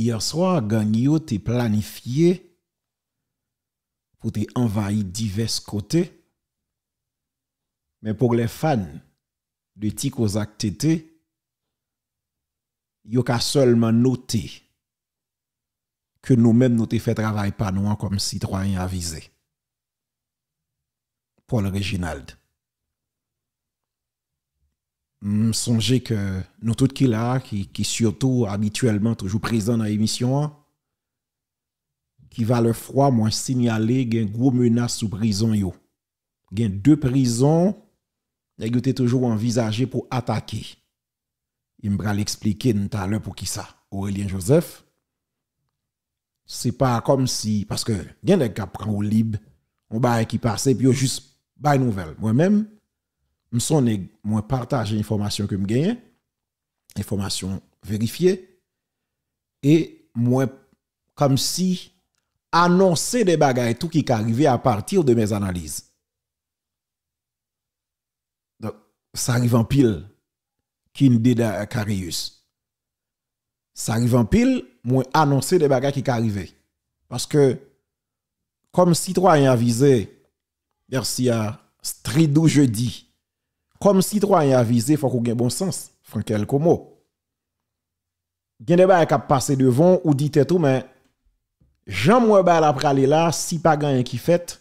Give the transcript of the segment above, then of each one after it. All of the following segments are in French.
hier soir, gang yo te planifié pour te envahir divers côtés. Mais pour les fans de Tikozak TT, yo ka seulement noté que nous-mêmes nous te fait travail pas nous comme citoyens avisés. Paul Reginald. Me songez que nous tous qui là, qui, surtout habituellement toujours présent dans l'émission, qui va le froid, moi signaler une gros menace sous prison yo. Gen deux prisons, qui ont toujours envisagé pour attaquer. Il me l'expliquer tout à l'heure pour qui ça? Aurélien Joseph, c'est pas comme si, parce que gen des gens au libre, on va qui passe, puis juste une nouvelle. Moi-même, je moi partager que je gagne, information vérifiée, et moi, comme si annoncer des bagages tout qui arrivé à partir de mes analyses. Donc, ça arrive en pile, de Carius. Ça arrive en pile, moi annoncer des bagages qui sont arrivés. Parce que, comme citoyen avisé, merci à Stridou jeudi, comme citoyen avisé, il faut qu'on ait bon sens. Frankel Komo. Il y a des bagages qui passent devant ou dit tout, mais Jean Moueba après aller là, si pas gagne qui fait,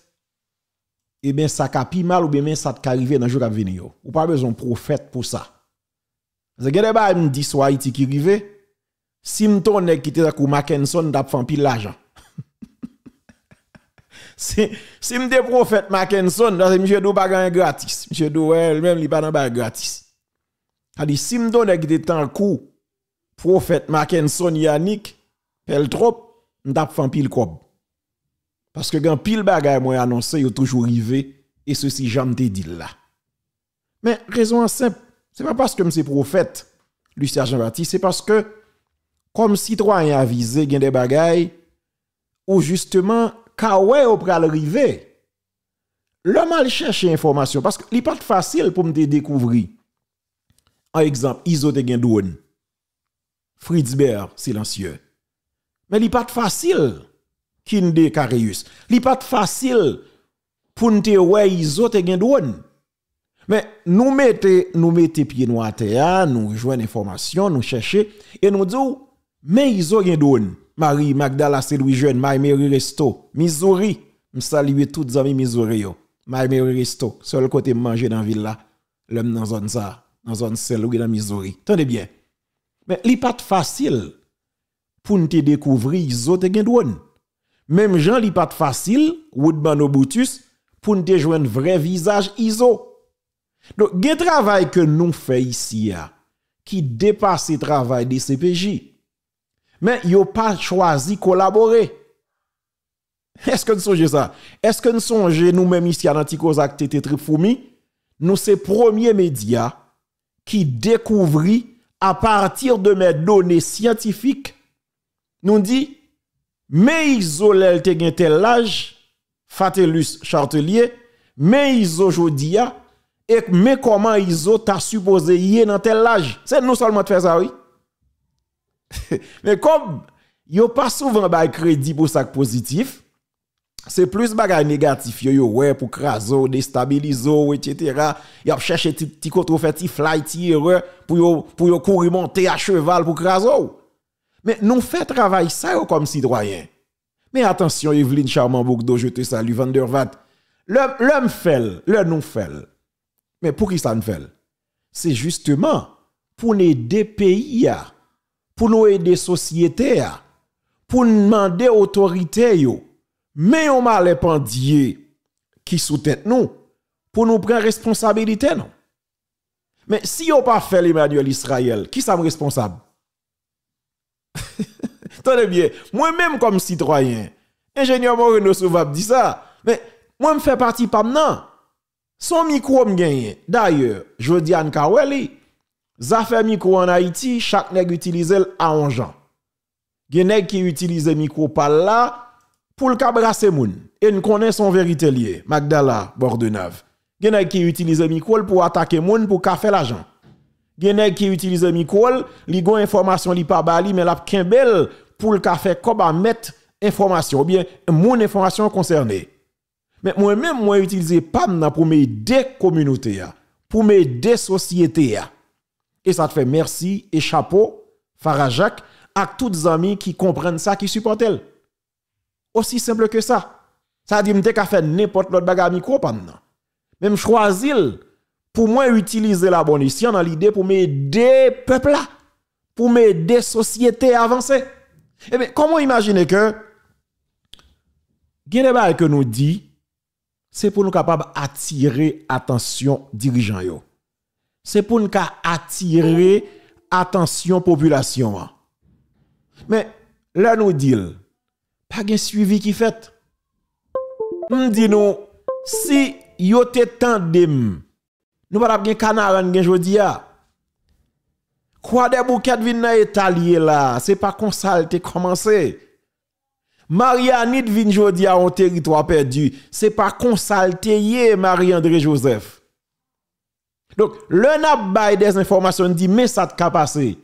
eh bien ça capi mal ou bien ça te arriver dans le jour à venir. Ou pas besoin de prophète pour ça. Parce que des bagages me dit soit Haïti qui rive, si m'tonne qui te kou Mackenson d'ap pile l'argent. Si si m'de prophète Mackenson, dans monsieur do pas gratis. Monsieur do elle même li pas dans gratis. A dit si m'tonne qui te tant coup prophète Mackenson Yannick, pel trop m'tap fan pile kob. Parce que quand pile bagay moi annoncé yo toujours rivé et ceci j'en te dit là. Mais raison simple, c'est pas parce que c'est prophète Lucien Jean-Baptiste, c'est parce que comme citoyen avisé gen des bagay ou justement kawè au pral rivé. Le mal chercher information parce que n'est pas facile pour me découvrir. Un exemple, Iso te. Fritzberg silencieux. Mais il pas facile kinde Carius. Il pas facile pour nous ouais iso te gen douane. Mais nous mettons nous mettons pied noir à terre, nous joignons information, nous cherchons et nous disons mais iso gen douane. Marie Magdala Louis Jeune, My Resto, Missouri. Je salue tous les amis Missouri. My Mary Resto, seul côté manger dans la ville l'homme dans zone ça, dans zone celle dans Missouri. Tenez bien. Mais il pas facile pour nous découvrir te gen douane. Même Jean li pas facile, Woodman Obutus, pour nous joindre vrai visage ISO. Donc, il travail que nous fait ici, qui dépasse le travail des CPJ. Mais yo pas choisi collaborer. Est-ce que nous songeons ça? Est-ce que nous songeons nous-mêmes ici à l'Anticosac TT Trifoumi? Nous, c'est premier média qui découvrit à partir de mes données scientifiques, nous dit, mais isolel te gen tel âge, Fatelus Chartelier, mais iso jodia, et mais comment iso t'a supposé y dans tel âge? C'est nous seulement de faire ça, oui. mais comme yo pas souvent ba crédit pour ça positif, c'est plus bagay négatif yo yo ouais pour craso, déstabiliser etc. Y a cherché côté fait petit flight erreur pour pour courir monter à cheval pour craso. Mais nous fait travail ça comme citoyen. Mais attention Evelyne Charmant Bougdo, je te salue Van der Vat. L'homme fait, le nous fait. Mais pour qui ça nous fait? C'est justement pour aider pays pour nous aider société pour demander autorité. Mais on m'a pendier qui tête nous pour nous prendre responsabilité non? Mais si on pas fait l'Emmanuel Israël, qui ça responsable? Tenez bien, moi-même comme citoyen, ingénieur Moreno Souvab dit ça, mais moi je fais partie pas maintenant. Son micro me gagne. D'ailleurs, je dis à Nkaweli, ça fait micro en Haïti, chaque nèg utilise à 11 ans. Gen nèg qui utilise micro par là pour le cabrasser moun. Nous connaissons son vérité lié, Magdala Bordenave. Gen nèg qui utilise micro pour attaquer moun pour faire l'argent. Gen nèg qui utilise micro, li gon information li pas bali mais la kembel pour le café comme mettre information ou bien mon information concernée. Mais moi-même, moi, utiliser PAM pour m'aider communauté, pour m'aider société. Et ça te fait merci et chapeau, Farajak, à tous les amis qui comprennent ça, qui supportent elle. Aussi simple que ça. Ça dit, que qu'à faire n'importe l'autre bagage micro PAM. Même choisir pour moi utiliser la bonne ici dans l'idée pour m'aider peuple là, pour m'aider société à avancer. Eh bien, comment imaginer que, il que nous dit, c'est pour nous capables attirer attention dirigeants. C'est pour nous attirer attention population. Mais là nous dit pas de suivi qui fait. Nous si yo te tandem nous pas gen canaran gen jodi. Quoi des bouquets vin nan étalier là, c'est pas comme ça commencé. Marianite vin jodi a un territoire perdu. C'est pas consalté Marie-André Joseph. Donc, le n'a bay des informations dit mais ça te passé.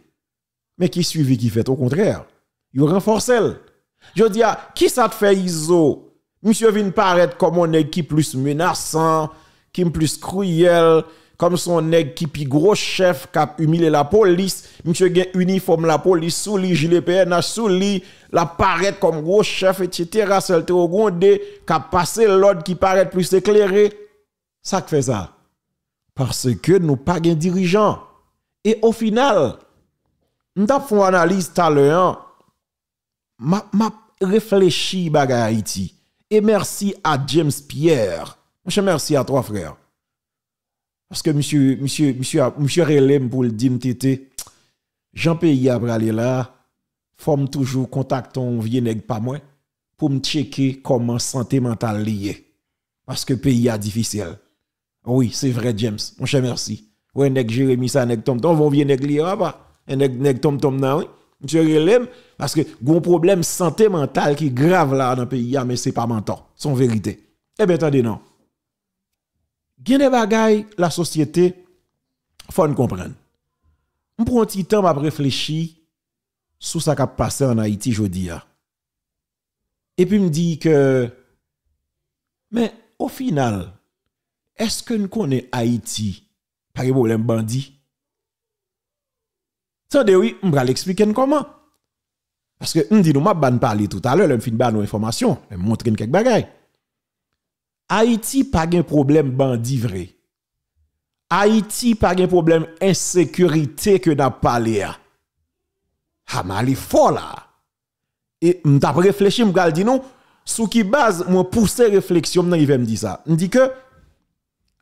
Mais qui suivi qui fait au contraire? Il renforce. Je dis qui ça te fait iso? Monsieur vin paraître comme un qui plus menaçant, qui plus cruel, comme son nèg qui pi gros chef qui a humilié la police, monsieur gen uniforme la police sous li gilet PNH sous la paraît comme gros chef etc. seul te gonde qui a passé l'ordre qui paraît plus éclairé. Ça fait ça? Parce que nous pas gen dirigeant et au final nous avons fait une analyse tout à l'heure m'a réfléchi bagay Haïti et merci à James Pierre. Merci à toi frère. Parce que monsieur, monsieur, monsieur, monsieur pour le dire, Jean Pays après aller là, faut toujours contacter un vieux nèg pas moi pour me checker comment santé mentale liée. Parce que pays a difficile. Oui, c'est vrai James. Mon cher merci. Ouais nèg Jérémy ça nèg tom tom vont vieux nèg lié pas. Un nèg nèg tom tom nan oui. Monsieur Relem parce que gon problème santé mentale qui grave là dans le pays mais c'est pas menton, son vérité. Eh bien attendez non. Gen des la société, faut nous comprendre. On prend un petit temps à réfléchir sur ce qui a passé en Haïti aujourd'hui. Et puis me dit que, mais au final, est-ce que nous connaissons Haïti? Par problème bandit? de oui, on va l'expliquer comment. Parce que on dit nous m'a parler tout à l'heure, on fin ba nos informations, on montre quelques bagailles. Haïti pas de problème bandit vrai. Haïti pas de problème insécurité que n'a parlé. Ha mal fort là. Et m't'a réfléchi m'gal dit non sous qui base moi pousser réflexion il me dit ça. dit que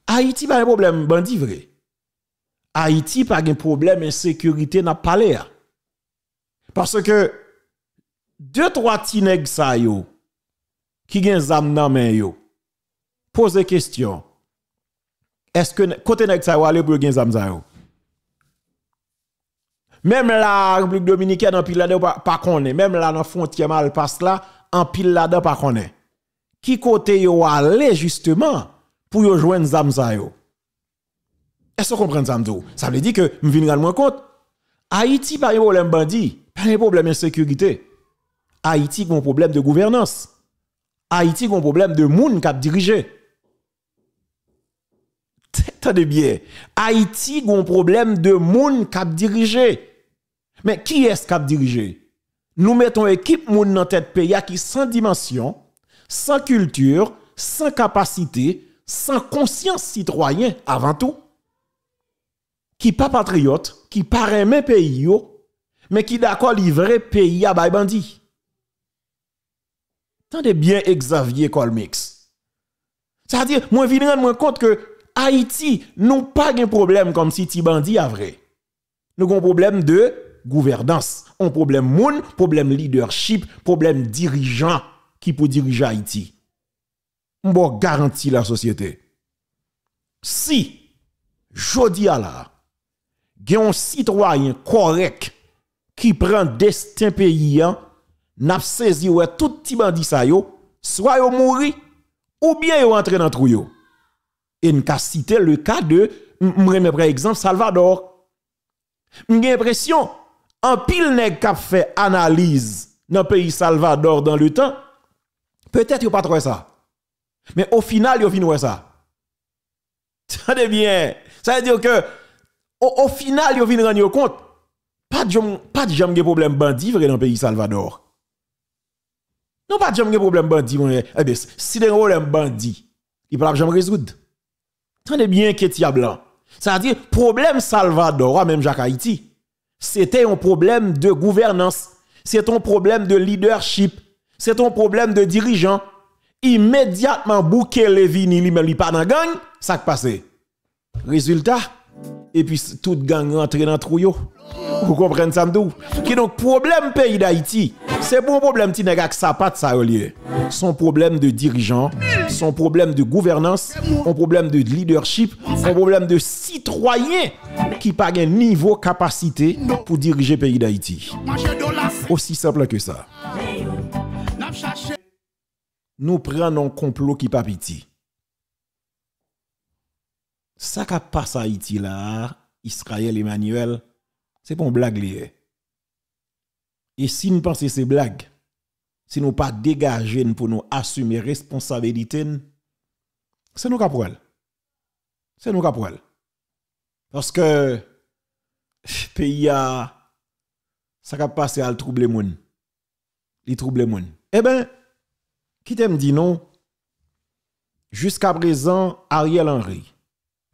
Haïti pas de problème bandit vrai. Haïti pas de problème insécurité n'a parlé. Parce que deux trois tinèg sa yo qui gen zam nan men yo Pose question. Est-ce que côté nèg ça aller pour gen zamza Même la République dominicaine en pile là pas, pas connaît, même là dans frontière mal passe là, en pile là pas connaît. Qui côté yo aller justement pour yo joindre zamza yo? Est-ce que vous comprenez ça Ça veut dire que me viens moins compte Haïti pas un problème bandit, pas un problème d'insécurité. Haïti a un problème de gouvernance. Haïti a un problème de monde qui a dirigé. Tenez bien, Haïti a un problème de monde qui a dirigé. Mais qui est-ce qui a dirigé? Nous mettons équipe moun dans tête pays qui sans dimension, sans culture, sans capacité, sans conscience citoyen avant tout. Qui pas patriote, qui pas même pays mais qui d'accord livrer pays à bay bandi. Tendez bien Xavier Colmix. C'est-à-dire, moi, je me compte que Haïti, nous pas un problème comme si Tibandi a vrai. Nous avons un problème de gouvernance, un problème moun, problème leadership, problème dirigeant qui peut diriger Haïti. On va garantir la société. Si, jodi à la, un citoyen correct qui prend destin pays, n'a saisi ouais tout petit bandit ça yo, soit yo mouri ou bien yo entre dans trou yo. Et nous cité le cas de, je par exemple, Salvador. J'ai l'impression, en pile nèg qui fait analyse dans le pays Salvador dans le temps, peut-être pas trop ça. Mais au final, yo fin ça. Tenez bien. Ça veut dire que au, final, yo fin rendre compte pas de pas de problème bandit dans le pays Salvador. Non pas de jamais problème bandit eh bien si des problème bandit, il pas jamais résoudre. Tenez bien qu'est blanc. Ça veut dire problème Salvador même Jacques Haïti. C'était un problème de gouvernance, c'est un problème de leadership, c'est un problème de dirigeant. Immédiatement bouquet Levini lui-même pas dans gang, ça qui passe. Résultat, et puis toute gang rentre dans le trou. Vous comprenez ça m'dou? Qui donc problème pays d'Haïti, c'est bon problème n'est ça pas de ça Son problème de dirigeant, son problème de gouvernance, son problème de leadership, son problème de citoyen qui pas un niveau capacité pour diriger pays d'Haïti. Aussi simple que ça. Nous prenons un complot qui pas petit. Ça qui passe à Haïti Israël Emmanuel, c'est une blague. Et si nous pensons que c'est blague, si nous pas dégager pour nous assumer responsabilité, c'est nous qui C'est nous qui Parce que pays a ça a passé à le troubler moun. Il trouble moun. Eh ben, qui t'aime dit non? Jusqu'à présent, Ariel Henry,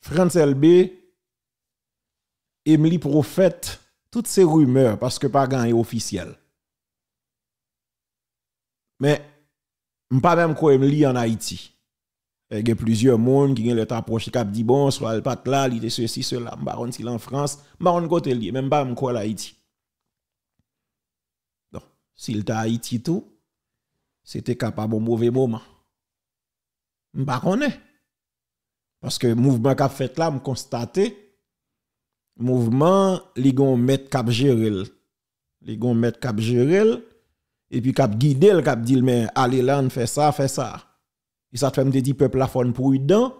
France LB, Emily Prophète, toutes ces rumeurs, parce que pas gagné officiel. Mais, pas même quoi Emily en Haïti. Il y a plusieurs monde qui ont le approché qui dit bon, soit le pat là, il était ceci, cela, baron s'il en France, baron côté lié, même pas quoi l'Haïti. Donc, s'il t'a Haïti tout, c'était capable au mauvais moment. M'pa connaît. Parce que le mouvement qu'a fait là, me constaté mouvement li gon met cap gérer li gon met cap gérer et puis cap guider cap dit mais allez là on fait ça fait ça et ça fait me dit peuple la pour prudent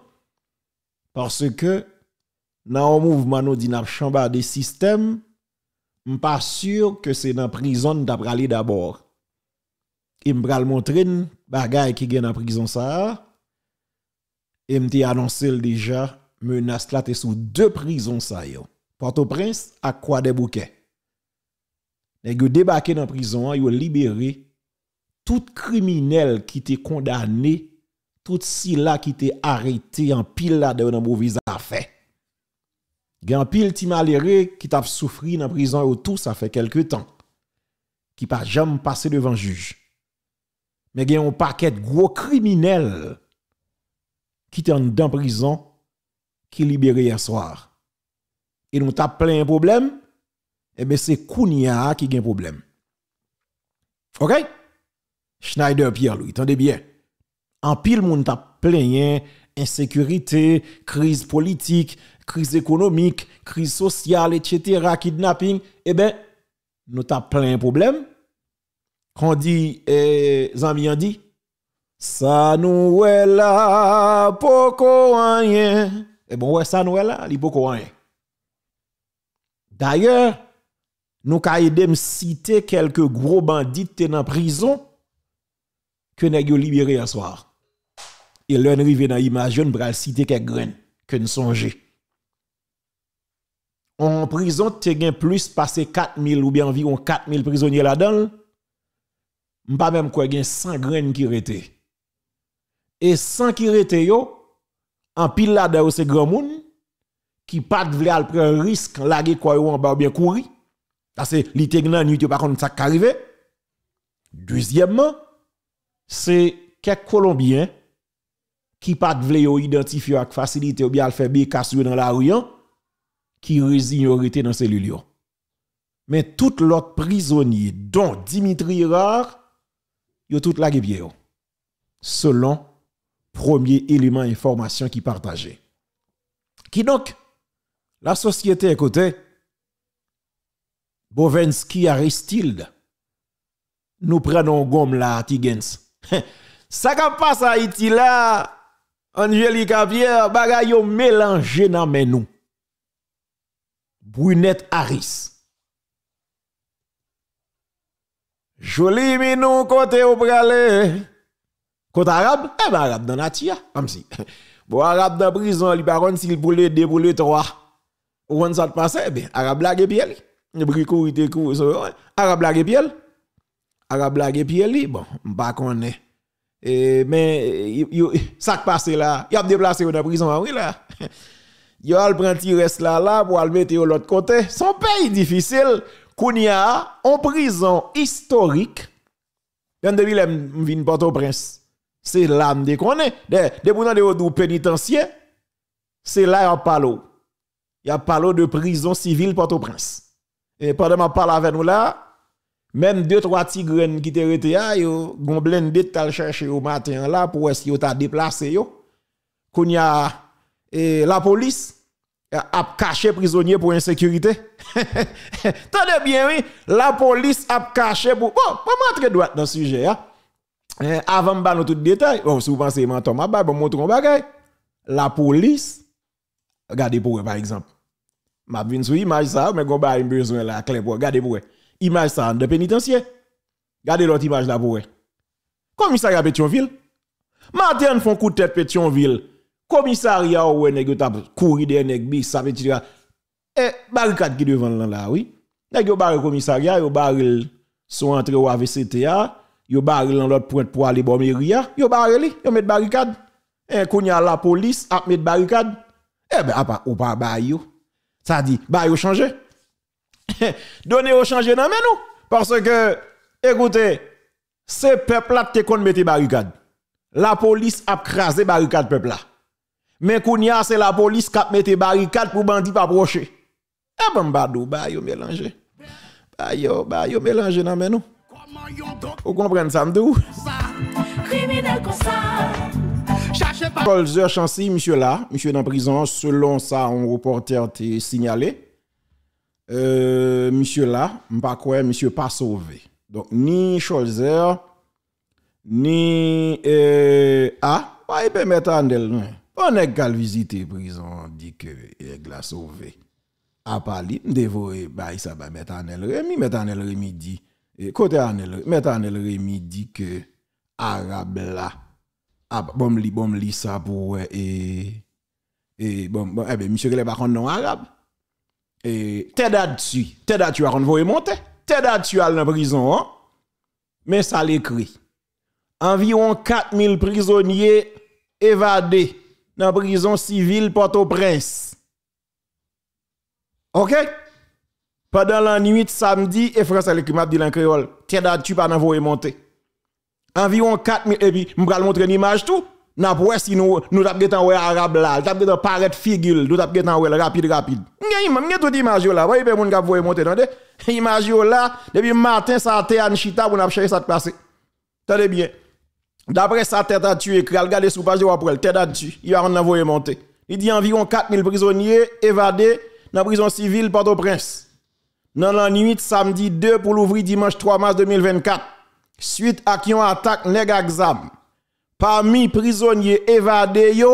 parce que dans un mouvement nous dit n'a chamba des systèmes pas sûr que c'est dans prison d'après aller d'abord il me le montrer bagay qui gagne dans prison ça et me annoncé déjà menace là sous deux prisons ça yo Port-au-Prince à quoi des bouquets. Gens débarqué dans prison, ont libéré tout criminel qui était condamné, tout si là qui était arrêté en pile là dans mauvaise affaire. Gan pile ti malheureux qui t'a souffri dans prison et tout ça fait quelque temps. Qui pas jamais passé devant juge. Mais il y a un paquet de gros criminels qui étaient dans prison qui libéré hier soir et nous avons plein de problèmes, eh bien c'est Kounia qui a un problème. OK? Schneider Pierre-Louis, attendez bien. En pile, moun t'a plein insécurité, crise politique, crise économique, crise sociale, etc., kidnapping. Eh bien, nous avons plein de problèmes. Quand on dit, eh, Zami dit, ça nous est là, poko rien. Eh bon, ça nous est là, li poko rien. D'ailleurs, nous avons citer quelques gros bandits qui en prison que nous avons libérés un soir. Et l'on arrive dans l'image, nous allons citer quelques graines que nous songeons. En prison, tu as plus passé 4000 ou bien environ 4000 prisonniers là-dedans. Pas même quoi, a 100 graines qui étaient. Et 100 qui étaient, en pile là-dedans, c'est grand monde qui pas de vle prendre risque laguer quoi ou en bas bien courir parce que li te gnan nuit pas contre ça qui arrive deuxièmement c'est quelques colombiens qui pas de vle identifier avec facilité ou bien faire casse dans la rue qui résident dans cellule mais tout l'autre prisonnier dont Dimitri Rare yo tout la pied selon premier élément information qui partagé qui donc? La société est côté, Bovensky nous prenons gomme là, Tigens. Ça qui passe à Haïti là, Angélique Pierre, bagay yo mélangé dans nous. Brunette Harris. Joli minou côté au bralé. Côté arabe, eh ben arabe dans la tia, comme si. Bon, arabe dans prison, il par contre s'il voulait deux pour le trois. Ou ça te passe, eh bien, arabe la pied. Ne bricou ite kou, arabe la pied. Arabe la pied, bon, m'pa connaît. Et mais ça qui passe là, il a déplacé dans prison oui là. Yo al prend reste là là pour le mettre de l'autre côté. Son pays difficile Kounia, en prison historique, Yan de Willem vin Port-au-Prince. C'est là m'de connaît. De, de pour de ou pénitentiaire, c'est là y a parlé. Y a parlé de prison civile Port-au-Prince. Et pendant ma parle avec nous là, même deux trois tigres qui étaient restés là, yo gon blende tal chercher au matin là pour est-ce yo t'a déplacé yo. Kounia et la police a caché prisonnier pour insécurité. Tenez bien, oui, la police a caché pour. Bon, pas rentrer droit dans ce sujet. Eh, avant de nous tout détail, bon, si vous pensez, menton, ma bon, montre un bagay. La police, regardez pour par exemple. Ma vin sur image ça, mais gon a besoin la clé pour regardez pour Image ça de pénitentiaire. Regardez l'autre image là pour Commissariat Pétionville. Martin font coup de tête Pétionville commissariat ou nèg yo tap courir des nèg ça veut dire et barricade qui devant là oui. Nèg yo barre commissariat yo barre son entrée au AVCTA yo barre dans l'autre point pour aller bon mairie yo barre li yo met barricade et kounya la police a met barricade eh ben apa ou pas ba yo. Ça dit ba yo changer donner au changer nan mais nous parce que écoutez ce peuple là te kon mette barricade la police a crasé barricade peuple là Mais Kounia, c'est la police qui a mis barricade pour bandit pas approcher. Eh ben, badou, bah, yo mélanger. Bah, yo, bah, yo mélanger dans mes nous. Vous comprenez ça, m'dou? Criminel comme ça. Colzer Chancy, monsieur là, monsieur dans prison, selon ça, un reporter t'a signalé. Euh, monsieur là, m'pas quoi, monsieur pas sauvé. Donc, ni Scholzer, ni euh, A, pas y e permettre en on est qu'à visiter prison, dit que il a sauvé. A parlé, dévoré, bah, ça va mettre en el Rémi, mettre en el Rémi dit, côté en el, mettre Rémi dit que arabe là, ah, bon, li, bon, li ça pour, et, et, bon, bon, eh bien, monsieur, il est pas non arabe? Et, t'es là-dessus, t'es là-dessus, on va monter, t'es là-dessus à la prison, hein? Mais ça l'écrit. Environ 4000 prisonniers évadés dans la prison civile Port-au-Prince. OK? Pendant la nuit samedi, et François l'équipe m'a dit en créole, tiens tu pas envoyer monter. Environ 4000 et puis vais montrer une image tout. N'a pas si nous nous getan ouais arabe là, t'a getan paraître figure, nous getan ouais rapide rapide. M'gay m'gay toute image là, voyez pe moun k'ap voyer monter attendez. Image là, depuis matin ça te an chita pour chercher ça te passer. Tenez bien. D'après sa tête à tuer, regardez sous page pour elle, tête à tuer, il a envoyé monter. Il dit environ 4000 prisonniers évadés dans la prison civile Port-au-Prince. Dans la nuit samedi 2 pour l'ouvrir dimanche 3 mars 2024, suite à qui on attaque Negaxam. Parmi prisonniers évadés,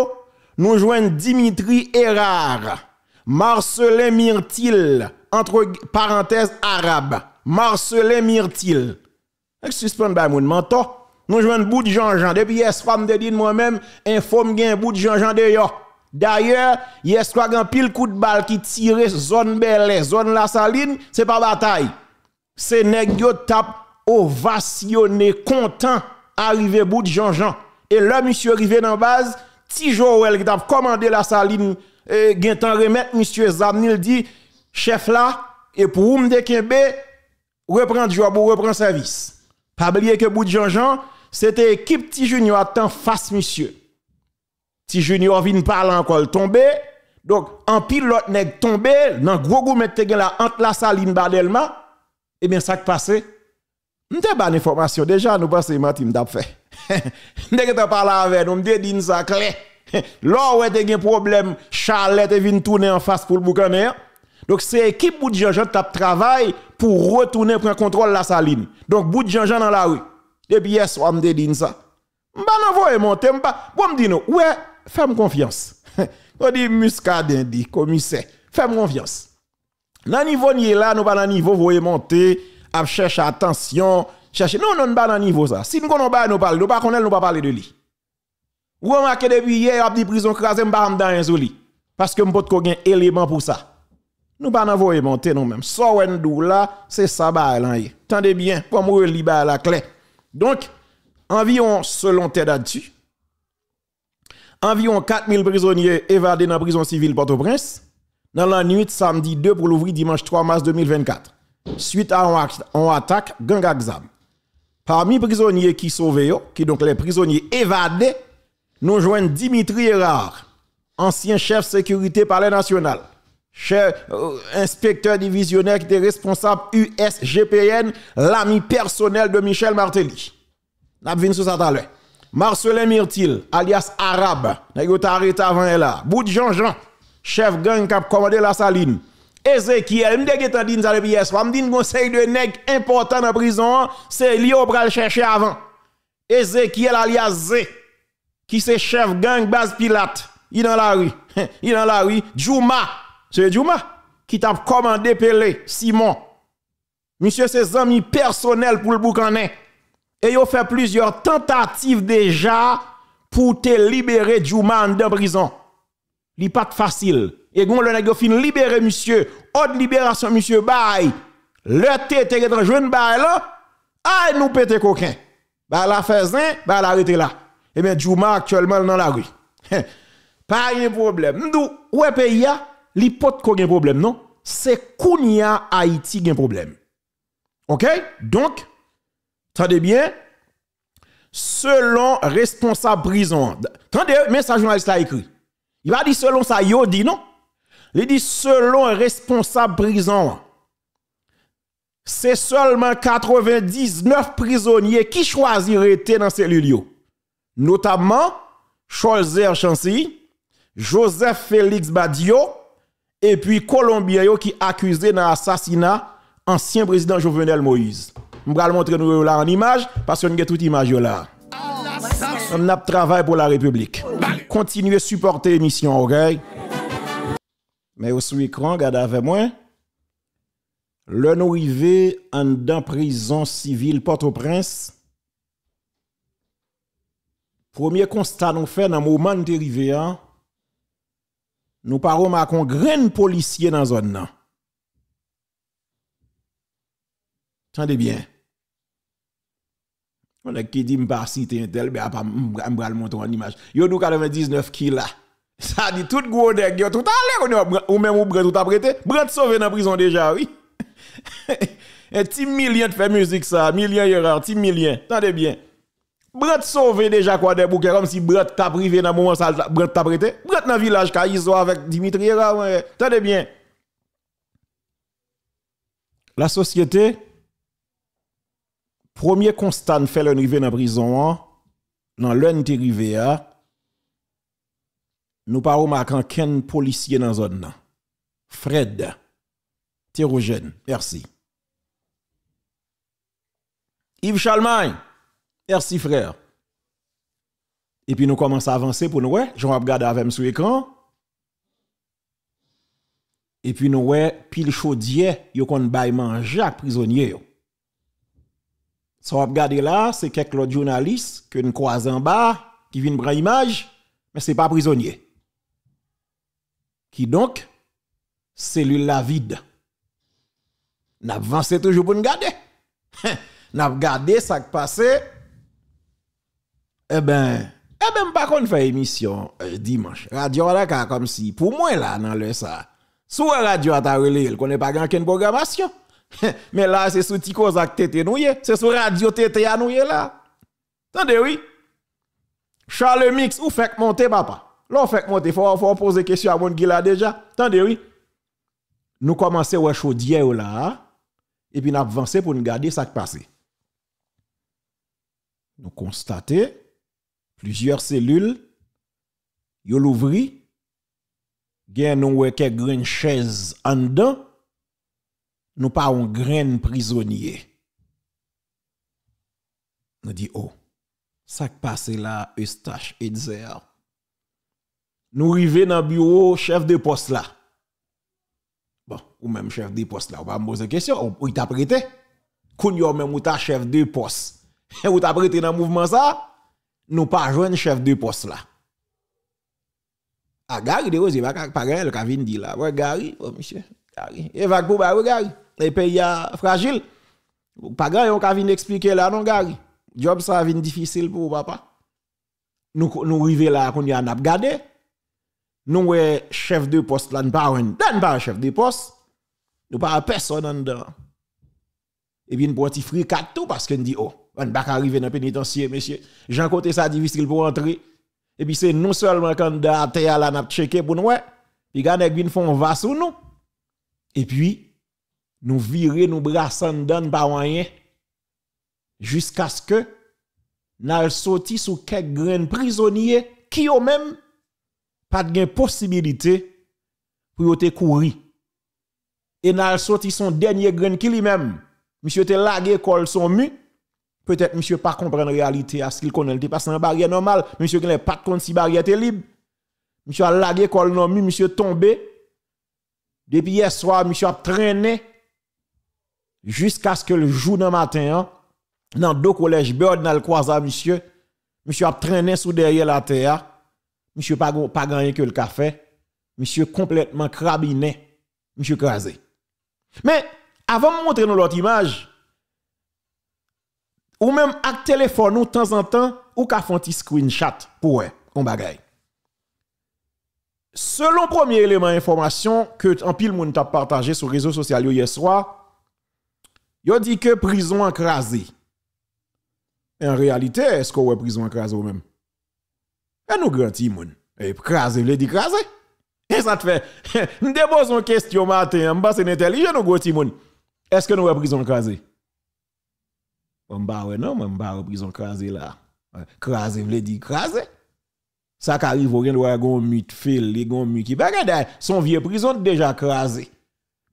nous joignons Dimitri Erard, Marcelin Myrtil, entre parenthèses arabes, Marcelin Myrtil. Suspend by mon mentor. Nous jouons bout de Jean-Jean. Depuis hier soir, je dit moi-même, informe un bout de Jean-Jean de yo. D'ailleurs, hier soir, un pile coup de balle qui tire zone Belle, zone La Saline, c'est pas bataille. C'est nèg yo tap ovationné content arrivé bout de Jean-Jean. Et là, monsieur arrivé dans base, ti qui commandé La Saline, et gen temps remettre monsieur Zamnil dit, chef là, et pour m'de kembe, reprendre job ou reprendre service. Pas oublier que bout de Jean-Jean, c'était équipe Ti Junior attend face monsieur. Ti Junior vient parler encore tombé. Donc en pilote nèg tombé dans gros gourmet te là entre la saline Badelma. Eh bien ça qui passé M'te pas information déjà nous pensons Martin t'a fait. Nèg t'a parlé avec nous m'te dit ça clair. Là où te gen problème Charlotte vient tourner en face pour le boucaner. Donc c'est équipe bout de Jean-Jean t'a travail pour retourner prendre contrôle la saline. Donc bout de Jean-Jean dans la rue. Depuis hier soir, je dit ça. Je ne monter, pas. Bon, me ouais, fais confiance. On dit muscadin, dit commissaire, fais confiance. Dans le niveau là, nous pas dans niveau voyez monter, à chercher attention, chercher. Non, non, pas dans niveau ça. Si nous connaissons pas, nous parlons, nous pas connaître, nous pas parler de lui. Ou remarquez depuis hier, a dit prison crasé, m'pa dans un zoli. Parce que m'pot ko gen élément pour ça. Nous pas envoyer monter nous même. So là, c'est ça ba là. Tendez bien, pour moi li ba la clé. Donc environ selon là-dessus environ 4000 prisonniers évadés dans la prison civile Port-au-Prince dans la nuit samedi 2 pour l'ouvrir dimanche 3 mars 2024 suite à une attaque gang exam. Parmi les prisonniers qui sauvés, qui donc les prisonniers évadés, nous joignent Dimitri Erard, ancien chef sécurité palais national, chef euh, inspecteur divisionnaire qui était responsable USGPN, l'ami personnel de Michel Martelly. N'a vu sur ça. Marcelin Myrtil, alias Arabe, n'a arrêté avant là. Bout Jean-Jean, chef gang qui a commandé la saline. Ezekiel, m'de getan din ça depuis hier soir, conseil de nèg important dans prison, c'est lui au pral chercher avant. Ezekiel alias Z, qui c'est chef gang base Pilate, il dans la rue, il dans la rue, Juma, c'est Juma, qui t'a commandé Pelé, Simon. Monsieur ses amis personnels pour le boucanet. Et il fait plusieurs tentatives déjà pour te libérer Juma en prison. Li pas facile. Et gon le nèg fin libérer monsieur, haute libération monsieur bay. Le tête est jeune bay là, ah nous pété coquin. Bah la faisin, bah l'arrêter là. Eh bien Juma actuellement dans la rue. pas de problème. Nous ouais pays a, li pot ko gen problème non, c'est Kounia Haïti gen problème. OK? Donc Tendez bien, selon responsable prison. Tendez, mais ça journaliste a écrit. Il va dire selon ça, il dit non? Il dit selon responsable prison. C'est seulement 99 prisonniers qui choisiraient dans cellule. Notamment Cholzer Chancy, Joseph Félix Badio, et puis Colombien qui accusé dans assassinat ancien président Jovenel Moïse. Je vais montrer nous là en image parce qu'on a toute image là. On a travail pour la République. Continuez à supporter l'émission, ok? Mais sous écran, regardez avec moi. Le nous arrivé en dans prison civile Port-au-Prince. Premier constat nous fait dans le moment de arrivé, hein? Nous à un grand policier dans la zone. Attendez bien. On a qui dit m'pas citer un tel, pas m'bral montrer en image. Yo nous 99 qui là. Ça dit tout gros nèg yo tout à l'heure ou même ou bret tout apprêté. Bret sauvé dans prison déjà, oui. Un petit million de fait musique ça, million erreur, petit million. Tendez bien. Bret sauvé déjà quoi des bouquets comme si Bret t'a privé dans moment ça Bret t'a prêté. Bret dans village Kaizo avec Dimitri Erard. Tendez bien. La société Premier constat fait le dans la prison, dans l'un de nous pas remarquant qu'un policier dans la zone. Fred, Thérogène, merci. Yves Chalmagne, merci frère. Et puis nous commençons à avancer pour nous, ouais, je vais regarder avec sur l'écran. Et puis nous, ouais, pile chaudier, yo kon bay manger prisonnier. Ça regarder là, c'est quelques journalistes que nous croisons en bas, qui viennent prendre image, mais ce n'est pas prisonnier. Qui donc, cellule la vide. N'a avancé toujours pour nous garder. N'a regardé ça qui passé. Eh ben, eh ben, pas qu'on fait émission euh, dimanche. Radio là, comme si, pour moi là, dans le ça. Sous radio à ta relais, il connaît pas grand programmation. Mais là, c'est sous Tico Zak nouye. C'est sur Radio Tete à là. Attendez, oui. Charles Mix, ou fait monter, papa? Là, fait monter, faut, faut poser question à mon là déjà. Attendez, oui. Nous commençons à chaudier là. Et puis nous avançons pour nous garder ça qui passe. Nous constatons plusieurs cellules. Yo l'ouvri. Gen nous quelques chaises en dedans nous pas un grain prisonnier. Nous dit, oh, ça passe là, Eustache Edzer. Nous arrivons dans le bureau, chef de poste là. Bon, ou même chef de poste là, on va me poser une question, il t'a prêté? Koun yo même ou chef de poste? Ou ta prêté dans mouvement ça, nous pas joindre chef de poste là. Ah, Gary de Rose, pas pas le Kavin dit là. Ouais, Gary, oh monsieur, Gary. Et va pour bah, Gary. Les pays fragile. Pas grand yon Kavin expliquer là non Gary. Job ça vient difficile pour papa. Nous nous river là qu'on y a gardé. Nous ouais chef de poste là, pas un chef de poste. Nous pas personne en dedans. Et puis nous pour un petit fricat tout parce qu'on dit oh, on pas arriver dans le pénitencier monsieur. Jean côté ça difficile pour entrer. Et puis c'est non seulement candidat à terre n'a pour nous, puis gars nèg font va sous nous. Et puis nous virer nous brasser dans pas rien jusqu'à ce que nous sorti sous quelques prisonniers qui ont même pas de possibilité pour te courir. Et nous sorti son dernier grain qui lui-même, monsieur te lagué col son mu Peut-être monsieur pas comprendre la réalité à ce qu'il connaît. Il passe dans barrière normale. Monsieur qui n'a pas compte si barrière est libre. Monsieur a lagué col non monsieur tombé. Depuis hier soir, monsieur a traîné jusqu'à ce que le jour dans matin, dans deux collèges, Bird dans le croisant, monsieur, monsieur a traîné sous derrière la terre. Monsieur pas, pas gagné que le café. Monsieur complètement crabiné. Monsieur crasé. Mais, avant de montrer l'autre image, ou même avec téléphone, ou de temps en temps, ou qu'à faire un screenshot pour on bagaille. Selon premier élément d'information que en pile monde t'a partagé sur les réseaux sociaux hier soir, yo dit que prison écrasée. En réalité, est-ce qu'on est prison écrasée même? Et nous grand moun. Écrasé, veut dire écrasé. Et ça te fait, nous une question matin, m'pas c'est intelligent nous gros. Est-ce que nous est prison écrasée? Mba ouais non, mba prison crasé là. Crasé veut dire crasé? Ça qui arrive, on doit gon mythe fil, les gon regarde son vieux prison déjà crasé.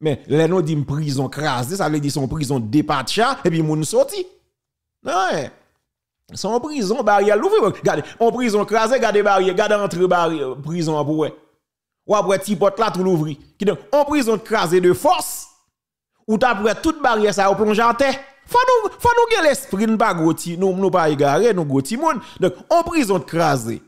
Mais les nous dit prison crasé, ça veut dire son prison dépacha et puis moun sorti. Non, son prison barrière l'ouvre. Regardez, on prison crasé, regardez barrière, regardez entre barrière prison pour Ou après petit porte là tout l'ouvri. Qui donc on prison crasé de force. Ou t'après toute barrière ça plonge en terre. Faut nous, faut nous l'esprit, nous pas goti, nous, nous pas égaré, nous goti moun. Donc, en prison de crasé,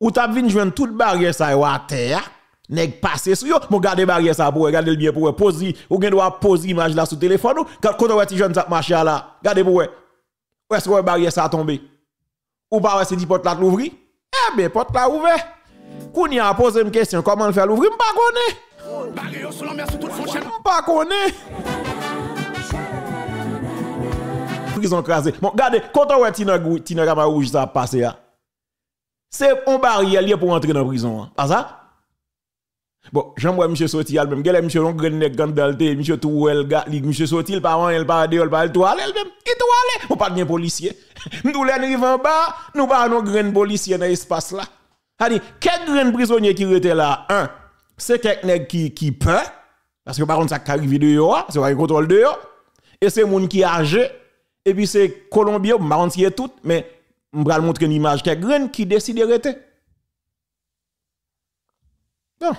ou t'as vinn joindre toute barrière ça à terre, nèg passer sur yo, mon garder barrière ça pour regarder le bien pour poser, ou gen doit poser image là sur téléphone ou, quand on voit ti jeune ça marcher là, regardez pour ouais. Où est-ce que barrière ça a tombé? Ou pas ouais c'est dit porte là l'ouvrir? Eh bien, porte là ouvert. Kouni a posé une question, comment le faire l'ouvrir? M'pas connaît. Barrière sur l'ambiance tout le M'pas connaît. Prison crasé. Bon, regardez, quand on voit Tina, Tina Gama Rouge ça passé, c'est un barrière pour entrer dans la prison. Hein. Pas ça? Bon, j'aime monsieur sorti elle même. Gale monsieur long grand gandalte, monsieur touel ga, li monsieur sorti il pas il pas de, il pas toile même. Il toile, on pas de policier. Nous les arrive bas, nous pas nos grand policier dans l'espace là. Allez, quel grand prisonnier qui était là Un, c'est quelqu'un qui qui peur parce que par contre ça qui arrive dehors, c'est un contrôle dehors et c'est moun qui âgé et puis c'est Colombien, ne tout, mais je vais montrer une image qui est qui décide d'arrêter. Non.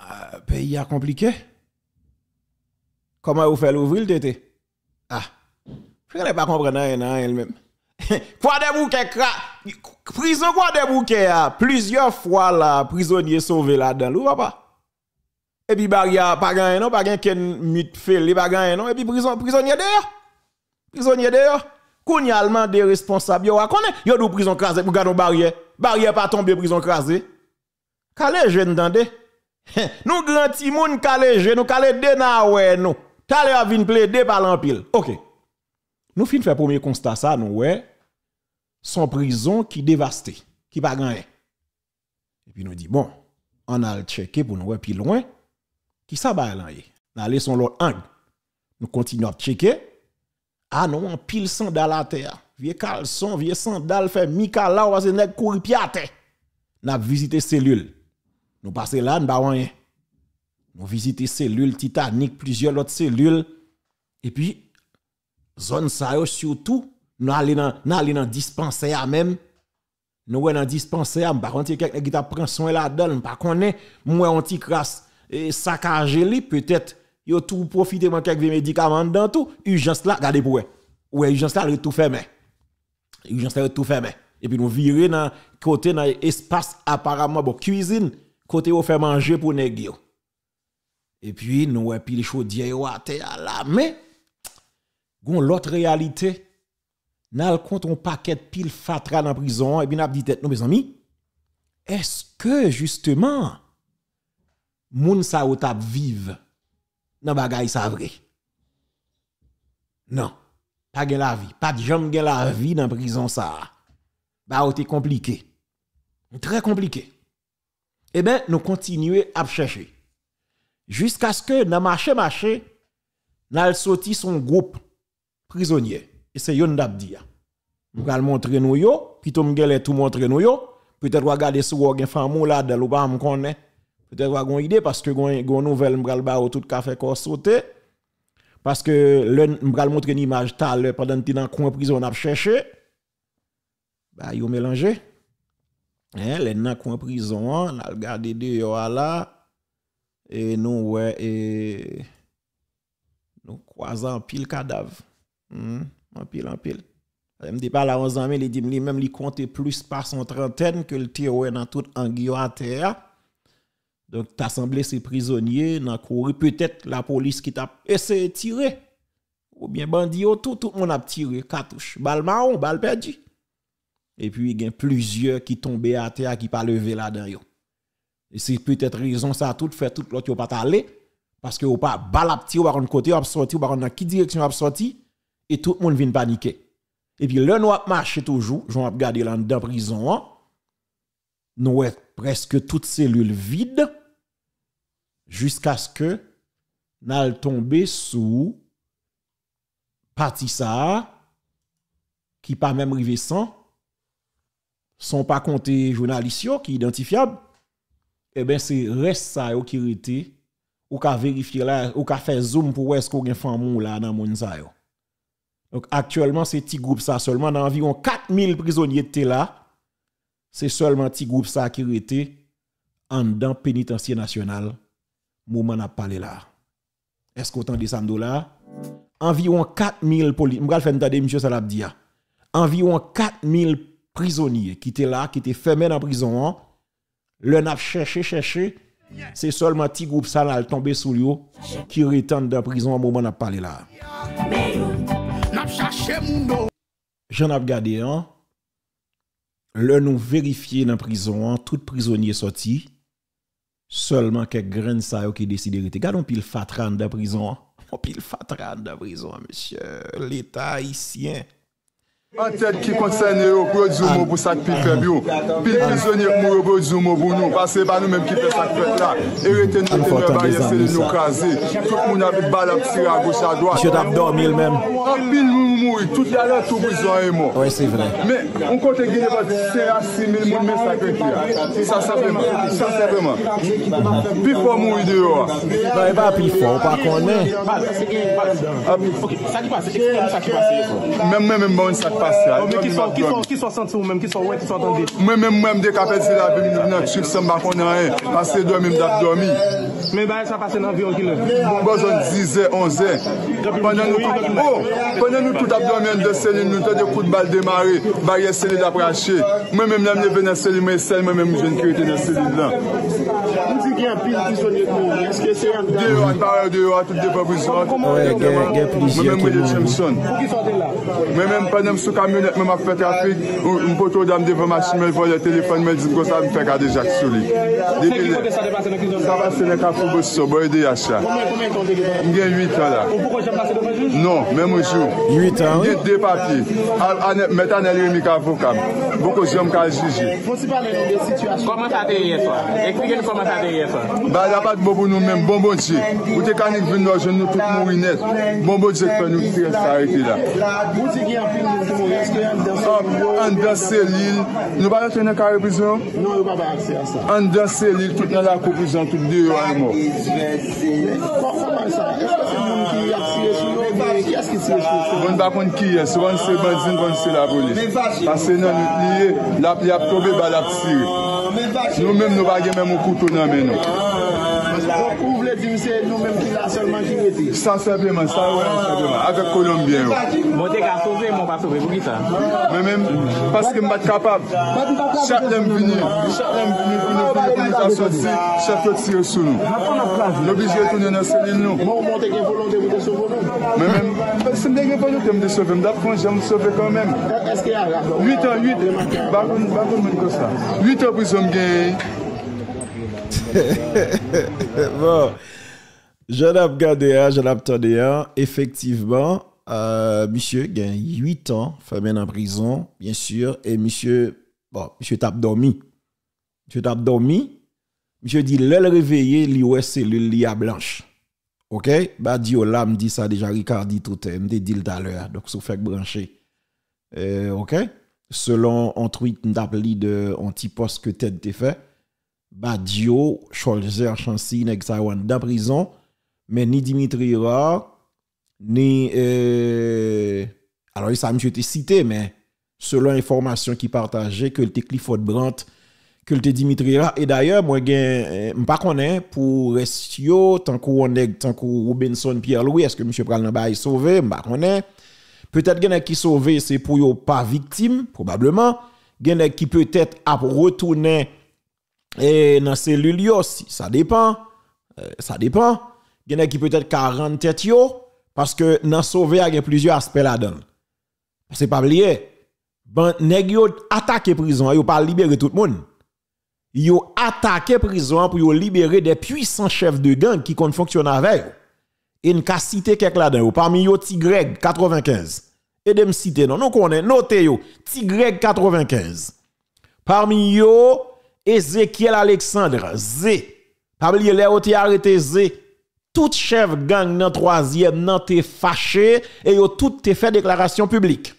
Euh, pays a compliqué. Comment vous faites l'ouvrir le Ah, je ne pas comprendre rien elle-même. Quoi des bouquets, prison quoi des bouquets, plusieurs fois la prisonnier sauvé là-dedans, pas? Et puis, barrière, pas gagné, non, pas gagné ken fait, pas gagné, non, et puis prison, prisonnier d'ailleurs. Prisonnier d'ailleurs. Kouni allemand des responsables, yo, connaît, yo dou prison crasé pour garder barrière. Barrière pas tomber prison crasé. Kale jeune tande. nous grand timoun kale jeune, nous kale dena ouais nous. Kale a vin plaider par l'empile. OK. Nous fin faire premier constat ça nous ouais. Son prison qui dévasté, qui pas gagné. Et puis nous dit bon, on a le checké pour nous ouais plus loin. Qui ça va là Nous son l'autre angle. Nous continuons à checker. Ah non, on pile sandal à terre. Vieux caleçon, vieux sandal fait mika là, va se nèg courir terre. N'a visité cellule. Nous passons là, nous pas rien. Nous visité cellule Titanic, plusieurs autres cellules. Et puis zone ça surtout, nous allons dans nous allons dans dispensaire même. Nous dans dispensaire, par contre quelqu'un qui t'a prend soin là-dedans, pas connaît, moi on t'y crasse et saccagé li peut-être Yo tout profité de quelques médicaments dans tout, urgence là, regardez pour Ouais, urgence là, tout fermé. Urgence là, tout fermé. Et puis nous virer dans côté dans espace apparemment bon cuisine, côté où fait manger pour nèg Et puis nous ouais pile chaudière à là, mais gon l'autre réalité, n'a compte un paquet pile fatra dans prison et puis n'a dit tête nous mes amis, est-ce que justement moun sa ou tap vive nan bagay sa vrai. Non. Pas gen la vie. Pas de jambe gen la vie dans prison ça. Bah, c'est compliqué. Très compliqué. Eh bien, nous continuons à chercher. Jusqu'à ce que, dans marché marché, nous sorti son groupe prisonnier. Et c'est yon d'abdi. Nous allons montrer nous yo, puis tout le tout montrer nous yo. Peut-être regarder si vous avez une femme là, de me connaît. Peut-être avez une idée parce que une nouvelle, m'bral ba tout café qu'on sauté. Parce que le m'bral montrer une image tal pendant que dans coin prison on a cherché. Bah yo mélangé. Hein, les dans coin prison, on a regardé dehors là et nous ouais et nous croisons pile cadavre. Hmm, en pile en pile. Je me dit pas là 11 ans mais il dit même il compte plus par son trentaine que le tir dans toute anguille à terre. Donc, t'as semblé ces prisonniers, dans couru peut-être la police qui t'a essayé de tirer. Ou bien bandit tout, tout le monde a tiré, cartouche. Balle marron, balle perdu. Et puis, il y a plusieurs qui tombaient à terre, qui pas levé là-dedans. Et c'est peut-être raison ça tout fait, tout l'autre pas allé. Parce que ou pas balle à tir, ou pas côté, ou sorti, ou pas dans qui direction a sorti. Et tout le monde vient paniquer. Et puis, le noir marche toujours, j'en regarder là dans prison, hein. nous presque toutes cellules vides jusqu'à ce que nous tombe sous parti ça qui pas même rivé sans sont pas comptés journalistes qui identifiables et eh ben c'est reste ça qui était ou ka vérifier là ou ka faire zoom pour est-ce qu'on a femme là dans moun ça donc actuellement c'est petit groupe ça seulement dans environ 4000 prisonniers étaient là c'est seulement petit groupe ça qui était en dans pénitencier national moment n'a parlé là. Est-ce qu'autant de samedi là environ 4000 policiers m'gal faire entendre monsieur Salabdia environ 4000 prisonniers qui étaient là qui étaient fermés dans la prison hein. le n'a cherché cherché. C'est seulement petit groupe ça tombé sous lui qui retente dans la prison au moment n'a parlé là. J'en ai regardé hein le nous vérifier dans la prison, tout prisonnier sorti, seulement quelques graines ça qui décident d'arrêter. Gardons pile fatran de prison. On pile fatran de prison, monsieur. L'État haïtien. An tèd ki konsenye yo pou yo djou mou pou sak pi feb yo. Pi prisonye mou yo pou yo djou mou pou nou. Pase ba nou menm ki fè sak fèt la. E rete nou te nou barye se de nou kaze. Tout moun avit bal ap tire a goch a doa. Jè dap dormi l menm. An pil moun moui. Tout yalè tou brison e mou. Ouè se vre. Men, an kontè gine bat se a 6 mil moun men sak fèt ya. Sa sa fèman. Sa sa fèman. Pi fò moui de yo. Nan e ba pi fò, ou pa konen. Sa ki pase, ekspon sa ki pase. Mèm mèm mèm bon sak pase. fasyal. Mwen ki so, ki so, ki so santi ou men, ki so wè, ki so atande. Mwen men mwen mde kapet se la bim nan trip se mba konen an, pase do mwen mdap dormi. Men ba e sa pase nan viyon ki lè? Bo zon 10e, 11e. Pendan nou tout oh, ap dormi an de seli, nou te de kout bal demare, barye seli dap rache. Mwen men mwen mne ven nan seli mwen sel, mwen men mwen jen kirete nan seli blan. gen pil prisonye kou, eske se yon de yo an pare de yo a tout de pabrizman mwen mwen de Jameson. Mwen mwen panem sou kamyonet mwen mwen fè trafik mwen poto dam devan masin mwen vole telefon mwen dit kon sa mwen fè kade jak sou li sa va se ne ka fou bòs so boy de yasha mwen gen 8 an la non, mwen mwen jou mwen gen 2 papi met anel remi ka vokam boko jom ka jiji Koman sa te ye so? Eksplike nou koman sa te ye Ba la pat bo pou nou men, bon bon di. Ou te kanik vin nou jen nou tout mouri net. Bon bon di kwen nou fè sa arete la. Ou ti gen apil nou mouri, eske yon danse? An danse l'il. Nou ba la ten kare prizon? Nou, yon ba ba akse a sa. An danse l'il, tout nan la kou prizon, tout de yon an mou. ki aske se chou? Bon bakon ki yes, wan se banzin, wan se la polis. Pase nan liye, la pli ap tobe bal ap siri. Nou men nou bagye men non, mou koutou nan men nou. Donc, ou vle di mse nou menm ki la solman ki meti? Sa sepleman, sa wè, sepleman. Ake Kolombien wè. Mwen te ka sove, mwen pa sove pou ki sa. Mwen menm, paske m bat kapab. Chak lèm vini, chak lèm vini, vini vini pou ta soti, chak yo tire sou nou. N'oblige toune nan selin nou. Mwen mwen te gen volante mwen te sove nou. Mwen menm, se m denge pa nou te m de sove, m da fon jen m sove kan menm. Eske a la? 8 an, 8, bakoun mwen kosa. 8 an pou zom gen. bon, je l'ai regardé, hein, je l'ai entendu, effectivement, euh, monsieur gagne 8 ans, fait en prison, bien sûr, et monsieur, bon, monsieur tape dormi. Monsieur tape dormi, monsieur dit, le réveillé, li ouais cellule li à blanche. OK? Bah, Dio là, me dit ça déjà, Ricard dit tout, me dit tout à l'heure, donc, ça fait brancher. Euh, OK? Selon un tweet de anti-post que tête te fait, Badio, Scholzer, Chancy, sa dans prison, mais ni Dimitri Ra, ni euh, alors ça monsieur était cité mais selon information qui partageait que le Clifford Brandt que le Dimitri Ra et d'ailleurs moi gen pas connais pour restio tant qu'on nèg tant qu'on Robinson Pierre Louis est-ce que monsieur pral nan bay sauvé pas connais peut-être gen qui sauvé c'est pour yo pas victime probablement. Gen qui peut-être a retourner et dans cellule aussi, ça dépend. Euh, ça dépend. Il y a qui peut-être 40 têtes yo, parce que dans sauver il y a plusieurs aspects là-dedans. C'est pas oublier. Bon, nèg yo attaqué prison, yo pas libérer tout le monde. Yo attaqué prison pour yo libérer des puissants chefs de gang qui comptent fonctionner avec. Et une cas cité quelques là-dedans. Parmi yo Tigreg 95. Et de me citer non, nous connaissons notez yo Tigreg 95. Parmi yo Ezekiel Alexandre, Z. Pas oublier les ont arrêté Z. Tout chef gang dans troisième nan te fâché et yo tout te fait déclaration publique.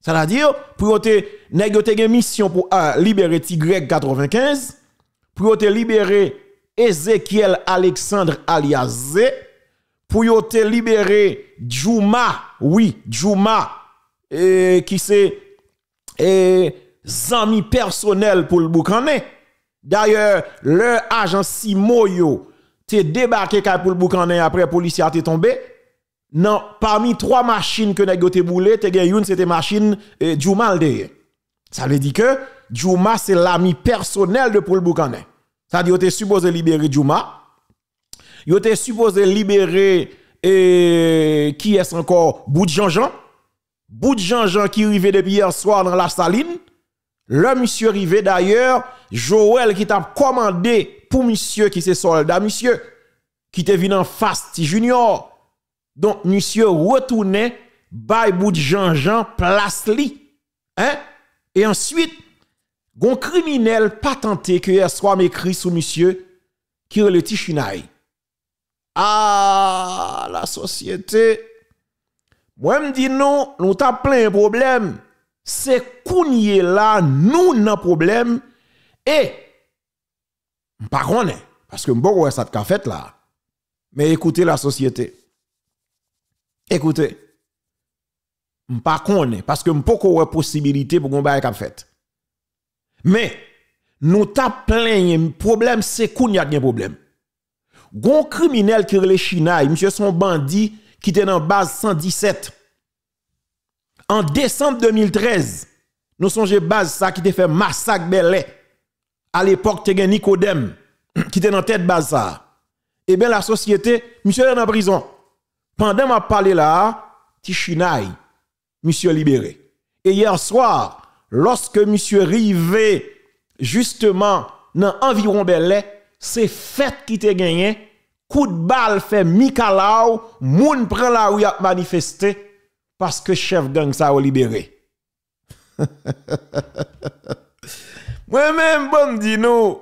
C'est-à-dire pour te nèg te mission pour libérer Tigreg 95, pour te libérer Ezekiel Alexandre alias Z, pour te libérer Djouma, oui, Djouma, qui c'est et zami personnel pour le. D'ailleurs, le agent Simoyo t'est débarqué pour le boucané après policier a tombé. Non, parmi trois machines que n'a te boulé, te une c'était machine eh, Ça veut dire que Djouma c'est l'ami personnel de Paul Boucané. Ça dire que supposé libérer Djouma. Yo était supposé libérer et qui est encore? Bout Jean-Jean. Bout Jean-Jean qui arrivait depuis hier soir dans la saline. Le monsieur arrivé d'ailleurs, Joël qui t'a commandé pour monsieur qui c'est soldat, monsieur, qui te venu en face, junior. Donc, monsieur retourné, bay bout de Jean-Jean, place li. Hein? Et ensuite, gon criminel patenté que hier soir m'écrit sous monsieur, qui le Tichinaï. Ah, la société. Moi, me dis non, nous t'as plein de problèmes c'est kounye là nous nan problème et pas parce que bon ouais ça te fait là mais écoutez la société écoutez pas parce que m'poko ouais possibilité pour qu'on bail fait mais nous t'a plein problème c'est qu'on y a un problème gon criminel qui relè China monsieur son bandit qui était dans base 117 en décembre 2013, nous songeons base ça qui te fait massacre Belé. À l'époque, tu Nicodème qui était dans tête base ça. Eh bien, la société, monsieur est en prison. Pendant m'a parlé là, Tichinaï, monsieur libéré. Et hier soir, lorsque monsieur rivé justement dans environ Belé, c'est fait qui te gagné, coup de balle fait Mikalau, moun prend la rue a manifesté parce que chef gang ça a libéré. Moi-même, bon, dis nous,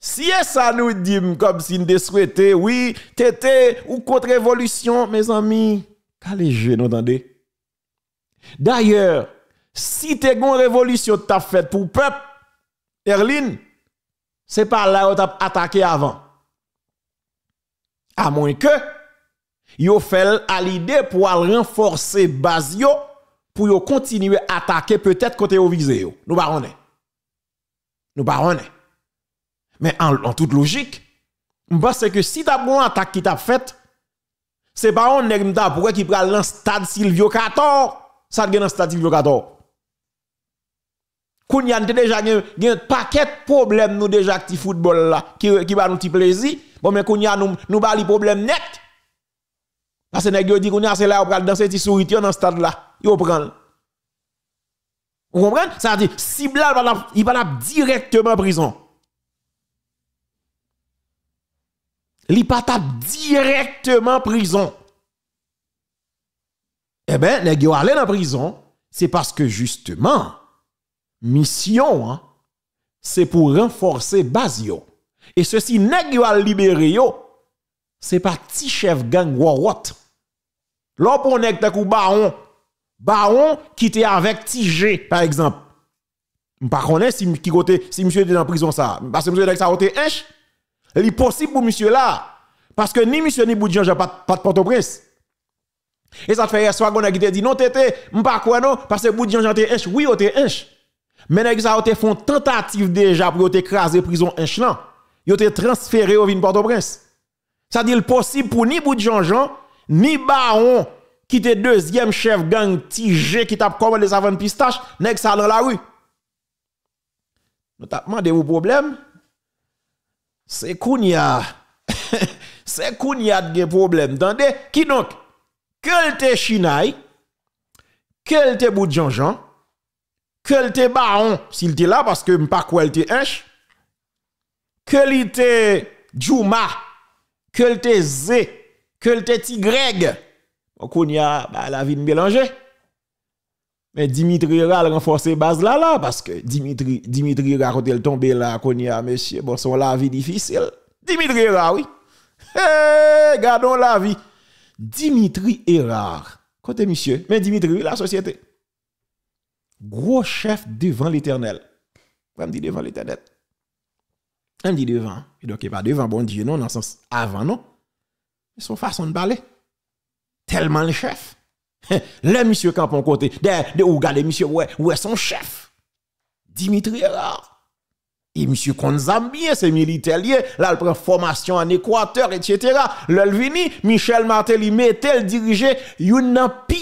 si ça nous dit comme si nous souhaité, oui, tété ou contre révolution, mes amis, qu'allez nous entendez? D'ailleurs, si t'es une révolution t'as fait pour peuple, Erline, c'est pas là où t'as attaqué avant. À moins que, yo fait à l'idée pour renforcer base yo pour yo continuer à attaquer peut-être côté au visé. Nous pas Nous pas Mais en, toute logique, Parce que si t'as bon attaque qui t'a fait, c'est pas on nèg m'ta pourquoi qui pral dans stade Silvio 14, ça dans stade Silvio 14. Koun y a déjà un paquet de problèmes nous déjà petit football là qui qui va nous petit plaisir. Bon mais koun y a nous nous ba li problème net. Parce que nèg yo dit y a c'est là on sourit dans stade là. Yo prend. Vous comprenez? Ça veut dire, si Blal il va directement en prison. Il va directement en prison. Eh bien, les gars aller en prison, c'est parce que justement, mission, hein, c'est pour renforcer Basio. Et ceci, yo a libéré c'est pas petit chef gang Warwat. L'on nèg ta kou baron, baron qui était avec Tigé, par exemple. Ne sais si qui côté si monsieur était en prison ça. Parce que monsieur avec ça côté inch il possible pour monsieur là. Parce que ni monsieur ni Boudjan pas pas de Port-au-Prince. Et ça fait hier soir qu'on a dit non tété pas quoi non parce que Boudjan j'étais inch oui était inch mais nèg ça été font tentative déjà pour écraser prison inch là. Yo été transféré au vin Port-au-Prince. Ça dit possible pour ni Boudjan Jean ni Baron qui était deuxième chef gang Tigé qui t'a commandé savane pistache, nèg ça dans la rue? Nous t'a demandé vos problème. C'est Kounia. C'est Kounia de problème. Tendez, qui donc? Quel te Chinaï? Quel te bout de Jean-Jean? Quel te baron? S'il était là, parce que m'pas quoi te inch? Quel était Djouma? Quel te Zé? Quel te Tigreg? On y a bah, la vie mélangée. Mais Dimitri Ral renforcé base là là parce que Dimitri Dimitri Ral quand il tombe là qu'on a monsieur bon son la vie difficile. Dimitri Ral oui. Hey, gardons la vie. Dimitri Erard. Côté monsieur, mais Dimitri la société. Gros chef devant l'éternel. On me dit devant l'éternel. On dit devant. Et donc, il pas devant bon Dieu, non, dans le sens avant, non? Son façon de parler tellement le chef. le monsieur camp en côté, de, ou regardez monsieur, ouais, est son chef? Dimitri Erard. Et monsieur Konzambien, c'est militaire là, il prend formation en Équateur, etc. Le vini, Michel Martelly mettait le diriger une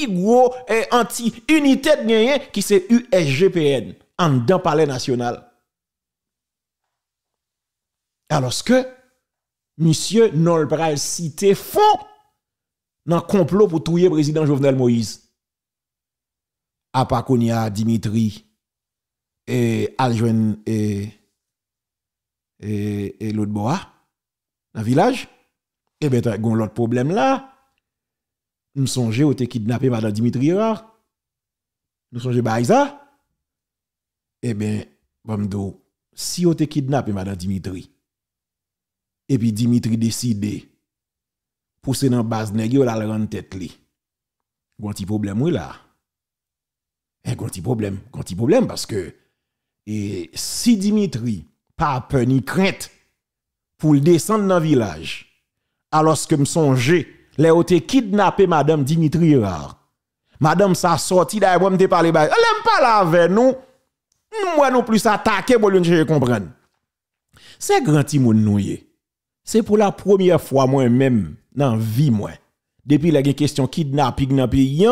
gros eh, anti-unité de gagné qui c'est USGPN, en dedans palais national. Alors que, monsieur non le cité fond dans complot pour tuer le président Jovenel Moïse. À part qu'on y a Dimitri et Aljouen et, et, et l'autre bois dans le village, eh bien, a l'autre problème là. Nous songeons au kidnappé madame Dimitri Erard. Nous songeons ça. Eh bien, bon, si on te kidnappé madame Dimitri, et puis Dimitri décide pousser dans base nèg yo la rendre tête li. Gon petit problème là. Un gon petit problème, gon problème parce que si Dimitri pas peur ni crainte pour descendre dans le village alors que me songer les kidnappé madame Dimitri Rare. Madame ça sorti d'ailleurs moi me parler ba. Elle aime pas là avec nous. Moi non plus attaquer pour le comprendre. C'est grand timoun nou C'est pour la première fois moi-même dans vie moi. Depuis la question kidnapping dans pays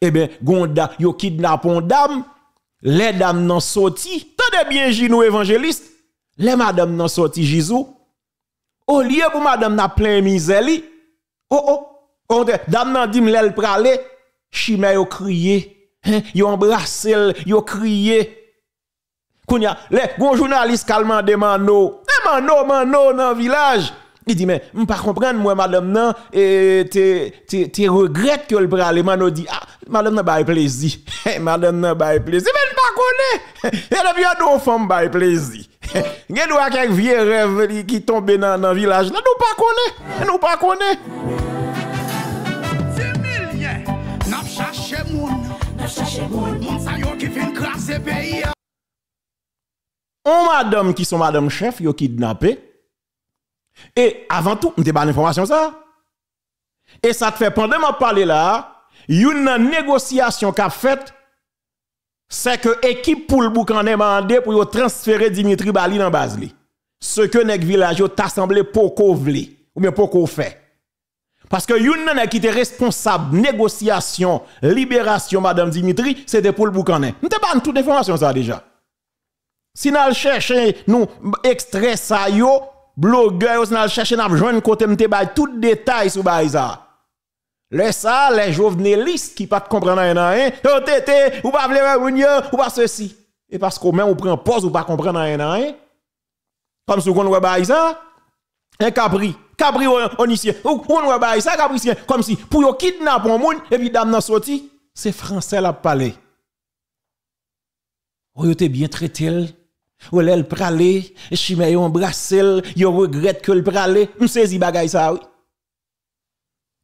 eh bien gonda yo kidnappe une dame les dames n'ont sorti. Tendez bien Jinou évangéliste. Les madame n'ont sorti Jésus au lieu pour madame n'a plein misère oh oh. Dame nan dit m'lel pralé chimè yo crié hein, yo embrassé yo crié Kounya, les gon journaliste calmement demande no, demande mano dans village il dit, mais, je pas comprendre, moi, madame, non, et tu regrettes que le bras mano dit, ah, madame, n'a pas plaisir. madame, n'a pas plaisir. Mais, pas connaît. Et le vieux de femme, pas plaisir. Il y a quelques vieux rêves qui tombent dans le village, là, nous pas connaît. Nous pas connaît. N'a cherché moun, sa yo qui fin. On madame qui sont madame chef, yo kidnappé. Et avant tout, je pas l'information ça. Et ça te fait pendant que parler là, une négociation qu'a faite, c'est que l'équipe pour le boucan demandé pour transférer Dimitri Bali dans base ce que nèg village yo t'a semblé poko vle ou bien poko fait. Parce que yon nan qui était responsable négociation, libération madame Dimitri, c'était pour le boucanet. N'était pas toute information ça déjà. Si nous chercher nous extrait ça yo, blogueur, si nous chercher n'a joindre côté m'te bay tout détail sur bay ça. Les ça, les jovenelistes qui pas comprendre rien oh tété, ou pas vle ou pas ceci. Et parce qu'on même ou prend pause ou pas comprendre rien. Comme si on voit ça, un capri, capri on ici, on voit ça capri comme si pour yo kidnapper un monde et puis dame nan sorti, c'est français la parler. Ou yo bien traité ou elle pralé, chime yo embrassé, yo regrette que le pralé, m saisi bagay ça oui.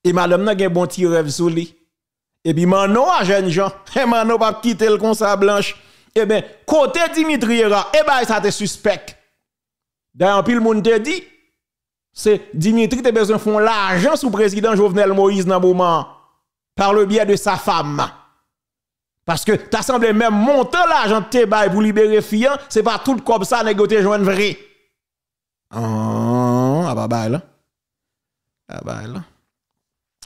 Et madame n'a gen bon petit rêve sous. Et puis manon a jeune gens, et manon pas quitter le comme ça blanche. Eh ben côté Dimitri Era, eh ben ça te suspect. D'ailleurs, pile monde te dit, c'est Dimitri te besoin font l'argent sous président Jovenel Moïse dans moment par le biais de sa femme. Parce que t'as semblé même monter l'argent de pour libérer fiant, c'est pas tout comme ça négocier joindre vrai. Ah, ah bah bah là. Ah bah là.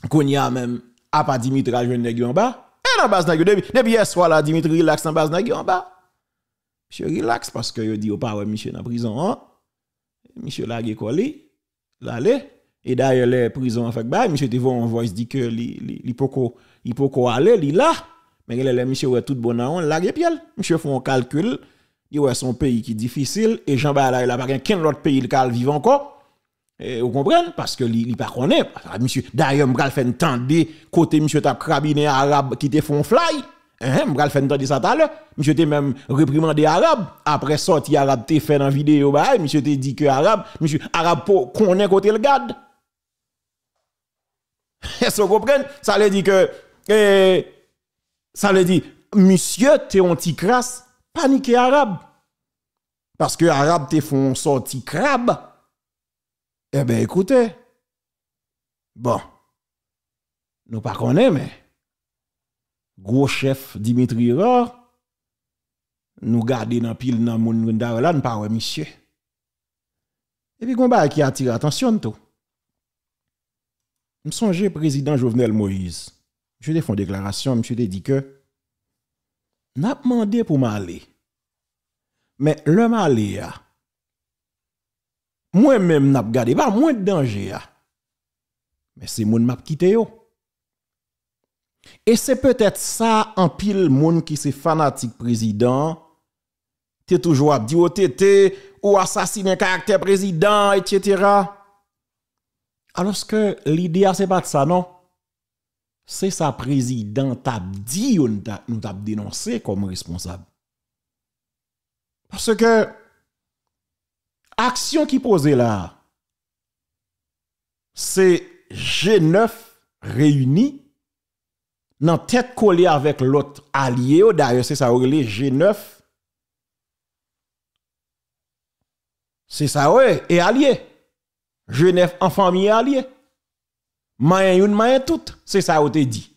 Kounya même a pas Dimitri a joindre en bas. Et dans base depuis depuis hier soir là Dimitri relax dans base en bas. Monsieur relax parce que yo dit au pas monsieur dans prison. Hein? monsieur l'a collé, l'aller. Et d'ailleurs, les prisons en fait, bah, monsieur te voit en voice dit que il poko, il poko aller, il là. Mais le monsieur ouais tout bon on la piel. Monsieur font un calcul, il ouais son pays qui est difficile et Jean là il a pas qu'un autre pays le vivre encore. Et vous comprenez? Parce que il pas connaît monsieur d'ailleurs m'gal fait entendre côté monsieur t'a crabiné arabe qui te font fly. Hein, m'bral fait entendre ça tout à l'heure. Monsieur t'es même réprimandé arabe. Après sorti arabe t'es fait dans vidéo bah, monsieur t'es dit que arabe, monsieur arabe connaît côté le garde. Est-ce que vous comprenez? Ça veut dire que eh, ça veut dire monsieur t'es anti crasse, paniqué arabe. Parce que arabe t'es font sorti crabe. Eh ben écoutez. Bon. Nous pas connaît mais gros chef Dimitri Ra, nous garder dans pile dans moun là, nous pas monsieur. Et puis, combat qui attire attention tout. Je songe président Jovenel Moïse. Je fais une déclaration, monsieur dit que n'a demandé pour m'aller. Mais le m'aller moi-même n'a gardé pas moins de danger Mais c'est mon m'a quitté. Et c'est peut-être ça en pile monde qui c'est fanatique président. T'es toujours à dire tété ou assassiner caractère président, etc. Alors que l'idée c'est pas de ça, non? Se sa prezident tap di yo nou tap denonse kom responsab. Parce ke aksyon ki pose la, se G9 reyuni nan tet kole avèk lot alye yo, daye se sa orle G9, se sa orle e alye, G9 anfami alye, Mayen yon, mayen tout. C'est ça, on te dit.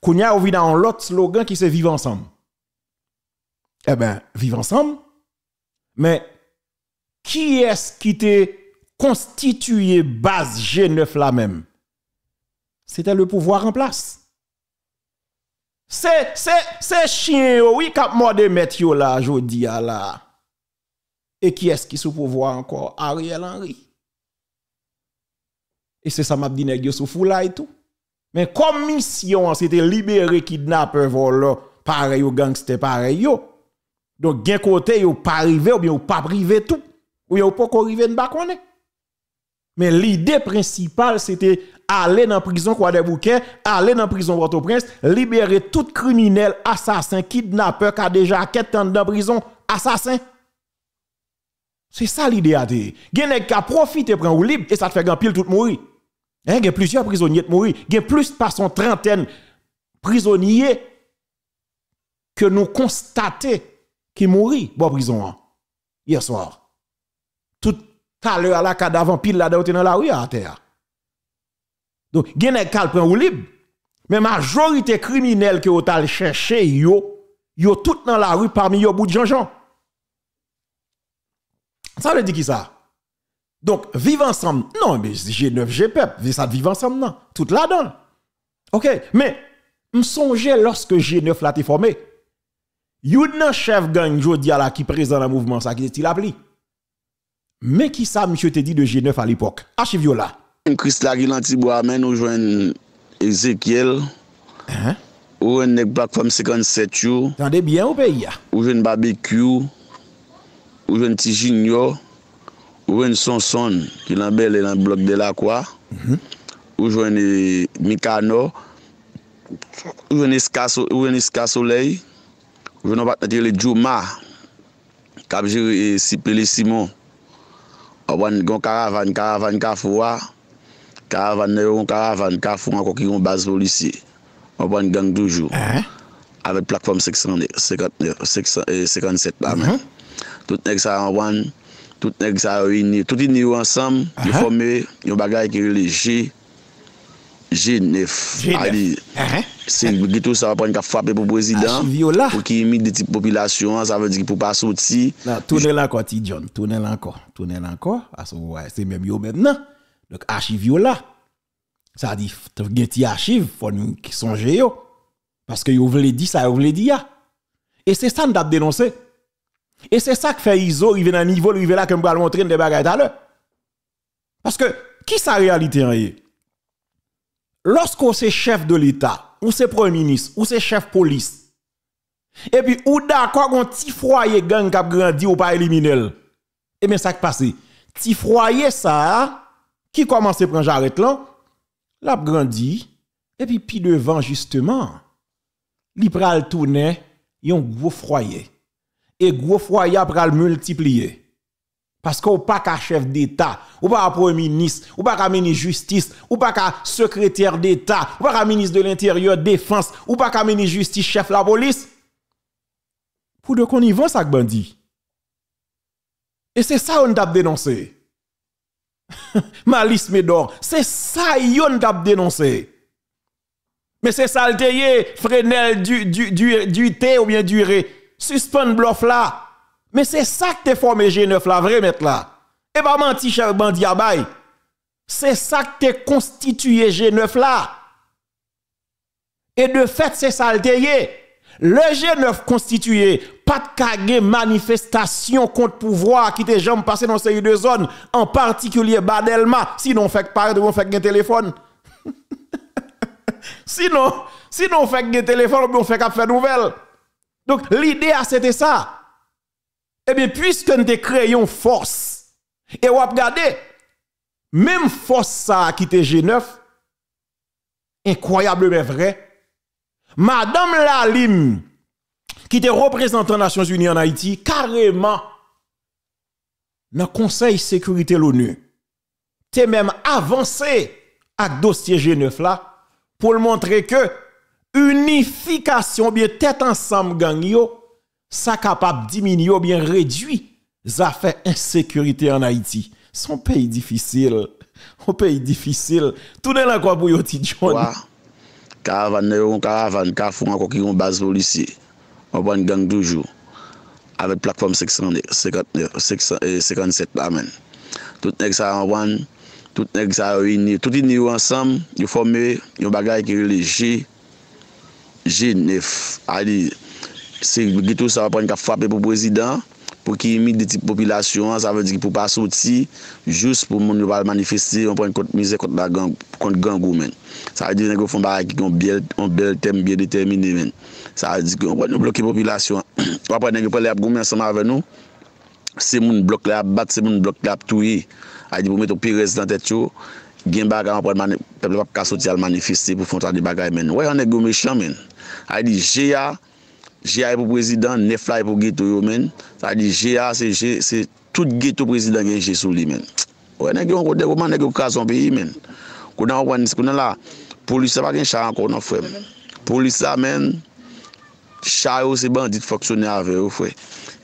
Kounya, vit dans l'autre slogan qui c'est vivre ensemble. Eh ben, vivre ensemble. Mais, qui est-ce qui t'a constitué base G9 là même? C'était le pouvoir en place. C'est c'est chien oui k'ap morde met yo là jodi là. Et qui est-ce qui sous pouvoir encore? Ariel Henry. Et c'est ça m'a dit nèg yo sous foula et tout. Mais comme mission c'était libérer kidnappeur voleur pareil au gangster pareil yo. Donc gen côté yo pas arrivé ou bien ou pas privé tout. Ou yo pas arrivé n'ba connaît. Mais l'idée principale c'était aller dans prison quoi des bouquets, aller dans prison Port-au-Prince, libérer tout criminel, assassin, kidnappeur qui a déjà quête dans prison, assassin. C'est ça l'idée à dire. Gen qui a profité prendre libre et ça te fait grand pile tout mourir. Hein, il y a plusieurs prisonniers qui mourir, il y a plus par son trentaine prisonniers que nous constatons qui mourir bon prison hein, hier soir. Tout à l'heure la cadavre pile là dans la rue à terre. Donc, gen kal prend ou libre. Mais majorité criminelle que vous avez cherché, yo, yo tout dans la rue parmi yo bout de Jean-Jean. Ça veut dire qui ça? Donc, vivre ensemble. Non, mais G9, GPEP, ça vivre ensemble, non. Tout là-dedans. OK, mais me songe lorsque G9 l'a été formé. Yon chef gang jodi la qui présent dans le mouvement ça qui est il appelé. Mais qui ça monsieur te dit de G9 à l'époque? Archive là. Christ la qui l'antibois men ou joine Ezekiel. Hein? Ou un nek plateforme 57 yo. Tendez bien au pays. Ou joine barbecue. Ou joine ti junior. Owen Sonson ki lan bel e lan blok de la kwa. Mm -hmm. Ou jwen e Mikano. Ou jwen e Ska Soleil. Ou jwen an bat natye le Djouma. Kap jiri e Sipele Simon. Ou wan gon karavan, karavan ka fwa. Karavan ne yon karavan ka fwa anko ki yon baz polisi. Ou wan gang toujou. Eh? Avet platform 657 eh, la men. Mhm. Tout nek sa an wan... tout nek sa réuni, tout ini yo ansam, yo Uh-huh. forme yon bagay ki rele G, G9. G9. Ali, Hein se gito sa wapon ka frappe pou prezident, Archive là. pou ki imi de tip populasyon, sa ve di ki pou pa soti. Non, tournez là encore, John. Tournez là encore. Tournez là encore. À c'est même yo maintenant. Donc, archive là. Ça dit, gen ti archive, faut nous qui songe yo. Parce que yo vle dit ça, yo dit ya. Et c'est ça nous avons dénoncé. Et c'est ça que fait Iso, il vient à un niveau, il vient là, comme le montrer des bagages à l'heure. Parce que, qui sa réalité en est? Lorsqu'on c'est chef de l'État, ou c'est premier ministre, ou c'est chef police, et puis, ou d'accord, un petit foyer gang qui a grandi ou pas éliminer. Et bien, ça qui passe. Petit ça, qui commence à prendre j'arrête là, l'a grandi, et puis, puis devant, justement, li pral tourner, yon gros foyer. Et gros foyer pral multiplier. Parce qu'on pas qu'à chef d'État, ou pas premier ministre, ou pas qu'à ministre justice, ou pas qu'à secrétaire d'État, ou pas qu'à ministre de l'Intérieur, défense, ou pas qu'à ministre justice, chef la police. Pour de va, ça bandit. Et c'est ça on t'a dénoncé. Malice Médor, c'est ça yon t'a dénoncé. Mais c'est ça le teye, Fresnel du, du, du, du thé ou bien du ré. Suspend bluff là. Mais c'est ça que t'es formé G9 là, vrai mettre là. Et pas menti, cher bandit. C'est ça que t'es constitué G9 là. Et de fait, c'est ça le. Le G9 constitué, pas de kage manifestation contre pouvoir qui te jamais passé dans série de zones, en particulier Badelma, sinon fait pas de fait un téléphone. sinon, sinon on fait un téléphone, on fait qu'à faire nouvelle. Donc l'idée c'était ça. Eh bien, puisque nous une force, et on regardez, même force ça qui était G9, incroyable vrai, Madame Lalim, qui était représentant des Nations Unies en Haïti, carrément, dans le Conseil sécurité de l'ONU, t'es même avancé avec dossier G9 là, pour montrer que unification, bien tête ensemble gang yo, ça capable diminuer bien réduire ça fait insécurité en Haïti. Son pays difficile, un pays difficile. Tout est là quoi pour yo John. Wa, karavan ne yon karavan Kafou anko ki yon base policier. On wan gang toujou. Avec plateforme 57 la men. Tout nek sa an wan, tout nek sa réuni, tout ini yo ansam, yo forme yon bagay rele G, G9 Ali se gito sa apan ka fwape pou prezident pou ki imi de tip populasyon, sa ve di ki pou pa soti jous pou moun yo pal manifesti yon pren kont mize kont la gang kont gangou men sa ve di nan yo fon barak ki yon bel, yon bel tem biye determine men sa ve di ki yon pren nou bloki Wapren apan yo pal ap goumen seman ave nou se moun blok la ap bat se moun blok la ap touye a di pou met ou pi rezidant et yo. Gen baga wapren pren manifesti peple pap ka soti al manifesti pou fon fontan di bagay men wè yon e go mechan men a di GA, GA e pou prezident, nef la e pou geto yo men, a di GA se, se, se tout geto prezident gen je sou li men. Ouè, nè gen yon kote kouman nè gen yon kason peyi men. Kou nan wè, kou nan la, polisa pa gen chan kon nan fwe men. Polisa men, chan yo se bandit foksyoner ave yo fwe.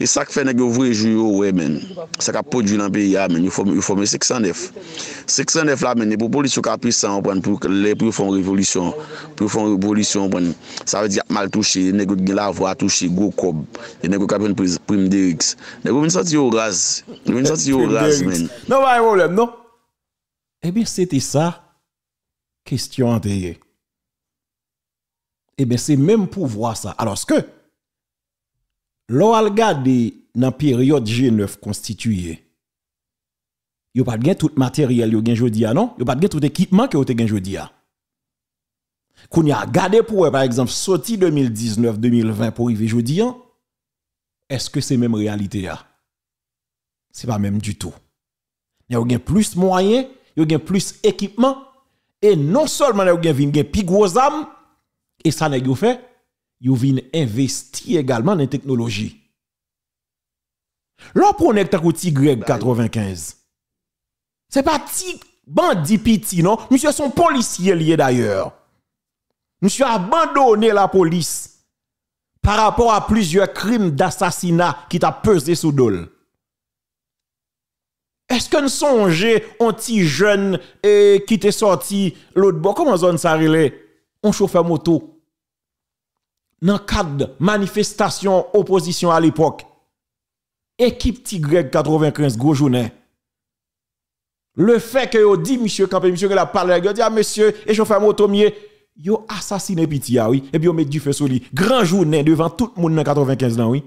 E sak fe neg yo vwe ju yo we men. Sak ap podju nan peyi ya men. Yo fome 609. 609 la men. E pou polisyon ka pisan pren pou le pou fon revolisyon. Pou fon revolisyon pren. Sa ve di ap mal touche. E neg yo gen la vwa touche. Go kob. E neg yo ka pren prim derix. Neg yo men sati yo raz. Neg sati yo raz men. Non va yon problem non? Ebe se te sa. Kestyon anteye. Ebe se menm pou vwa sa. Aloske. Que, l'on a regardé dans la période G9 constituée, il n'y a pas de tout matériel qui a jodi non? Il n'y a pas de tout équipement qui a gen jodi a. Qu'on a regardé pour, par exemple, sorti 2019-2020 pour arriver jodi est-ce que c'est même réalité là? C'est pas même du tout. Il y a plus moyens, il y a plus d'équipement, et non seulement il y a plus gros armes, et ça n'a fait, il vient investir également dans la technologie. Là, pour un Greg 95, c'est pas petit bandit petit, non? Monsieur son policier lié d'ailleurs. Monsieur a abandonné la police par rapport à plusieurs crimes d'assassinat qui t'a pesé sous dol. Est-ce que nous songeons un petit jeune eh, qui t'est sorti l'autre bord, comment zone ça On chauffeur moto. dans le cadre de manifestation opposition à l'époque, équipe Tigre 95 gros journée. Le fait que yo dit monsieur Campé, monsieur qui la parlé, yo dit ah monsieur et chauffeur motomier, yo assassiné piti ah oui, et puis yo met du feu sur lui. Grand journée devant tout le monde dans 95 ans oui.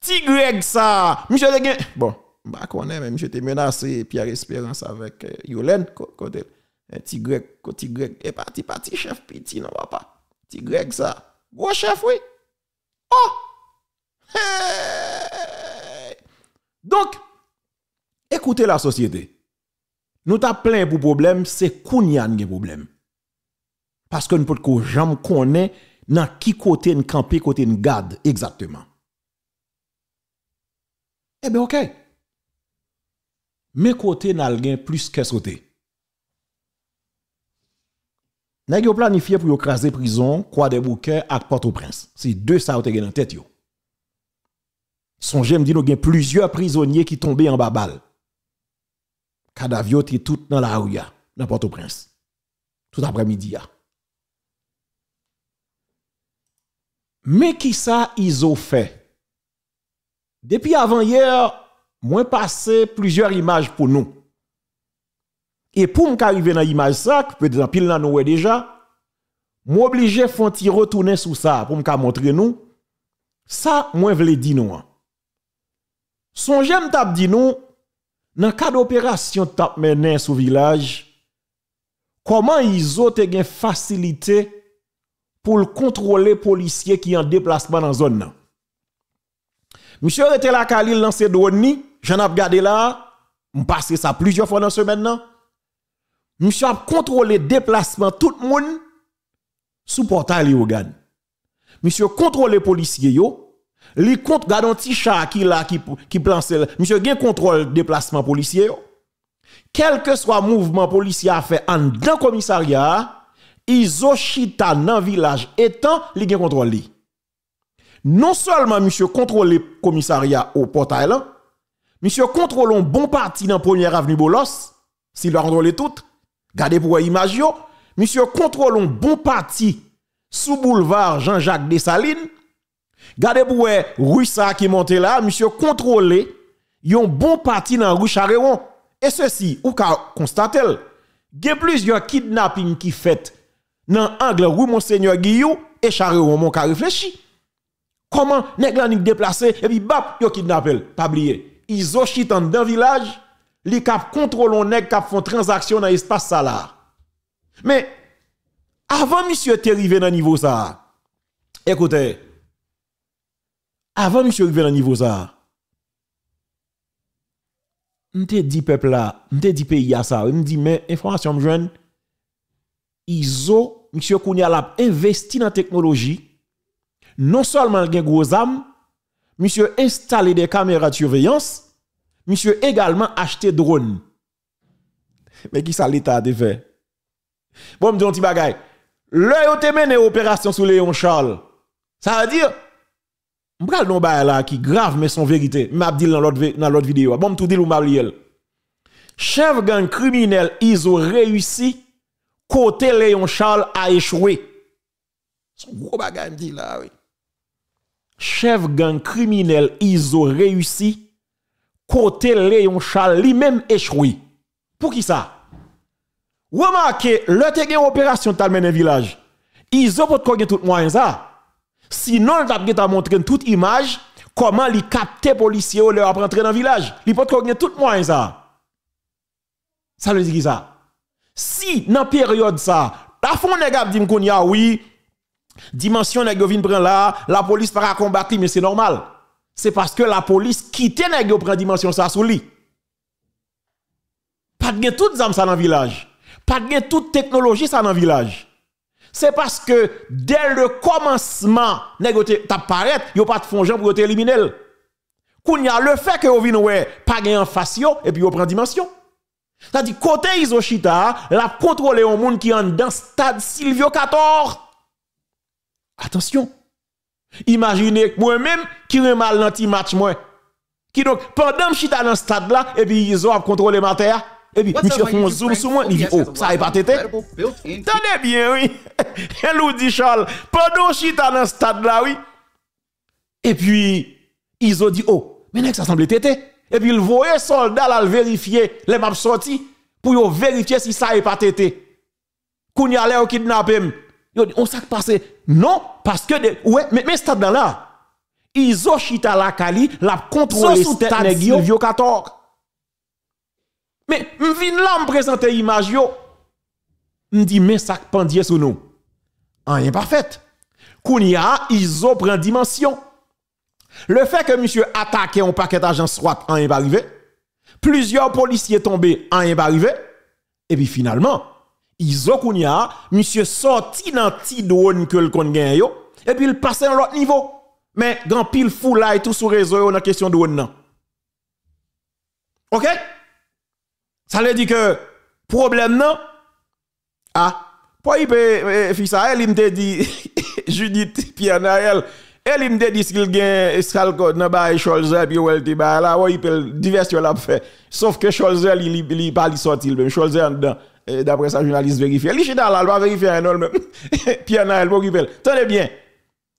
Tigre ça, monsieur de bon, bah connaît mais monsieur t'es menacé Pierre Espérance avec euh, Yolène côté eh, Tigre côté Tigre et eh, parti parti chef piti non papa. Ti Greg sa. Gros chef, oui. Oh! Hey! Donc, écoutez la société. Nous t'a plein pour problème, c'est Kounyan qui problème. Parce que nous ne pouvons jamais connaître dans qui côté nous camper, côté nous garde exactement. Eh bien, ok. Mais côté n'a plus qu'à sauter. N'a yo planifié pour écraser prison, Croix des Bouquets à Port-au-Prince. C'est deux ça te dans tête yo. Songez me dit nous plusieurs prisonniers qui tombaient en babal. Cadavio était tout dans la rue dans Port-au-Prince. Tout après-midi Mais qui ça ils ont fait? Depuis avant hier, moi passé plusieurs images pour nous. Et pour m'arriver dans l'image ça, peut-être pile là nous déjà, m'obligé font retourner sur ça pour me montrer nous. Ça moi vle dire nous. Songez m'tap dit nous dans cas d'opération tap mené sous village comment ils ont une facilité pour contrôler policiers qui en déplacement dans zone là. Monsieur était là Khalil lancé drone ni j'en ai regardé là, on passe ça plusieurs fois dans la semaine. Non? Monsieur a contrôlé déplacement tout le monde sous portail organe. Monsieur contrôle les policiers yo, li compte gardon petit chat qui là qui qui monsieur gain contrôle déplacement policier yo. Quel que soit mouvement policier a fait en dans commissariat, chita dans village étant li gain contrôle. Non seulement monsieur contrôle le commissariat au portail Monsieur contrôle un bon parti dans première avenue Bolos, s'il va contrôler tout, gardez pour image Monsieur contrôle un bon parti sous boulevard Jean-Jacques Dessalines. Gardez pour rue ça qui monte là, monsieur contrôle un bon parti dans rue Charéon. Et ceci, ou ka constater, il y a plusieurs kidnappings qui fait dans angle rue Monseigneur Guillou et Charéon mon ka réfléchi. Comment nèg la déplacé? Et puis bap yo kidnappé, pas oublier. Ils ont dans village, li cap contrôlent nèg cap font transaction dans espace ça là. Mais avant monsieur te arrivé dans niveau ça. Écoutez, avant monsieur arrivé dans niveau ça. M'te dit peuple là, m'te dit pays à ça, me dit mais information me jeune ISO monsieur Kounia l'a investi dans technologie. Non seulement il gros âme, monsieur installé des caméras de surveillance, monsieur également acheté drone. Mais qui ça l'État a fait? Bon, me dis un petit bagay. Le yo te mené opération sous Léon Charles. Ça veut dire, m'bral non ba là qui grave mais son vérité. M'a dit dans l'autre dans l'autre vidéo. Bon, tout dit ou m'a chef gang criminel ils ont réussi côté Léon Charles a échoué. Son gros bagage dit là oui. Chef gang criminel ils ont réussi côté Léon Charles lui-même échoué. Pour qui ça Remarquez, le te gen opération tal men village. Ils ont pas tout moyen ça. Sinon, il t'a montré toute image comment li capter policiers ou leur rentrer dans village. Il pas tout moyen ça. Ça veut dire ça. Si dans période ça, la fond nèg a dit oui, dimension nèg vinn là, la police pas combattre mais c'est normal. C'est parce que la police quitte nèg prend dimension ça sous lui. Pas de tout ça dans village. Pas de toute technologie ça dans village. C'est parce que dès le commencement, négocier t'a paraître, yo pas de fond pour éliminer. y a le fait que vous vinn ouais pas gain en face et puis vous prend dimension. C'est-à-dire côté Isochita, la contrôler un monde qui est dans stade Silvio 14. Attention. Imaginez moi-même qui est mal dans match moi. Qui donc pendant chita dans stade là et puis ils ont contrôlé ma terre et puis, monsieur font un zoom sur moi, il dit, oh, ça n'est pas tété. Tenez bien, oui. Elle nous dit, Charles, pendant chita dans ce stade-là, oui. Et puis, ils ont dit, oh, mais ça semble tété. Et puis, ils voyaient soldats là vérifier les maps sortis pour vérifier si ça n'est pas tété. Qu'on y allait kidnappé. On s'est passé. Non, parce que, ouais, mais, mais stade là, ils ont chita la Kali, la contrôlé stade Silvio 14. Mais m'vin là me présenter image yo. M'di mais ça pendier sous nous. Rien pas fait. Kounia iso prend dimension. Le fait que monsieur attaqué un paquet d'agents SWAT rien pas arrivé. Plusieurs policiers tombés rien pas arrivé. Et puis finalement, iso kounia monsieur sorti dans petit drone que le kon yo. Et puis il passe à l'autre niveau. Mais grand pile fou là et tout sur réseau dans question drone nan. OK? Ça veut dire que problème non? Ah. Pour il fils ça il me dit Judith Pierre Naël elle me dit qu'il gagne escal dans ba Scholzer puis elle dit ba là il peut diversion l'a fait. Sauf que Scholzer il il pas sorti même Scholzer dedans d'après ça journaliste vérifié là il va vérifier un autre même Pierre Naël pour qu'il tenez bien.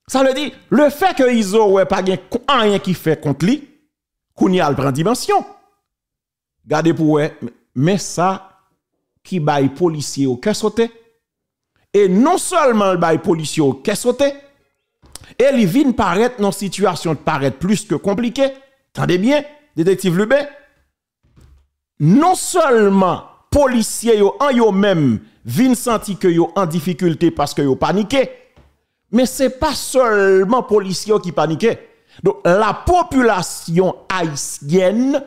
Ça veut dire le fait que Iso ouais pas rien qui fait contre lui Kounia prend dimension. Gardez pour mais ça qui baille policier au qu'est sauté et non seulement le bail policier au qu'est sauté et il vient paraître dans situation de paraître plus que compliquée attendez bien détective Lubé. Non seulement policier yo en yo même vin senti que yo en difficulté parce que yo paniqué mais c'est pas seulement policier qui paniqué donc la population haïtienne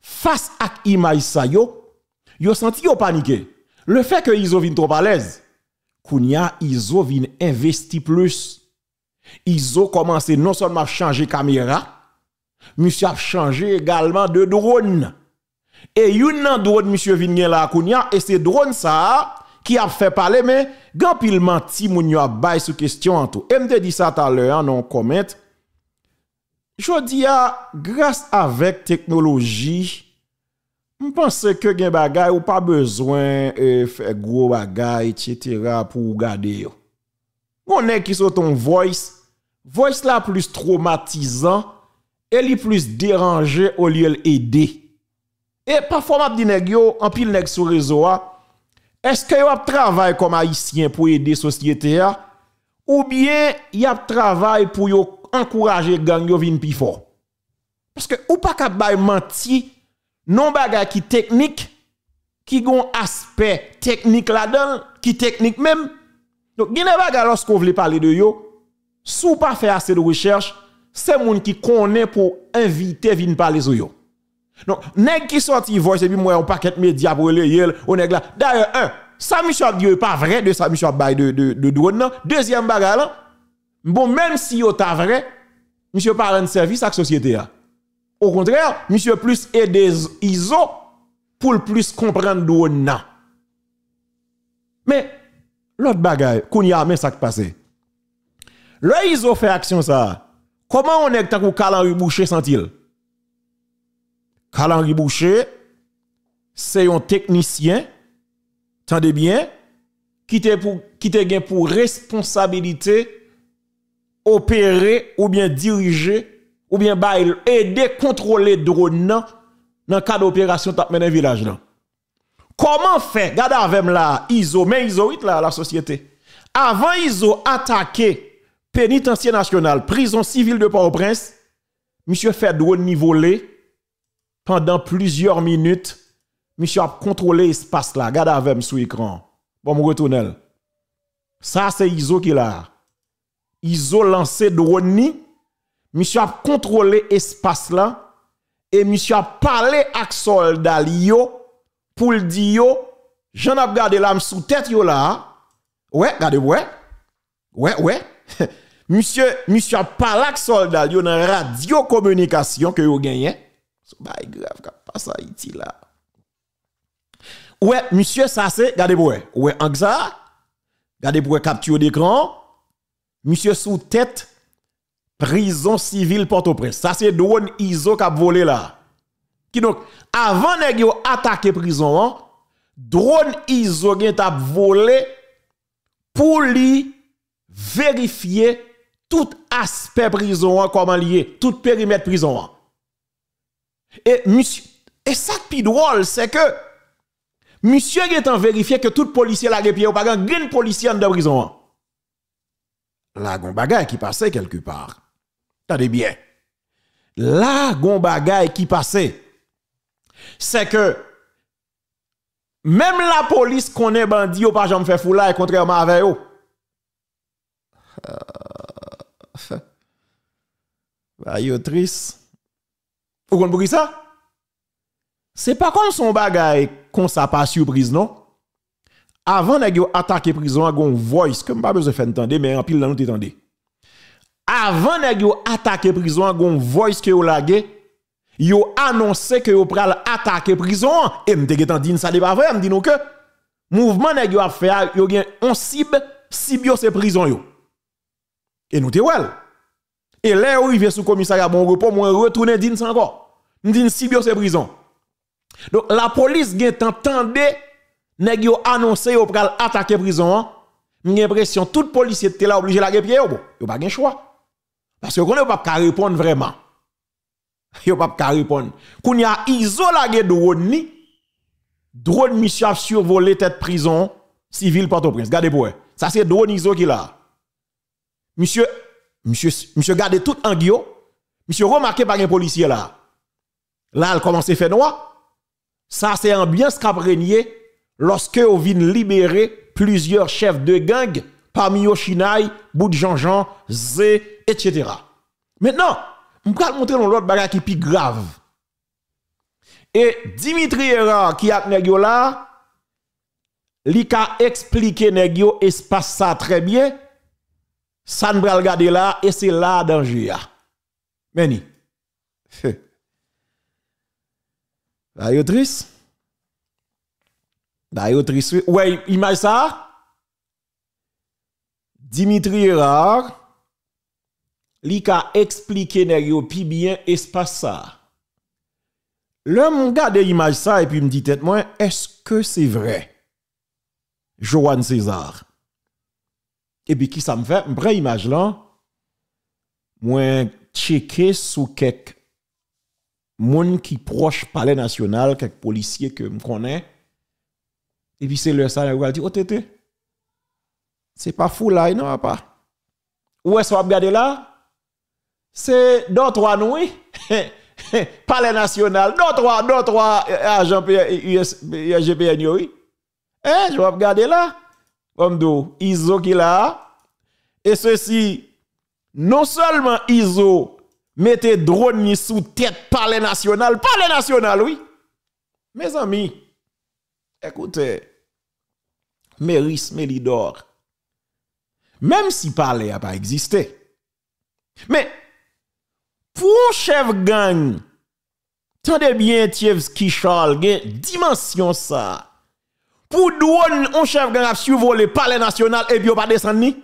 face à l'image ça yo, yo senti yo paniqué. Le fait que ils ont trop à l'aise, ils ont investi plus. Ils ont commencé non seulement à changer caméra, monsieur a changé également de drone. Et yon nan drone monsieur Vignan la kounya, et se drone sa qui a fait parler, mais grand pile menti moun yo a bay sous question en tout. Et m'te dit ça tout à l'heure, non comment. Jodi a, ah, grâce avec technologie, m'pense que gen bagay ou pas besoin de faire gros bagay, etc. pour garder yo. On est qui sont ton voice, voice la plus traumatisant, et li plus dérangé au lieu d'aider. Et parfois nèg yo, en pile nèg sur réseau est-ce que yo travail comme haïtien pour aider société ou bien y a travail pour yo encourager gang yo vin pi fort? Parce que ou pas bay menti non bagay qui technique qui gon aspect technique là-dedans, qui technique même. Donc gine bagay lorsqu'on veut parler de yo, sous pas faire assez de recherche, c'est moun qui connaît pour inviter vin parler sur yo. Donc nèg qui sorti voice et puis moi un paquet média pour yel, on nèg là. D'ailleurs un, ça monsieur a pas vrai de ça monsieur a de de de drone Deuxième bagay là, Bon, même si yo ta vrai, monsieur pas rendre service à la société. Au contraire, monsieur plus aider ISO pour le plus comprendre d'où Mais, l'autre bagaille, qu'on y a, mais ça qui passe. Le ISO fait action ça. Comment on est que Calan Boucher sent-il? Karl-Henri Boucher, c'est un technicien, tendez bien, qui te pour, qui te gain pour responsabilité opérer ou bien diriger ou bien bail aider contrôler drone dans le cadre d'opération tap mené village là. Comment faire gade avec là ISO mais ISO 8 là la société. Avant ISO attaquer pénitencier national, prison civile de Port-au-Prince, monsieur fait drone ni voler pendant plusieurs minutes. Monsieur a contrôlé l'espace là, Gade avec sur écran. Bon, me retourne. Ça, c'est ISO qui l'a. ISO lancé drone. Monsieur a contrôlé espace là. Et monsieur a parlé avec soldat pour le dire. J'en ai regardé l'âme sous tête yo là. Ouais, regardez, ouais. Ouais, ouais. monsieur, monsieur a parlé avec soldat yo dans radio communication que yo gagné. So bay grave kap passe Haïti là. Ouais, monsieur Sassé, gardez pour Ouais, Angza, gardez pour capture d'écran. Monsieur sous tête prison civile Port-au-Prince. Ça c'est drone ISO qui a volé là. Qui donc avant nèg yo attaquer prison hein, drone ISO gen t'a volé pour lui vérifier tout aspect prison comment lié, tout périmètre prison. An. Et ça qui drôle, c'est que Monsieur est en vérifié que tout policier la pied ou pas grand policier en prison. La gon qui passait quelque part. Attendez bien. La gon qui passait. C'est que même la police connaît bandit ou pas jamais fait foula et contrairement avec eux. Euh... Bah, triste. Vous comprenez ça? C'est pas comme son bagay qu'on ça pas surprise non? Avant de attaquer prison a gon voice que pas besoin faire entendre mais en pile nous t'entendez. Avant de attaquer prison a gon voice que yo lagé yo annoncé que yo pral attaquer prison et m'te getan dit ça pas vrai me dit que mouvement nèg yo a fait yo gen on cible cible c'est prison yo. Et nous te wel. Et là où il vient sous commissariat bon repos moi retourner dit encore. M'dit cible c'est prison. Donc la police gen t'entendé nèg yo annoncé yo pral attaquer prison. J'ai l'impression tout policier était là obligé la pied yo. Yo pas gen choix. Parce que on pas répondre vraiment. Yo pas répondre. Koun y a iso la drone ni drone monsieur survolé tête prison civile Port-au-Prince. Gardez pour Ça c'est drone iso qui là. Monsieur monsieur monsieur gardez tout en guio. Monsieur remarqué par un policier là. Là, elle commence à faire noir. Ça, c'est ambiance qui a régné lorsque on vient libérer plusieurs chefs de gang parmi eux Chinaï, Bout de Jean-Jean, Zé, etc. Maintenant, je vais montrer l'autre bagage qui est plus grave. Et Dimitri Era qui a négio là, li a expliqué négio espace ça très bien. Ça ne va là et c'est là danger. Meni. D'ailleurs triste. D'ailleurs triste. Ouais, image ça. Dimitri Erard, li ka expliqué nèg pi bien espace ça. L'homme regarde image ça et puis me dit tête moi, est-ce que c'est vrai? Joanne César. Et puis, qui ça me fait? Je image là, Moi, checker sous quelques gens qui proche palais national, quelques policiers que je connais. Et puis, c'est le salaire, je dit, oh, tété, c'est pas fou là, non, pas. Où est-ce qu'on va regarder là? C'est deux, trois nouilles. palais national, deux, trois, deux, trois euh, agents USGPN, oui. Eh, je vais regarder là. Comme ISO qui là. Et ceci, non seulement ISO, mettez drone sous tête palais national, palais national, oui. Mes amis, écoutez, Méris Mélidor, même si palais n'a pas existé, mais pour chef gang, tendez bien Tievski Charles, dimension ça. Pour drone, un chef gang a survolé palais national et puis pas descendre ni.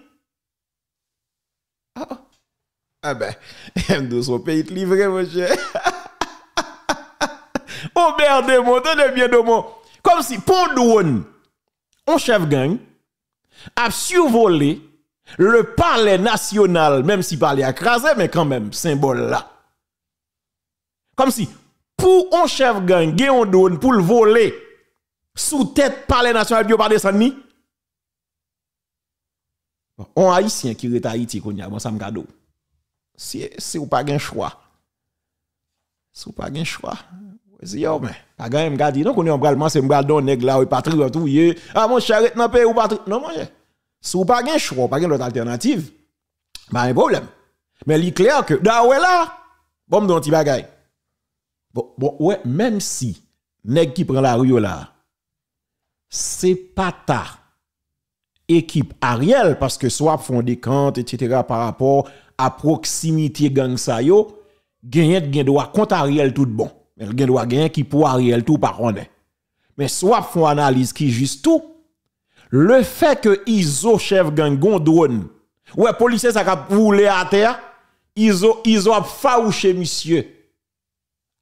Ah, ah ben, M12 son pays livré, mon cher. Robert Demont, tenez bien Demont. Comme si, pour drone, un chef gang a survolé le palais national, même si palais écrasé, mais quand même, symbole là. Comme si, pour un chef gang, un drone pour le voler, sous tête palais national, il pas descendre ni. On haïtien qui est Haïti, qu'on a, bon, ça me cadeau. Si, si ou pas un choix. Si ou pas un choix. Si yo, mais, pas gagne, m'ga dit, non, qu'on est en bral, c'est m'ga don nèg là, ou patriote, ou yé, ah, mon charrette nan pays ou patriote. Non, mon Si ou pas un choix, pas une autre alternative, pas un problème. Mais il est clair que, da ouais là, bon, m'don ti bagay. Bon, bon, ouais, même si, nèg qui prend la rue là, c'est pas ta équipe Ariel, parce que soit font des comptes, etc., par rapport à proximité gang sa yo, droit contre Ariel tout bon. Mais gen droit qui pour Ariel tout par contre. Mais soit font analyse qui juste tout, le fait que Iso chef gang gon drone, ouais, policier ça roulé à terre, Iso, Iso a faouché monsieur.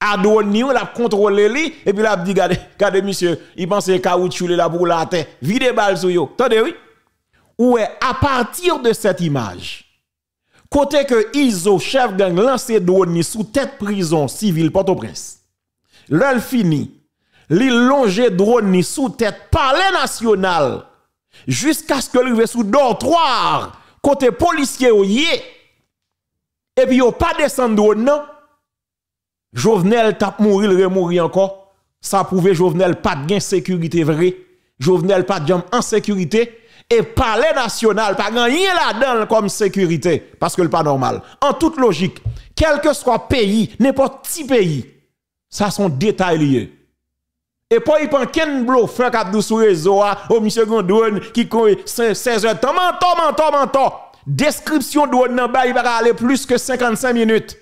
A drone ni, l'a contrôlé li, et puis l'a dit, gade, gade monsieur, il pense que caoutchouc là pour la terre, vide balle sur yo. Attendez, oui? Ouais, à partir de cette image, côté que Iso, chef gang, lancé drone ni sous tête prison civile Port-au-Prince, fini, li longe drone ni sous tête palais national, jusqu'à ce que lui sous dortoir, côté policier ou yé, et puis yo pas descendre non, Jovenel tap mourir, il remourir encore. Ça prouve Jovenel pas de gain sécurité vrai. Jovenel pas de jam en sécurité. Et palais national, pas gagné là-dedans comme sécurité. Parce que le pas normal. En toute logique, quel que soit pays, n'importe petit pays, ça sont détails liés. Et pas il prend ken bluffeur cap dou sou réseau au monsieur Gondouane qui 16 heures. Menton, menton, menton. Description douane nan ba, il va aller plus que 55 minutes.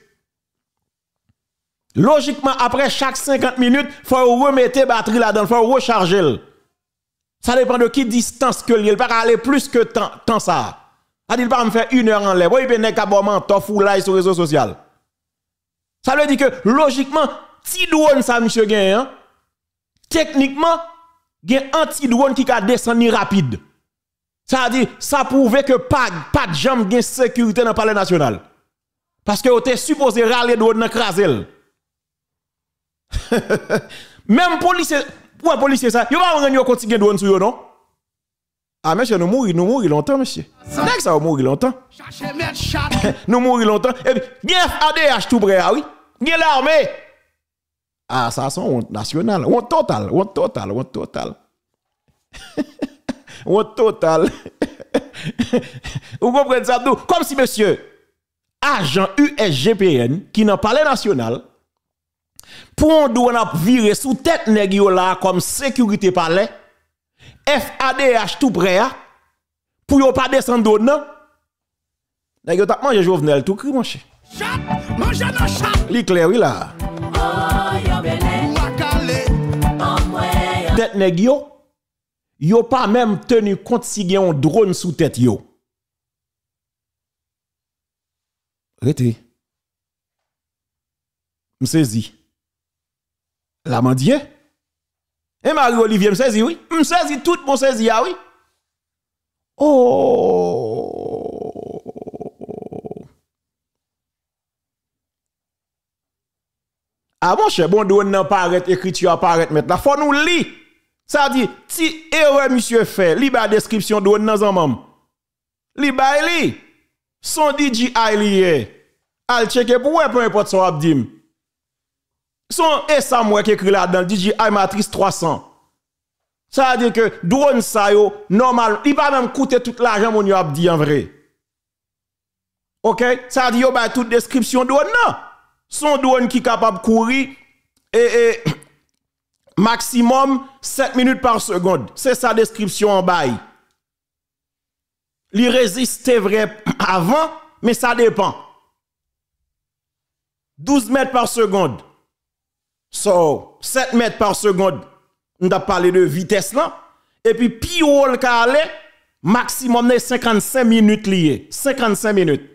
Logiquement, après chaque 50 minutes, il faut remettre batterie là-dedans, il faut recharger. Ça dépend de qui distance que il pas aller plus que temps, temps ça. Ça dit pas me faire une heure en l'air. Il peut pas tof ou là sur les réseaux sociaux. Ça veut dire que logiquement, si douane ça monsieur gagne, hein, techniquement, il y a un petit douane qui a descendu rapide. Ça veut dire, ça prouve que pas, pas de jambe de sécurité dans le palais national. Parce que vous êtes supposé râler douane dans craser. Même policier, un policier ça, va pas continuer douane sur non? Ah monsieur, nous mourons, nous mourons longtemps monsieur. C'est ça mourons longtemps? nous mourons longtemps et puis bien ADH tout près ah oui? Bien l'armée. Ah ça c'est honte nationale, honte total, honte total, honte total. honte total. Vous comprenez ça tout Comme si monsieur agent USGPN qui n'a pas national pour on doit virer sous tête nèg là comme sécurité palais. FADH tout prêt pour yo pas descendre non. Nèg yo t'a mangé Jovenel tout cri mon cher Li clair oui là. Tête nèg yo yo pas même tenu compte si gen un drone sous tête yo. Rete. M'saisi. la mandie. Et Marie-Olivier me saisit, oui. Me saisit tout mon saisi, ah oui. Oh. Ah bon, cher, bon, d'où on paraît, écriture apparaît maintenant. Faut nous lire. Ça dit, si erreur, monsieur fait, li ba description d'où nan zanmam. Li ba li. Son DJ lié. Al checker pour peu importe son abdim. Son Essa moi qui écrit là dans DJI Matrix 300. Ça veut dire que drone ça yo normal, il va même coûter tout l'argent mon yo a dit en vrai. OK, ça veut dire yo ba toute description drone non. Son drone qui capable courir et, et maximum 7 minutes par seconde. C'est sa description en bail. Il résiste vrai avant, mais ça dépend. 12 mètres par seconde. So, 7 mètres par seconde, on a parlé de vitesse là. Et puis, pi ou le maximum de 55 minutes lié. 55 minutes.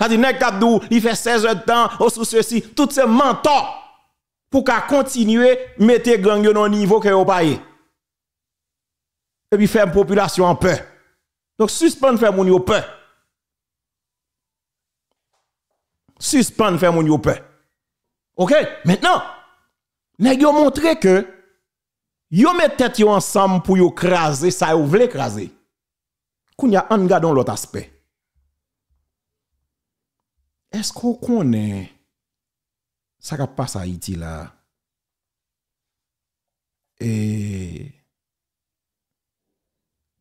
Ça dit, nek il fait 16 heures de temps, ou sous ceci, tout ce mentor pour qu'à continuer mettre gang dans niveau que yo paye. Et puis faire population en peur. Donc suspendre faire moun yo peur. Suspendre faire moun yo peur. OK? Maintenant, nèg yo montré que yo met tête yo ensemble pour yo craser ça yo vle craser. Kounya an gardon l'autre aspect. Est-ce qu'on connaît ça qui passe à Haïti là? Et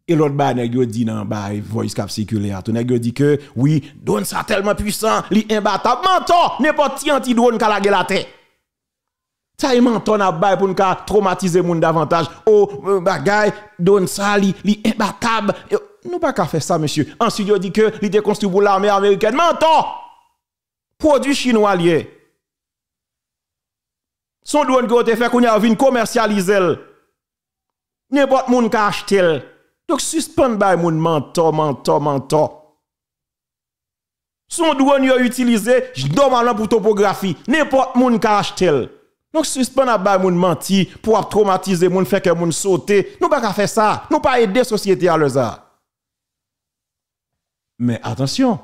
l'autre bas nèg yo dit nan ba voice cap circulé a tout nèg yo dit que oui drone ça tellement puissant li imbattable menton n'importe qui anti drone ka la la tête Ça y menton à bail pour nous traumatiser moun davantage. Oh euh, bagay donne ça li li imbattable. Nous pas qu'à faire ça monsieur. Ensuite il dit que il était construit pour l'armée américaine. Menton. Produit chinois lié. Son douane que te fait qu'on a vinn commercialiser. N'importe moun ka acheter. Donc suspend bail moun menton menton menton. Son douane yo utilisé normalement pour topographie. N'importe moun ka acheter. Donc, suspend bay moun menti pour traumatiser moun, faire que moun sauter. Nous pas faire ça. Nous pas aider société à l'heure Mais attention.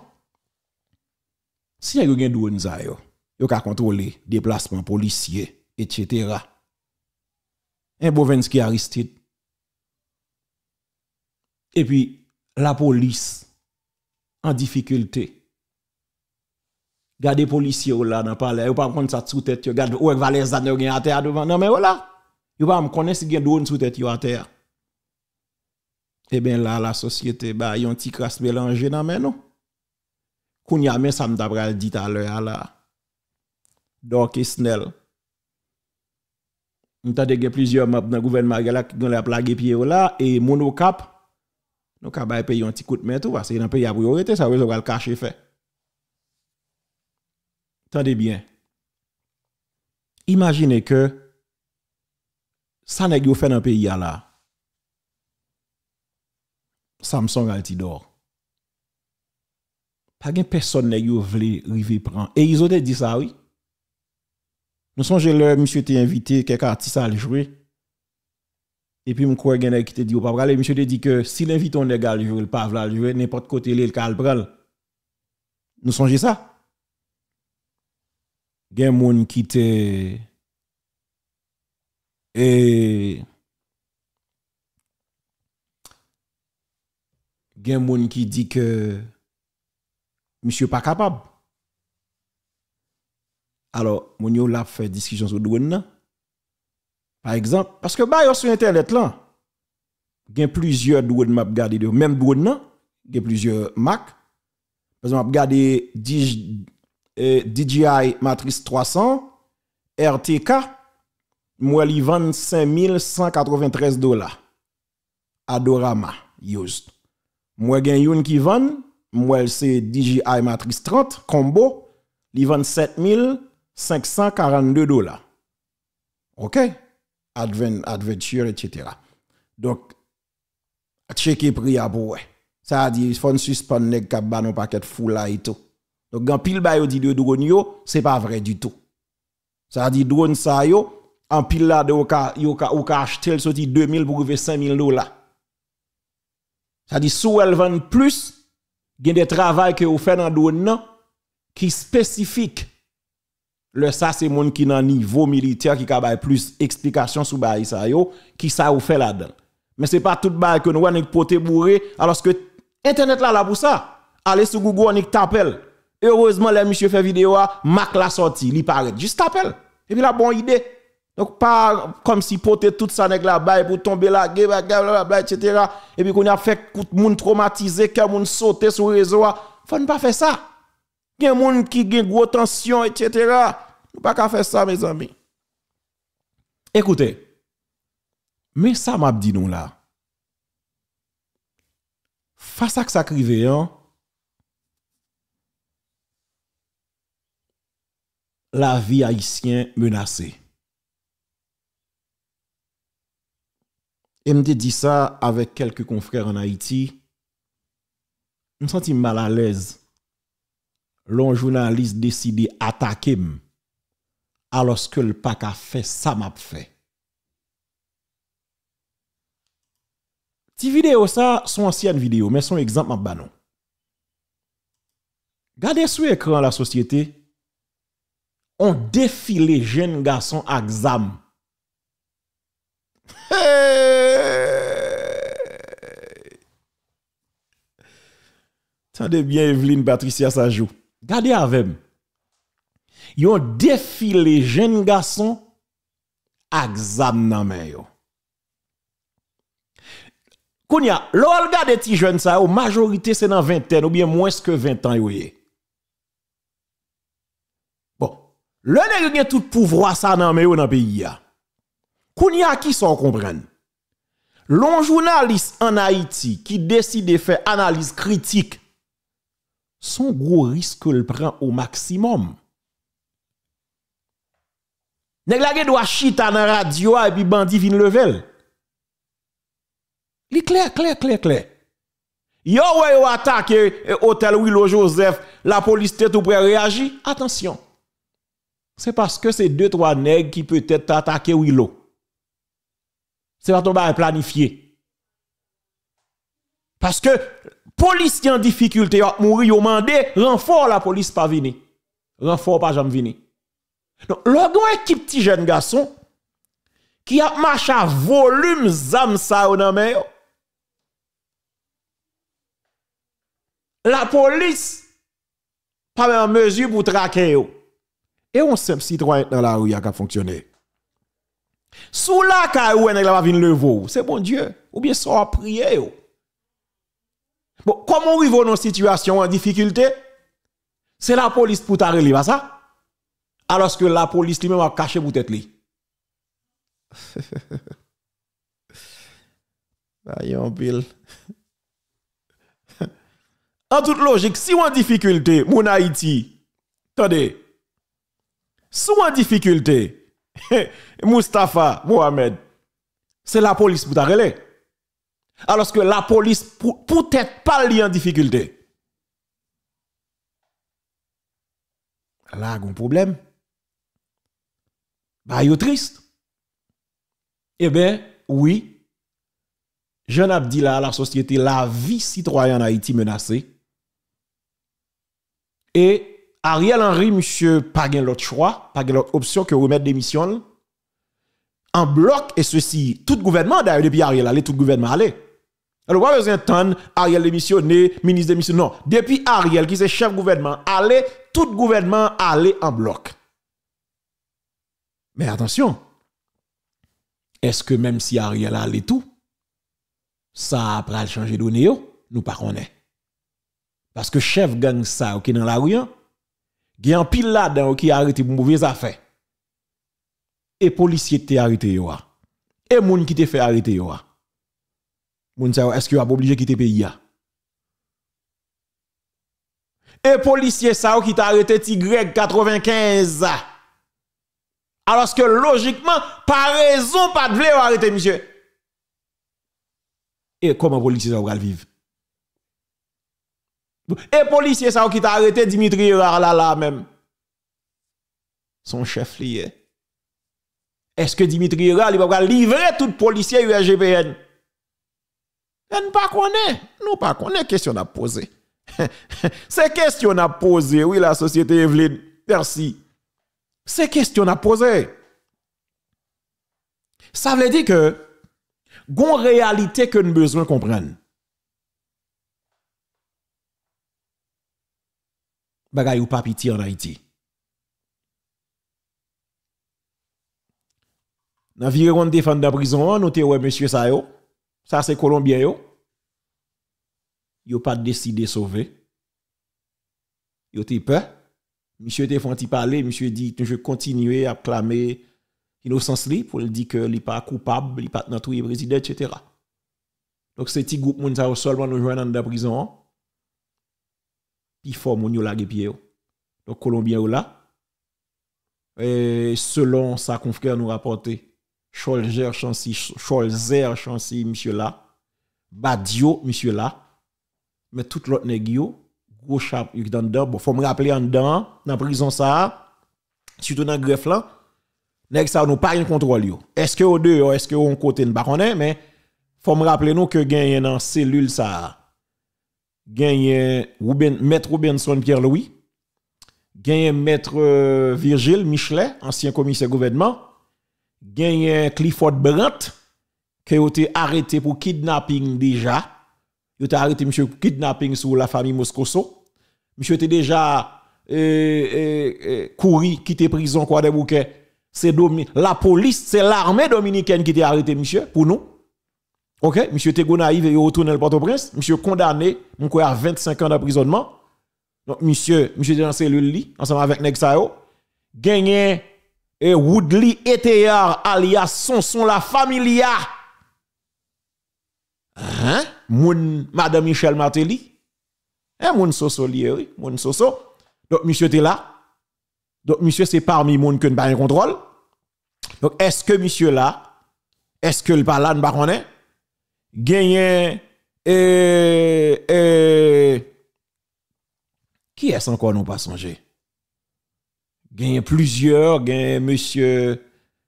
Si y a gen douane za yo, yo ka contrôler déplacement policier, etc. Un Bovenski Aristide et puis, la police en difficulté. Gardez policiers là dans palais, vous pas connaître ça sous tête, regardez où va les à terre devant. Non mais voilà. Vous pas me connaître si gen drone sous tête à terre. Eh bien là la société ba yon petit crasse mélangé dans mais non. Kounya men ça m't'a dit à l'heure là. Donc Snell. M'tade gen plusieurs membres dans gouvernement là qui ont la plague pied là et monocap nous avons payé un petit coup de main tout parce que dans le pays a priorité, ça veut dire le cacher fait. Tendez bien. Imaginez que ça n'est pas fait dans le pays là. Samsung Altidor. Pas de personne n'a voulu river prendre. Et ils ont dit ça, oui. Nous sommes là, monsieur t'es invité, quelques artistes à jouer. Et puis, je crois qu'il a qui te dit, ou pas monsieur te dit que si l'invite on égal jouer, le pas vla jouer, n'importe côté, le cal pral. Nous songez ça? Il y a un qui te. Et. Il y a un qui dit que. Monsieur pas capable. Alors, mon yo l'a fait discussion sur douane par exemple, parce que sur Internet là, a plusieurs douanes m'a regardé même douane y a plusieurs Mac. Par exemple, regardé DJI eh, Matrice 300, RTK, moi li vend 5193 dollars. Adorama used. Moi gen yon qui vend, moi c'est DJI Matrice 30 combo, li vend 7542 dollars. OK? adventure, etc. Donc, checker prix à pour Ça a dit, il faut suspendre les cap non paquet fou là. Donc, quand pile ba yo dit de drone c'est pas vrai du tout. Ça dit drone ça yo, en pile là de yo ka ka ou ka acheter le sorti 2000 pour 5000 dollars. Ça dit sous elle vend plus, a des travail que vous faites dans drone qui spécifique le ça c'est monde qui nan niveau militaire qui a plus explication sur bail ça qui ça ou fait là-dedans. Mais c'est pas tout bail que nous on pote bourré alors que internet là là pour ça. Allez sur Google on t'appelle. Heureusement les monsieur fait vidéo Mac la sorti, li paraît juste t'appelle. Et puis la bonne idée. Donc pas comme si pote tout ça nèg la bail pour tomber là, etc. Et puis qu'on a fait tout monde traumatisé, que monde sauter sur réseau, faut ne pas faire ça. Il y a gens qui ont gros tension, etc. Nous pas faire ça, mes amis. Écoutez, mais ça m'a dit nous là. Face à ça crive, hein, la vie haïtienne menacée. Et me dit ça avec quelques confrères en Haïti. Je me sens mal à l'aise l'un journaliste décidé attaquer alors que le pack a fait ça m'a fait. Ti vidéo ça, son ancienne vidéo, mais son exemple m'a banon. Gardez sur l'écran la société, on défilé jeunes garçons à exam. Tendez bien Evelyne Patricia Sajou. Gardez avec. Yon défilé jeunes garçons à exam nan men yo. Kounya, l'ol gade ti jeune sa yo, majorité c'est dans vingtaine ou bien moins que 20 ans yo le nèg gen tout pouvoir ça nan yo dans pays. Kounya qui sont. L'on journaliste en Haïti qui décide de faire analyse critique son gros risque le prend au maximum. Nèg la doit chita dans radio et puis bandi vin level. Li clair clair clair clair. Yo ouais yo attaque hôtel Willow Joseph, la police tête tout prêt réagir. Attention. C'est parce que c'est deux trois nègres qui peut-être attaquer Willow. C'est pas ton bail planifié. Parce que policiers en difficulté ont mouru, yo mandé renfort la police pas venir. Renfort pas jamais venir. Donc, l'orgon équipe petit jeune garçon qui a marché à volume zam nan men yo. La police pas en mesure pour traquer yo. Et on simple citoyen dans la rue qui a fonctionné. Sous la ka ou nèg la va le c'est bon Dieu ou bien ça prier. Bon, comment on arrive dans une situation en difficulté? C'est la police pour t'arrêter, pas ça? Alors que la police lui-même a caché pour tête li. Voyons, Bill. en toute logique, si on en difficulté, mon Haïti, attendez, on en difficulté, Mustafa Mohamed, c'est la police pour t'arrêter. Alors que la police peut-être pas liée en difficulté. Là, il y a un problème. Bah, est triste. Eh bien, oui, Jean Abdi là, la société, la vie citoyenne en Haïti menacée. Et Ariel Henry, monsieur, pas l'autre choix, pas l'autre option que remettre démission en bloc et ceci, tout gouvernement d'ailleurs depuis Ariel allait, tout gouvernement allait. Alors, pas besoin de Ariel démissionné, ministre démissionné. Non, depuis Ariel, qui est chef gouvernement, allez, tout gouvernement allait en bloc. Mais attention, est-ce que même si Ariel allait tout, ça a changer de néo? Nous pas. Parce que chef gang ça qui dans la rue, il y a un pile là-dedans qui a arrêté pour mauvaises affaires. Et policier t'es arrêté yo. Et moun qui te fait arrêter yo. est-ce qu'il a obligé de quitter pays Et policier ça qui t'a arrêté Tigreg 95 alors que logiquement, par raison, pas de vle arrêter, monsieur. Et comment policier ça va vivre? Et policier ça qui t'a arrêté Dimitri là là même. Son chef lié. Est-ce que Dimitri Ral va livrer tout policier URGPN? On pas connaît. Nous pas connaît question à poser. C'est question à poser, oui, la société Evelyne. Merci. C'est question à poser. Ça veut dire que, gon réalité que nous besoin comprendre. Bagay ou pas pitié en Haïti. Dans viron défendre la prison, nous te ouais monsieur ça yo. Ça c'est colombien yo. Yo pas décidé sauver. Yo te peur. Monsieur te font parler, monsieur dit je continuer à clamer innocence li pour dire que il pas coupable, il pas dans tout président etc. Donc c'est petit groupe moun ça seulement nous joindre dans prison. Puis faut moun yo la pied Donc colombien là. Et selon sa confrère nous rapporter Cholzer Chancy, Cholzer Chancy, monsieur là. Badio, monsieur là. Mais tout l'autre nèg gros chap. Bon, faut me rappeler en dedans, dans prison ça, surtout dans greffe là, nèg ça nous pas un contrôle yo. Est-ce que au deux est-ce que on côté ne pas mais faut me rappeler nous que gagne dans cellule ça Ruben maître Robinson Pierre Louis gagne maître euh, Virgile Michelet ancien commissaire gouvernement gagne Clifford Brandt qui a été arrêté pour kidnapping déjà. Il a arrêté monsieur pour kidnapping sur la famille Moscoso. Monsieur était déjà euh, euh, couru quitter prison quoi des bouquets. C'est la police c'est l'armée dominicaine qui a arrêté monsieur pour nous OK, monsieur Tego naïf et retourne le Port-au-Prince, monsieur condamné, mon à 25 ans d'emprisonnement. Donc monsieur, monsieur dans cellule li ensemble avec Nexayo, gagné et Woodley Eteyar alias Sonson la familia. Hein? Moun madame Michel Martelly. Hein moun soso li oui, moun soso. Donc monsieur était là. Donc monsieur c'est parmi moun que ne pas contrôle. Donc est-ce que monsieur là est-ce que le pas? là gagné et, qui est-ce encore nous pas songé gagné plusieurs gagné monsieur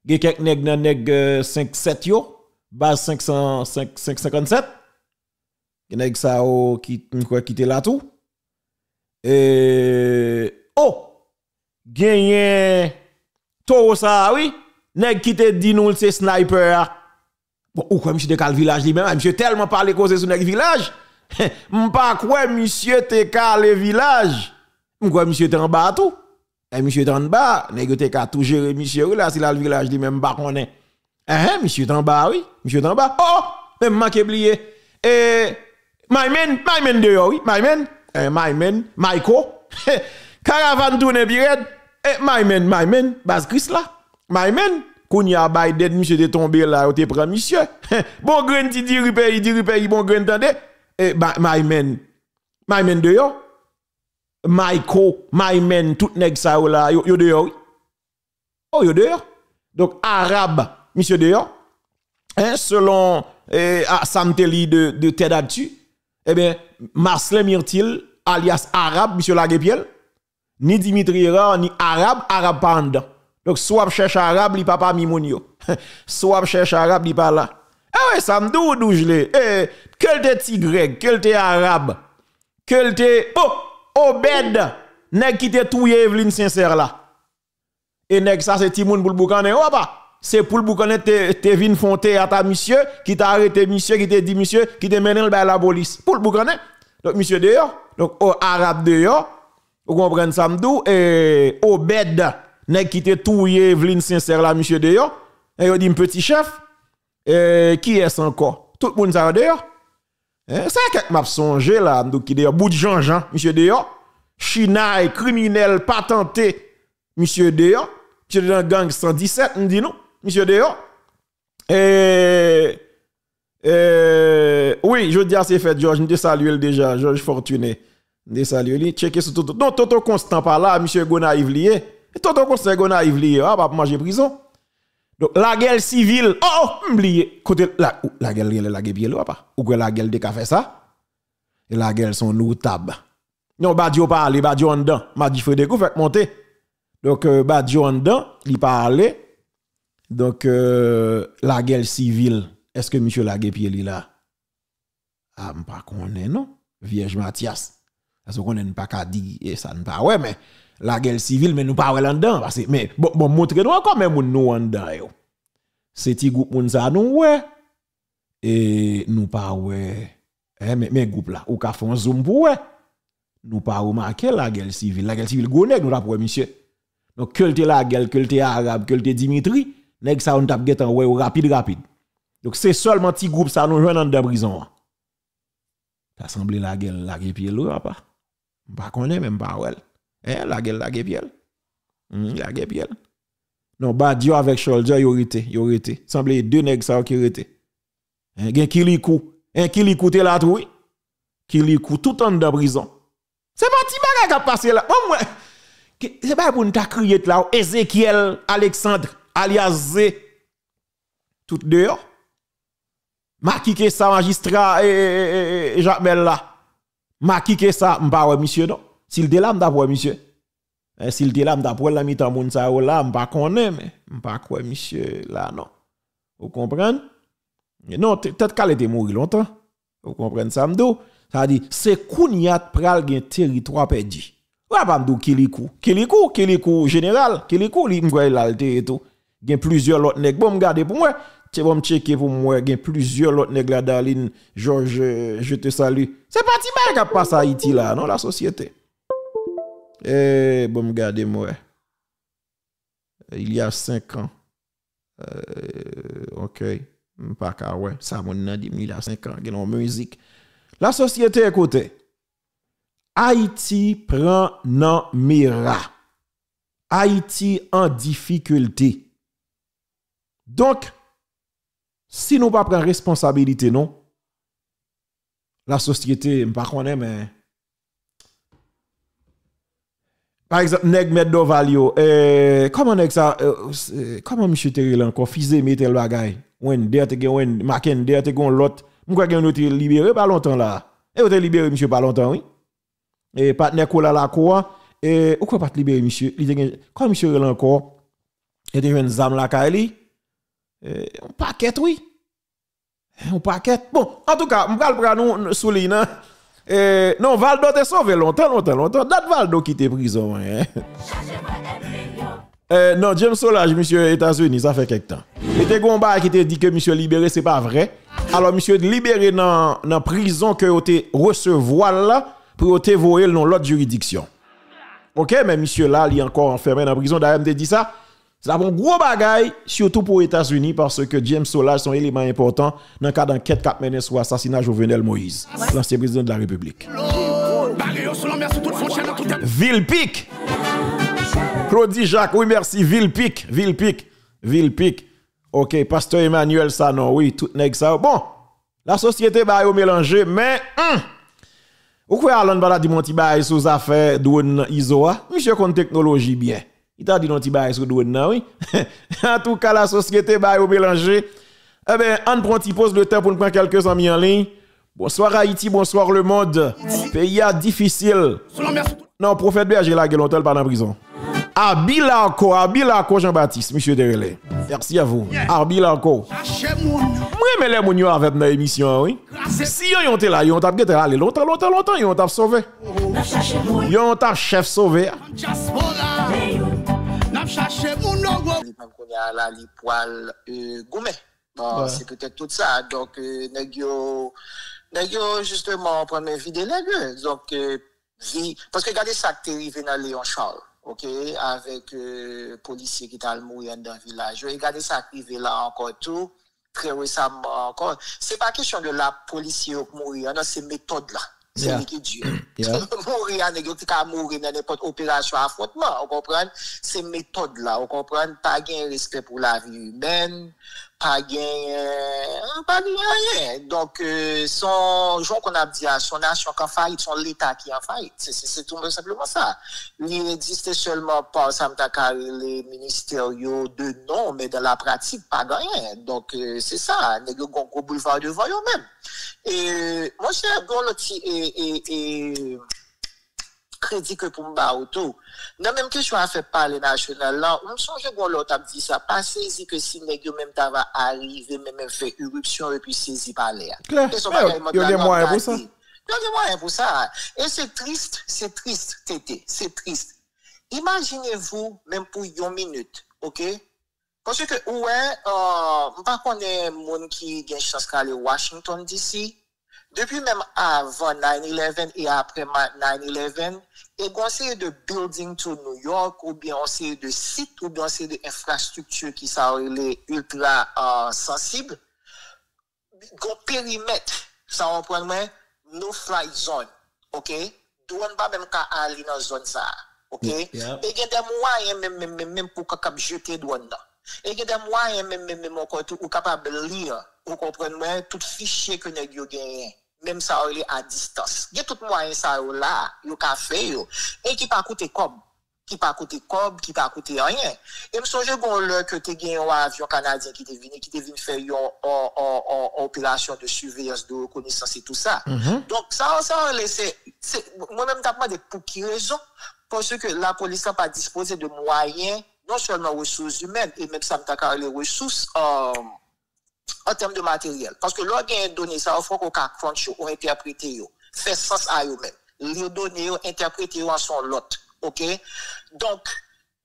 gagné quelques nèg nan nèg 5 7 yo? Base 500 5 557 nèg ça qui quitter là tout et oh gagné tout ça oui? Nèg qui te dit nous c'est sniper Bon, ou quoi, monsieur de quel village lui-même, monsieur tellement parlé cause sur le village, m'pas quoi, monsieur te le village, m'quoi monsieur te en bas tout, et monsieur te en bas, te ka tout gérer monsieur là, si là le village lui-même pas connaît. Hein, monsieur te en bas, oui, monsieur te en bas. Oh, même manqué oublié. Et, my man, my man de oui, my man, eh, my man, Maiko, caravane tourne bired, eh, my man, my man, bas Chris là, my man, Kounya Biden, monsieur de tombé là, ou te prend monsieur. bon grain ti diri pays, bon grain. Eh, my men, my men de yo. Maiko, my men, tout nèg ou là, yo, yo de yo. Oh, yo de yo. Donc, arabe, monsieur de yo. Hein, selon eh, Samteli de, de Tedatu, eh bien, Marcelin Myrtil, alias arabe, monsieur Laguepiel, ni Dimitri Ra, ni arabe, arabe pas Donc, soit cherche arabe, li papa mimonio. soit cherche arabe, li pas là. Ah ouais, ça me dou doujle. Eh, quel te tigre, quel te arabe, quel te. Oh, Obed, nèg qui te touye Evelyne sincère là. Et nèg ça, c'est Timoun pour le boucaner. Oh, pas. C'est pour le boucaner, te, te vin fonte à ta monsieur, qui t'a arrêté monsieur, qui t'a dit monsieur, qui t'a mené à la police. Pour le boucaner. Donc, monsieur dehors. Donc, oh, arabe dehors. Vous comprenez ça me dou. Eh, Obed. Nèg qui te touye Evelyne sincère là monsieur d'ailleurs et il dit petit chef qui est encore tout le monde ça d'ailleurs ça que m'a songé là donc qui d'ailleurs bout de Jean Jean monsieur d'ailleurs chinaille criminel patenté monsieur d'ailleurs monsieur dans gang 117 on dit non monsieur d'ailleurs et oui, je dis c'est fait, Georges, je te salue déjà, Georges Fortuné. Je te salue, checker sur tout. Non, Toto Constant par là, Gonaïve lié. Le conseil qu'on a lié, ah, pas manger prison. Donc, la guerre civile, oh, oh, oublié, côté, la, la guerre, la guerre, bien, pas. Ou que la guerre de fait ça? Et la guerre sont notable. Non, Badio parle, Badio en dedans. M'a dit Frédéric, fait monter. Donc, euh, Badio en dedans, il parle. Donc, euh, la guerre civile, est-ce que monsieur la guerre, pied là? Ah, pas connaît, non? Vierge Mathias. Parce qu'on n'est pas qu'à dire, et ça ne pas, ouais, mais, la guerre civile, mais nous pas là dedans. Mais, bon, bon montrez nous encore même nous en dedans, C'est petit groupe moun ça nous, ouais. Et nous pas, ouais. Eh, mais, mais groupe là, ou ka un zoom pour, ouais. Nous pas remarqué la guerre civile. La guerre civile, gonne, nous la pour, monsieur. Donc, que la guerre, que le arabe, que le Dimitri, nèg ça on tape getan, ouais, rapide, rapide. Donc, c'est seulement petit groupe ça nous joue dans la prison. Ça semble la guerre, la guerre, pied, là, pas. Pas connaît même pas, ouais. Eh, la gueule, la gueule, mm, la gueule. Non, Dieu avec Soldier, il aurait été, il aurait été. Semblait deux nègres ça qui aurait Hein, gen Kilikou. Hein, Kilikou te la troué. Kilikou tout en de prison. C'est pas ti bagay qui a passé là. Bon, c'est pas pour nous crier là. Ezekiel Alexandre, alias Z. Tout dehors. Maki que ça, magistrat et, et, Jacques Mel là. Maki que ça, m'pa ouais, monsieur non. S'il de là, monsieur. Eh, S'il était là, la mi-temps moun sa yo là, m'pa connaît, mais m'pa quoi monsieur là, non. Vous comprenez? Non, peut-être qu'elle était mort longtemps. Vous comprenez ça, m'dou? Ça dit, c'est Kounyat pral gen territoire perdu. Ou pas m'dou Kilikou. Kilikou, Kilikou général, Kilikou, li m'gwa l'alte et tout. Gen plusieurs autres nèg. Bon, m'gade pour moi. Vas me checker pour moi, gen plusieurs autres nèg là, Darlene, Georges, euh, je te salue. C'est pas ti qui passe à Haïti là, non, la société. Eh, bon, regardez moi. Il y a cinq ans. Euh, ok. Pas qu'à ouais. Ça, mon nan il y a cinq ans. Il y a musique. La société écoutez. Haïti prend nan mira. Haïti en difficulté. Donc, si nous pas prendre responsabilité, non, la société, je ne sais pas mais par exemple, nèg met Dovalio, euh, comment nèg ça, euh, c'est- comment monsieur Terrell encore, fizé mette le bagay, when der te gen, when maken der te gen l'autre, m'kwa gen nou te libéré pas longtemps là. Et ou te libéré monsieur pas longtemps, oui. Et partenaire Kola la quoi, et ou quoi pas libéré monsieur, il te quand monsieur Terrell encore, et te gen zam la kaili, euh, on paquet oui. On paquet. Bon, en tout cas, m'kal pra nou souline, hein. Eh, non, Valdo te sauvé longtemps, longtemps, longtemps. Date Valdo qui était prison. Hein. Eh, non, James Solage, monsieur États-Unis, ça fait quelque temps. Il était un qui te dit que monsieur libéré, c'est pas vrai. Alors, monsieur libéré dans la prison que vous recevoir là, pour te voyer dans l'autre juridiction. Ok, mais monsieur là, il est encore enfermé dans la prison. D'ailleurs, me dit ça. C'est un gros bagay, surtout pour les États-Unis, parce que James Solage sont élément important dans le cas d'enquête qu'a mené sur l'assassinat Jovenel Moïse, l'ancien président de la République. Villepik. Claudie Jacques, oui, merci. Villepik, Villepik, Villepik. Ok, Pasteur Emmanuel Sanon, oui, tout nèg ça. Bon, la société va yo mélanger, mais. hum, ou quoi Alan Bala di mon sous affaire douane Isoa? Monsieur compte technologie bien. Il t'a dit non ti bail sur nan, oui. en tout cas, la société va yo mélanger. Eh ben, on prend petit pause de temps pour nous prendre quelques amis en ligne. Bonsoir Haïti, bonsoir le monde. Pays a difficile. Non, prophète Berger là, longtemps pas en prison. Abilanco, Abilanco Jean-Baptiste, monsieur Derele. Merci à vous. Abilanco. Moi, mais les moun yo avec dans l'émission, oui. Si yo yon te là, yon tap gete aller longtemps, longtemps, longtemps, yon tap sauvé. Yon tap chef sauvé. Li pam konye ala li poal euh, goumen. Bon, Ouais. c'est peut-être tout ça. Donc, euh, yo, yo, justement, prend mes yo. Donc, euh, vi, parce que regardez ça qui est arrivé dans Léon Charles, ok, avec policier qui t'a mourir dans le village. Regardez ça qui est arrivé là encore tout, très récemment encore. C'est pas question de la policier qui mourir, non, c'est méthode là. C'est Yeah. lui qui est Dieu. Yeah. mourir, nèg yo qui ka mourir dans n'importe opération affrontement, on comprend? Ces méthodes là, on comprend? Pas gain respect pour la vie humaine, pas gain, euh, pas rien. Donc, euh, son, genre qu'on a dit, à son nation qui en faillite, son l'État qui en faillite. C'est, tout simplement ça. Il n'existe seulement pas, ça me les ministériaux de nom, mais dans la pratique, pas de rien. Donc, euh, c'est ça. Nèg gros boulevard devant eux Et, moi, j'ai bon petit, et, crédit que pour m'ba auto. Dans même question à faire parler national là, on songe qu'on l'autre a dit ça, pas saisi que si yo même ta va arriver même fait éruption et puis saisi par l'air. Clair. Et son Eh, bagay yo gen mondial moyen pour ça. Yo gen moyen pour ça. Et c'est triste, c'est triste, tété, c'est triste. Imaginez-vous, même pour une minute, ok? Parce que, ouais, euh, pas connaît moun qui gen chance d'aller Washington DC, depuis même avant 9-11 et après ma- 9-11, et gon série de building to New York, ou bien on série de sites, ou bien on série d'infrastructures qui sont ultra euh, sensibles, gon périmètre, ça on prend moins, no fly zone, ok? Douane pas même qu'à aller dans zone ça, ok? Yeah. Et il y a des moyens même, même, même, même Et il y a des moyens même, même, même encore ou capable de lire, vous comprenez, moi, tout fichier que nous avons gagné. Même ça, il est à distance. Il y a tout moyen ça là, yo ka fait yo. Et qui pas coûter comme qui pas coûter cob, qui pas coûter rien. Et me songe bon là que tu gagné un avion canadien qui t'est venu, qui t'est venu faire une opération de surveillance, de reconnaissance et tout ça. Donc ça, ça, c'est, moi-même, t'as demandé pour qui raison? parce que la police n'a pas disposé de moyens, non seulement ressources humaines, et même ça me t'a les ressources euh, en termes de matériel. Parce que l'on a donné ça, faut qu'on crunch ou interpréter. Fait sens à eux même. Les données, interpréter en son lot. OK? Donc,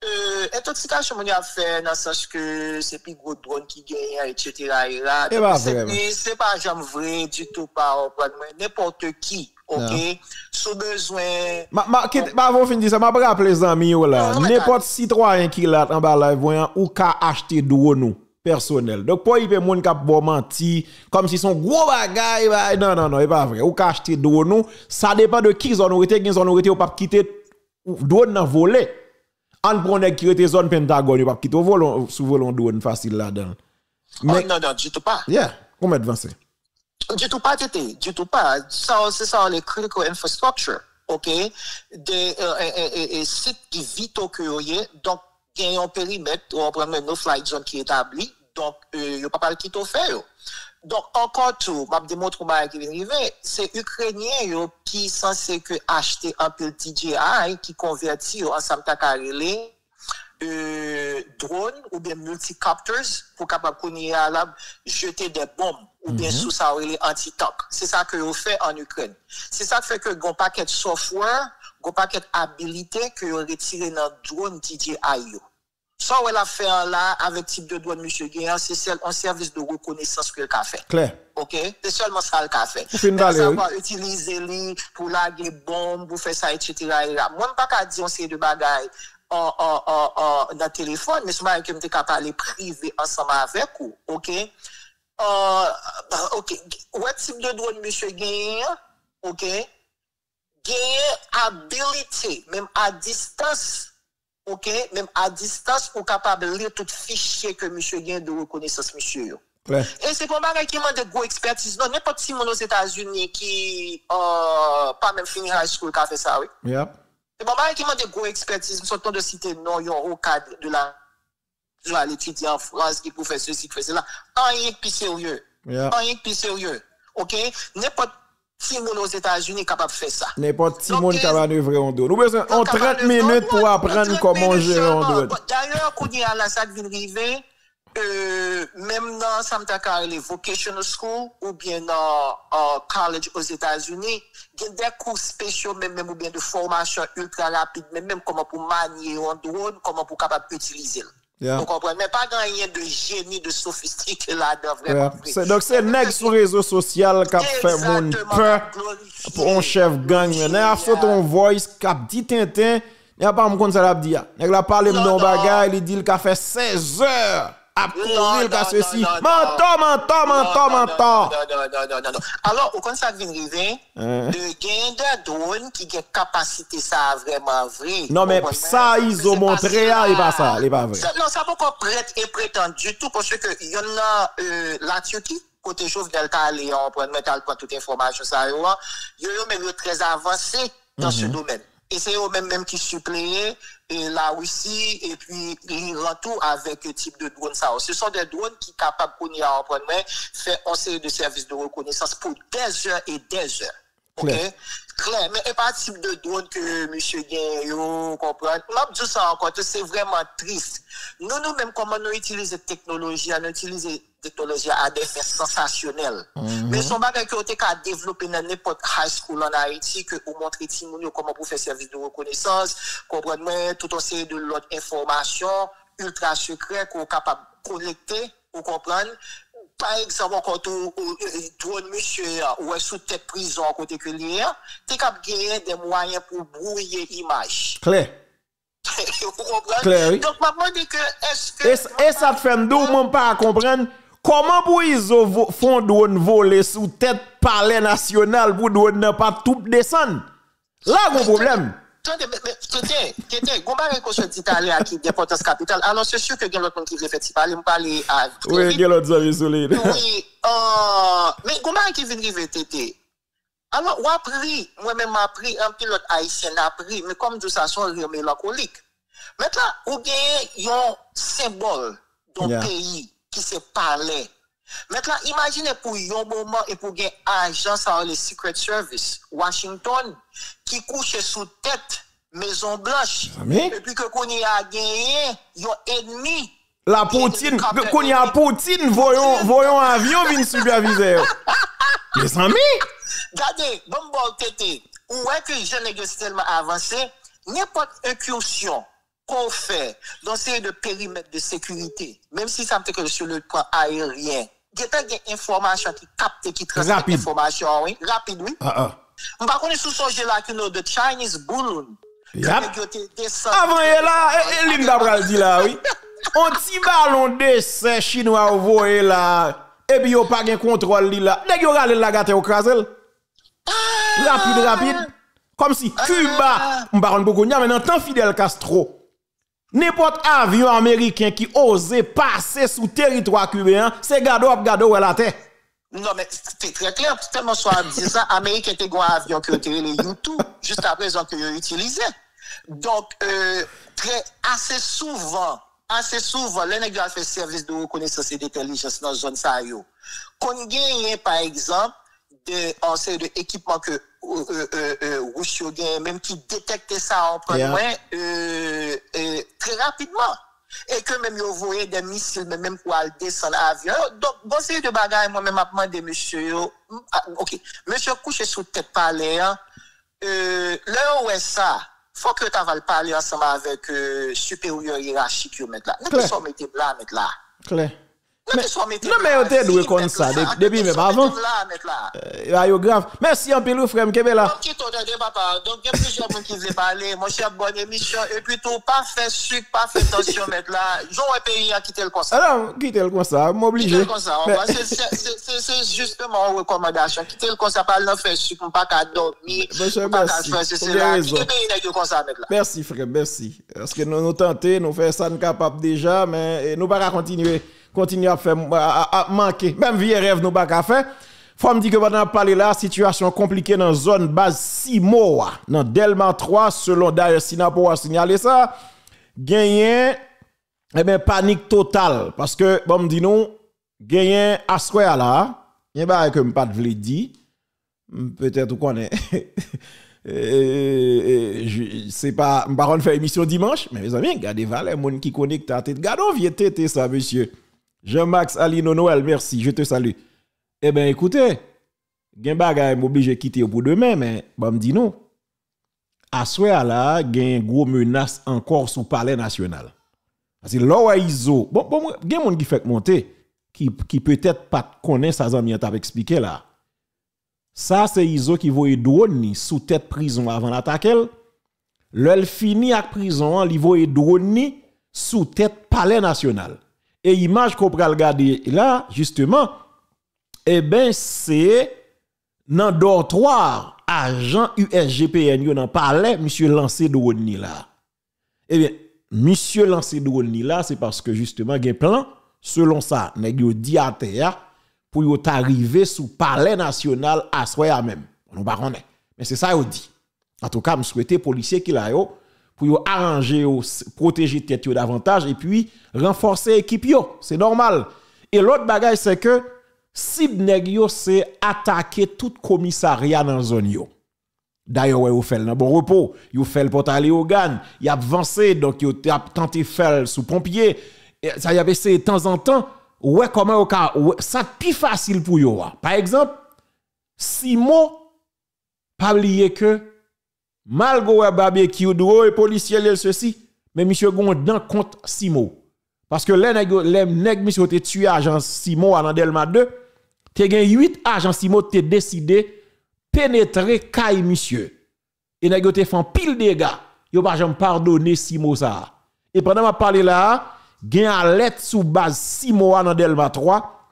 euh, intoxication, on a fait dans le sens que c'est plus gros drone qui gagne, etc. et là. Eh ben, c'est pas jamais vrai du tout, pas n'importe qui. OK? Sous besoin. Ma, avant fin ça, ma rappelle les amis, yo, là. Non, mais N'importe citoyen qui là, en bas là, voyant, ou ka acheter drone nou, personnel. Donc, pour y pe moun kap bon menti, comme si son gros bagay, bah, non, non, non, c'est pas vrai. Ou ka acheter drone nou, ça dépend de ou rete, gen zone ou quitter ou drone nan volé. An prend nèg qui rete zone Pentagone, ou pas quitter, ou volon, sous volon drone facile là-dedans. Oh, Mais, non, non, du tout pas. yeah, comment avancé? Du tout pas, Tété, du tout pas. Ça, c'est ça, les critical infrastructure, OK? Des euh, euh, euh, sites qui vitaux avez, donc, il y a un périmètre, on prend nos flight zone qui est établi, donc, il n'y a pas le qui fait. yo. Donc, encore tout, je démontre comment qui vient c'est Ukrainien qui censé que acheter un peu de DJI qui convertit en Samta Karele, euh, drones ou bien multicopters pour capable à la jeter des bombes ou bien sous ça les anti-tank. C'est ça que vous fait en Ukraine. C'est ça qui fait que gon paquet de software, gon paquet habilité que vous retiré dans drone DJI. Ça on l'a fait là avec type de drone monsieur Guéant, c'est un service de reconnaissance que le a fait. Clair. OK? C'est seulement ça le a balle, ça oui. utiliser lui pour laguer bombe, pour faire ça, etc. et là. Moi, pas qu'à dire c'est de bagaille en, en, en, en, dans le téléphone, mais c'est pas que je suis capable de privé ensemble avec vous. OK? Euh, bah, OK. What type de drone, monsieur gagne? OK? Gagne habilité, même à distance. OK? Même à distance, pour capable de lire tout fichier que monsieur gagne de reconnaissance, monsieur. yo. Et c'est pas un qui demande de gros expertise. Non, n'importe qui mon aux États-Unis qui, euh, pas même fini high school qui a fait ça, oui. Yep. C'est pas un qui demande de gros expertise. Nous sommes de citer non, yon au cadre de la, de la l'étudiant en France qui peut faire ceci, qui fait cela. Rien de plus sérieux. Rien de plus sérieux. OK? N'importe qui aux États-Unis est capable de faire ça. N'importe qui monde qui va œuvrer en drone. Nous besoin en Donc, 30 capable de- minutes pour apprendre 30 comment gérer en. Bon, D'ailleurs, quand il y a la vient arriver, euh, même dans Samtaka, les vocational school ou bien dans euh, college aux États-Unis, il y a des cours spéciaux, même, même ou bien de formation ultra rapide, même, même comment pour manier un drone, comment pour capable utiliser. Yeah. Vous comprenez? Mais pas gagner de génie, de sophistique là-dedans, vraiment. Yeah. Donc c'est nèg sur réseau social qui fait mon peur pour un chef gang. Nèg a fait ton voice, cap dit Tintin, n'y a pas m'kon ça l'a dit. Nèg la parlé m'don non, bagay, il dit qu'il a fait 16 heures. À courir ceci. non, non, Menton, menton, menton. Alors, au ça vient arriver, Hein? de gain de drone qui a capacité, ça vraiment vrai. Non, mais ça, ils ont montré, ah, il pas ça, il pas vrai. Non, ça pas encore prête et prétend du tout, parce que il y en a euh, la Turquie, côté Jovenel Calé, on prend métal pour toute information, ça, même yo très avancé dans Mhm. ce domaine. Et c'est eux même, même qui suppléaient la Russie et puis l'Iran tout avec le type de drone ça. Ce sont des drones qui sont capables de à en prendre main, faire une série de services de reconnaissance pour des heures et des heures. OK? Clair. Clair, mais et pas type de drone que M. Gain, comprend. M'a dit ça encore, c'est vraiment triste. Nous, nous, même comment nous utilisons la technologie, nous utilisons la technologie à des fins sensationnelles. Mais son bagage que vous avez développé dans n'importe high school en Haïti, que vous montrez comment pour faire service de reconnaissance, comprenez, tout un série de l'autre information ultra secret qu'on est capable de collecter, vous comprenez? Par exemple, quand on drone monsieur ou est sous tête prison à côté que lié, t'es capable gagner des moyens pour brouiller l'image. Clair. Vous comprenez? Clair, oui. Donc, me dis que est-ce que. Et, ça fait m'dou, moi pas comprendre? Comment pour ils font drone voler sous tête palais national pour drone ne pas tout descendre? Là, gros problème. Se c'est sûr que il y a l'autre monde qui veut faire ti parler, me parler à. très Oui, vite. il y a l'autre amis solide. Oui, euh, mais comment qui vient arriver tété? Alors, ou appris, moi-même appris, un pilote haïtien a appris, mais comme tout ça, sont mélancolique. Maintenant, ou bien, il y a un symbole d'un Yeah. pays qui se parlait. Maintenant, imaginez pour un moment et pour un agent, ça, le Secret Service, Washington, qui couche sous tête, Maison Blanche. Mais- Et puis que qu'on y a gagné, yon ennemi. La Poutine, qu'on y a Poutine, voyons, voyons avion vin superviser. Mes amis, Gardez, bon bon tété, où est que je négocie tellement avancé, n'importe incursion qu'on fait dans ces de périmètre de sécurité, même si ça me fait que sur le plan aérien, il y a des informations qui captent, qui transmettent Rapide. l'information, oui, rapide, oui. ah, ah. Par contre, sous son là que nous, de Chinese balloon, Yap. que yo te descend- Avant et là, et, et Linda Bral dit là, oui. On ti ballon de ces chinois au voye là. Et puis yo pas gen contrôle li là. Nèg yo rale la gâte au krasel. Rapide, rapide. Comme si Cuba, m'baron beaucoup nya mais dans temps Fidel Castro. N'importe avion américain qui osait passer sous territoire cubain, c'est gado ap gado ou la terre. Non, mais c'est très clair. Tellement soit ça, Amérique était un avion qui tiré les YouTube, juste à présent que ont utilisé. Donc, euh, très, assez souvent, assez souvent, les nègres ont fait service de reconnaissance et d'intelligence dans la zone yo. Qu'on gagne, par exemple, de, en série de équipements que, euh, euh, euh, euh, même qui détectait ça en euh, euh, très rapidement. Et que même yo voyez des missiles, mais même pour aller descendre avion. Donc, bon, c'est de bagaille, moi-même, m'a demandé, monsieur, ah, ok, monsieur couché sous tête palais, hein, euh, là où est ça, faut que tu vas parler ensemble avec, euh, supérieur hiérarchique, là. Nous, sommes mettre là, là. Clair. Nous, non, mais yo te doué comme ça, depuis- Nous, même avant. Euh, ah, yo grave. Merci en pile frère m'kebe là. Donc, papa? Il y a plusieurs gens qui veulent parler. Mon cher, bonne émission. Et tout, pas fait sucre, pas fait tension, mettre là. J'en ai pays à quitter le conseil. Alors, m'oblige. Quitter le conseil. on va- c'est- justement une recommandation. Quitter le conseil, pas le faire sucre, pas qu'à dormir. Mon cher, pas qu'à merci. Merci frère, merci. Parce que nous nous tentons, nous faisons ça nous eh, continuer à faire manquer. Même vieux rêve nous pas qu'à faire. Faut me dire que pendant parler là, situation compliquée dans zone base Simoa, dans Delma 3, selon d'ailleurs Sinapo a signalé ça, gagné eh ben panique totale parce que bon me dit nous gagné à soir là, il y a pas que me pas de dit, peut-être connaissez Euh, euh, je- c'est pas baron faire émission dimanche mais mes amis regardez Valais monde qui connecte à tête gardons vieux tété ça monsieur Jean-Max Alino Noël merci je te salue eh ben écoutez gen bagay m'oblige quitter pour demain mais bon me dit non à soir là gen gros menace encore sous palais national parce que là iso bon bon gen monde qui fait monter qui peut-être pas connaît ça zami t'a expliqué là ça, c'est Iso qui voit drone sous tête prison avant d'attaquer. L'el fini avec prison, li voye drone ni sous tête palais national. Et image qu'on peut regarder là, justement, eh ben, c'est dans dortoir, agent USGPN dans palais, monsieur lancé drone là. Eh bien, monsieur lancé drone là, c'est parce que justement, gen plan, selon ça, nèg yo di à terre, pour yo t'arriver sous palais national à soya même. On. Mais c'est ça yo dit. En tout cas, me souhaiter policiers qui yo pour yo arranger yo, protéger tête yo davantage et puis renforcer équipe yo, c'est normal. Et l'autre bagage c'est que si nèg yo c'est attaquer tout commissariat dans zone yo. D'ailleurs, ouais, fait dans bon repos, vous fait le porte aller au GAN, il a avancé, donc vous a tenté faire sous pompier. Ça y avait essayé de temps en temps. Ouais, comment ouais, ça plus facile pour yo. Par exemple, Simon, pas oublier que, malgré barbecue, dro et policier, le ceci, mais monsieur Gondan contre Simon. Parce que les nèg, les nèg, monsieur, te tué agent Simon à Delma 2, te gen 8 agents Simon, te décidé pénétrer caille monsieur. Et nèg te fait pile dégâts. Yo pas jamais Simo ça. Et pendant ma parler là, gen alerte sous base Simo dans Delma 3.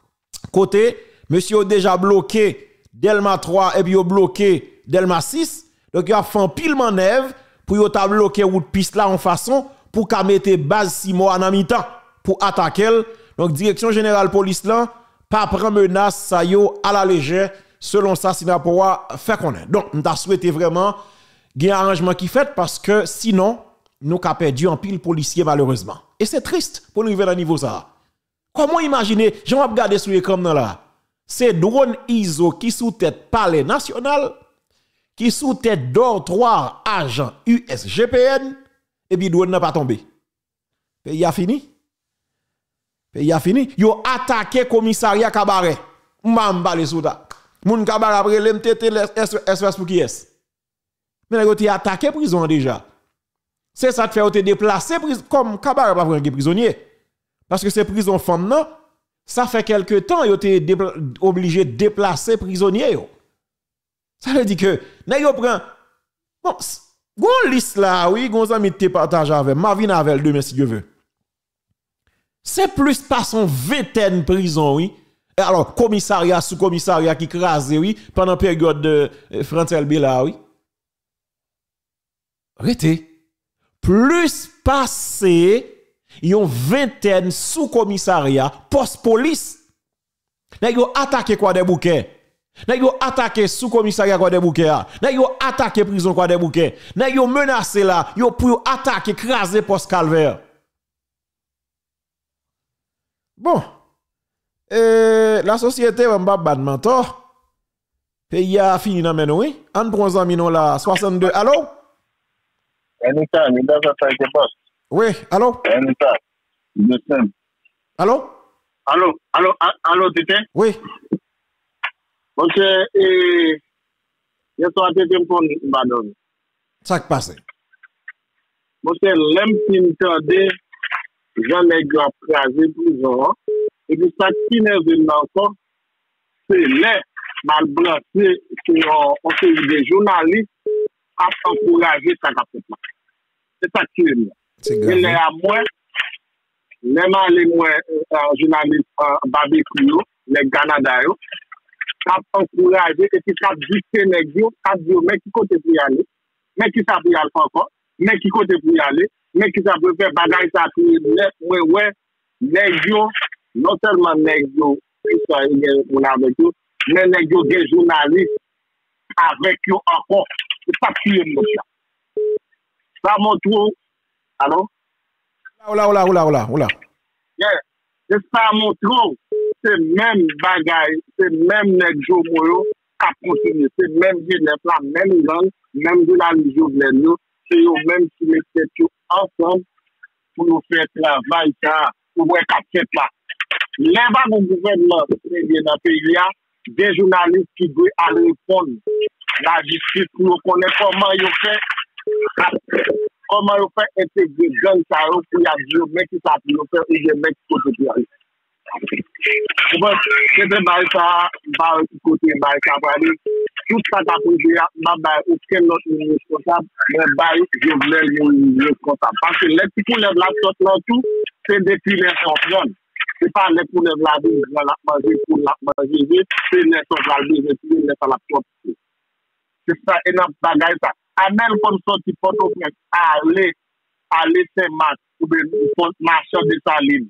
Côté monsieur déjà bloqué Delma 3 et puis bloqué Delma 6. Donc yo a fait pile manœuvre pour yo ta bloqué route piste là en façon pour qu'a mettre base Simo en mi-temps pour attaquer. Donc direction générale police là pas prendre menace ça yo à la légère selon ça Sinapoa fait connaître. Donc nous souhaité vraiment gen arrangement qui fait parce que sinon nous avons perdu en pile policier malheureusement. Et c'est triste pour nous arriver à un niveau ça. Comment imaginer, j'en regarder sur l'écran là. C'est drone ISO qui sous tête palais national qui sous tête d'or agents USGPN, et puis douane n'a pas tombé. Pays a fini. Pays a fini. Yo attaqué commissariat cabaret. M'amba les souda. Moun cabaret après l'MTT SOS pour qui est. Mais yo ti attaqué prison déjà. C'est ça te fait te déplacer comme cabaret pas prendre prisonnier. Parce que c'est prison femme non? Ça fait quelque temps yo te obligé de déplacer prisonnier yo. Ça veut dire que yo prend bon gon liste là oui gon ami te partage avec ma demain si Dieu veut. C'est plus pas son vingtaine prison oui. Alors commissariat sous commissariat qui crase oui pendant période de euh, Frantel là oui. Arrêtez. Plus passé yon vingtaine sous commissariat post police. N'a yo attaqué quoi des bouquets? Nèg yo attaqué sous commissariat quoi des bouquets. Nèg yo attaqué prison quoi des bouquets. Nèg yo menacé là, yo pour attaquer craser poste calvaire. Bon. Euh, la société va pas ban mentor. Pays a fini nan men oui. On prend zami non la 62. Allô? Oui, allô? Allô? Allô, allô, allô, Tite? Oui. Monshe, yon so ate tempon badon. Sak pase. Monshe, lem ti mtande, jan le gwa praze prizon, e di sak ti ne ven nan kon, se le malbrase ki an se vide jounalist ap anpouraje sak apetman. Se sak ti ven nan. E le a mwen, leman le mwen jounalist Babi Kuyo, le Ganada yo, kap ankouraje e ki kap dikte neg yo, kap diyo men ki kote pou yale, men ki sa pou yale fankon, men ki kote pou yale, men ki sa pou fe bagay sa pou yale, mwen wè, non selman neg yo, ki sa yon gen moun avek yo, men neg yo gen jounalist avek yo ankon, se pa yon mwen. Sa montrou, alo? Oula, oula, oula, oula, oula. Yeah. Se sa montrou, se men bagay, se men nek jo mwoyo, ka kontinye, se men genep la, men gang, men genan jo glen yo, se yo men ki metet yo ansan, pou nou fè travay sa, pou mwen kap set la. Lè ba nou gouvenman, se genan pe ya, de jounalist ki dwe al repon, la jistis pou nou konen koman yo fè, koman yo fè ete gen gang sa yo, pou ya diyo men ki sa pou yo fè, ou gen men ki kote pou a yo. Mwen, sepe bay sa, bay kote, bay sa pali, tout sa ta pouje ya, mwen bay ouke lot moun responsab, mwen bay jevlen moun responsab. Pase lè ti pou lev la sot lan tou, se depi lè son fron. Se pa lè pou lev la di, lè la manje, pou la manje, se lè son valde, se lè sa la sot. Se sa enan bagay sa. Anel kon sot ti poto fwen, ale, ale se mat, ou be, masyon de sa lini.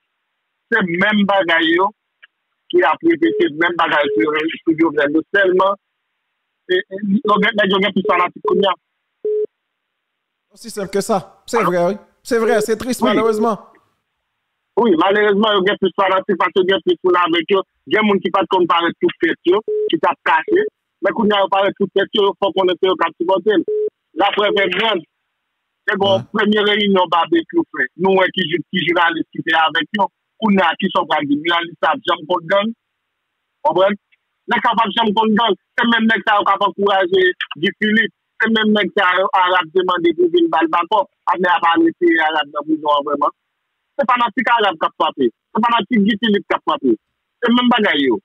se men bagay yo, ki ap repete men bagay yo sou yo vren yo selman, e, e, yo gen pou sa la ti konya. Osi sef ke sa, se vre, se vre, se trist malouzman. Oui, malerizman yo gen plus paransi pati yo gen plus pou la vek yo, gen moun ki pat kon pare tout fet yo, ki tap kache, men koun ya yo pare tout fet yo, yo fò kon ete yo kati botel. La preve gen, se bon, premye reyin yo babek yo fe, nou wè ki juralist ki te avek yo, kouna ki son pran di, jounalist ap jam kon gan, obren, nek ap ap jam kon gan, se men nek sa yo kap ankouraje di Philippe, se men nek sa demande pou vin bal bako, ap ne ap alete Arab nan bouzon vreman. Se fanatik Arab kap pape, se fanatik di Philippe kap pape, se men bagay yo.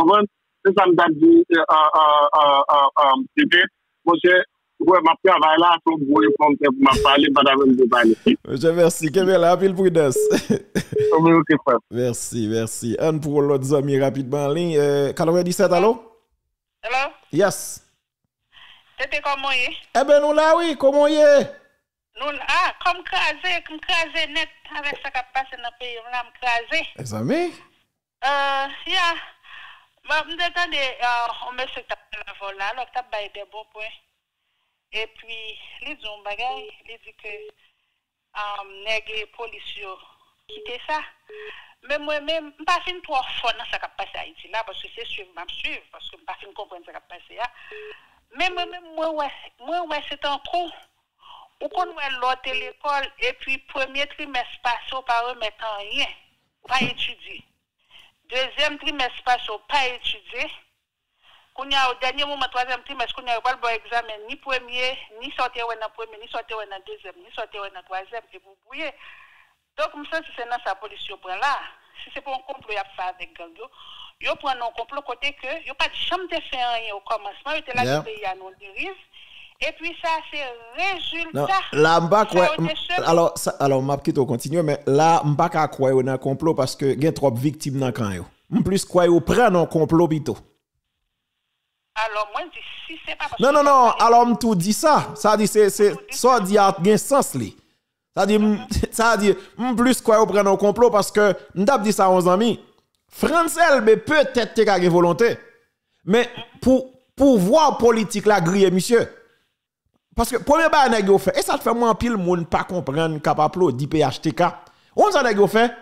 Obren, se sa mdak di, sepe, monshe, wè ma travay la, son gwo yon fonte pou ma pale, bada ven de. Merci, merci. Un pour l'autre ami rapidement en ligne. Euh, 97, allô? Hello? Yes. C'était comment y est Eh ben nous là, oui, comment y est? Nous, ah, comme crasé, comme crasé net avec ça qui a passé dans le pays, on l'a crasé. Les amis Euh, yeah. Bah, me détendez, euh, on me fait taper la vol là, alors t'as baillé des bons points. Et puis, les ont bagay, les dit que, euh, nègre police quitter ça? Mais moi-même, je pas fin trop fort dans ce qui a passé à Haïti là, parce que c'est sûr, je suivre, parce que je pas fin comprendre ce qui a passé. Mais moi-même, moi, ouais, ouais, c'est un coup. Ou qu'on ouais l'autre l'école, et puis premier trimestre passé, on pas remettre en rien, pas étudier. Deuxième trimestre passé, on pas étudier. Qu'on y a au dernier moment, troisième trimestre, qu'on y a pas le bon examen, ni premier, ni sortir dans premier, ni sortir dans deuxième, ni sortir dans troisième, et vous. Donc, je pense que c'est dans sa police prend là. Si c'est pour un complot, il a fait avec gang, il prend un complot côté que, il a pas de chambre de faire rien au commencement, il était là, Yeah. le pays à nous dérive. Et puis ça, c'est Non, résultat. là. Alors, ça, alors, m'a quitté continuer, mais là, m'pa ka quoi dans un complot parce que y a trop de victimes dans le camp. yo. M'plus quoi, yo prend un complot plutôt. Alors, moi, je dis, si c'est pas parce Non, non, non, alors m'tou dit ça. Ça dit, c'est, c'est, ça dit a gen sens li. Ça dit, ça dit, m'plus quoi, yo prend un complot parce que, m'tap dit ça aux amis. France Elbe peut-être ka gen volonté. Mais pour pouvoir politique la grille, monsieur. Parce que premier ba nèg yo fait et ça fait moins pile moun pas comprendre capable applaudir PHTK. On nèg yo fait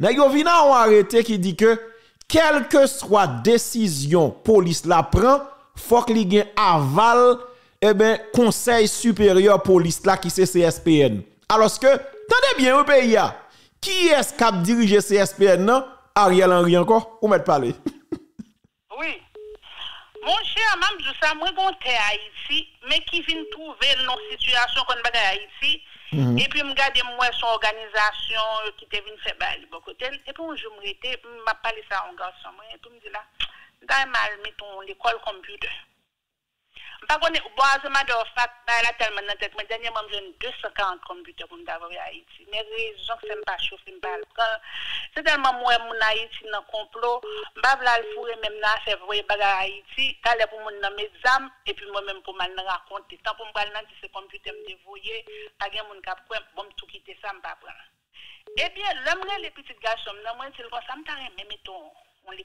yo vinn on arrêté qui dit que quelle que soit décision police la prend, faut que li gen aval eh ben conseil supérieur police là qui c'est CSPN. Alors que tendez bien au pays a, qui est-ce qui a dirigé CSPN non? Ariel Henry encore? Ou mettre parler. Oui. Mon cher, même je ça, moi, gon te Haïti, mais qui vient trouver nos situations qu'on va à Haïti. Et puis, me garder moi son organisation qui te vient faire bail bon côté. Et puis, jour, me rete, m'a parlé ça à un garçon, et puis, me dit là, t'as mal, mettons, l'école computer. Par contre, bon, as a matter of fact, bah, là, tellement dans la tête, mais dernièrement, j'ai 240 computers pour m'avoir à Haïti. Mais raison que ça me pas chauffer, me pas le C'est tellement moi, mon Haïti, dans le complot, m'ba vla le fourrer même là, c'est vrai, bagarre à Haïti, t'allais pour mon dans mes âmes, et puis moi-même pour mal raconter. Tant pour m'ba nan, si c'est computer me dévoyer, pas gen moun kap kwen, bon, tout quitter ça, m'ba. Eh garçons, non, moi, c'est le me paraît, mais mettons, on là.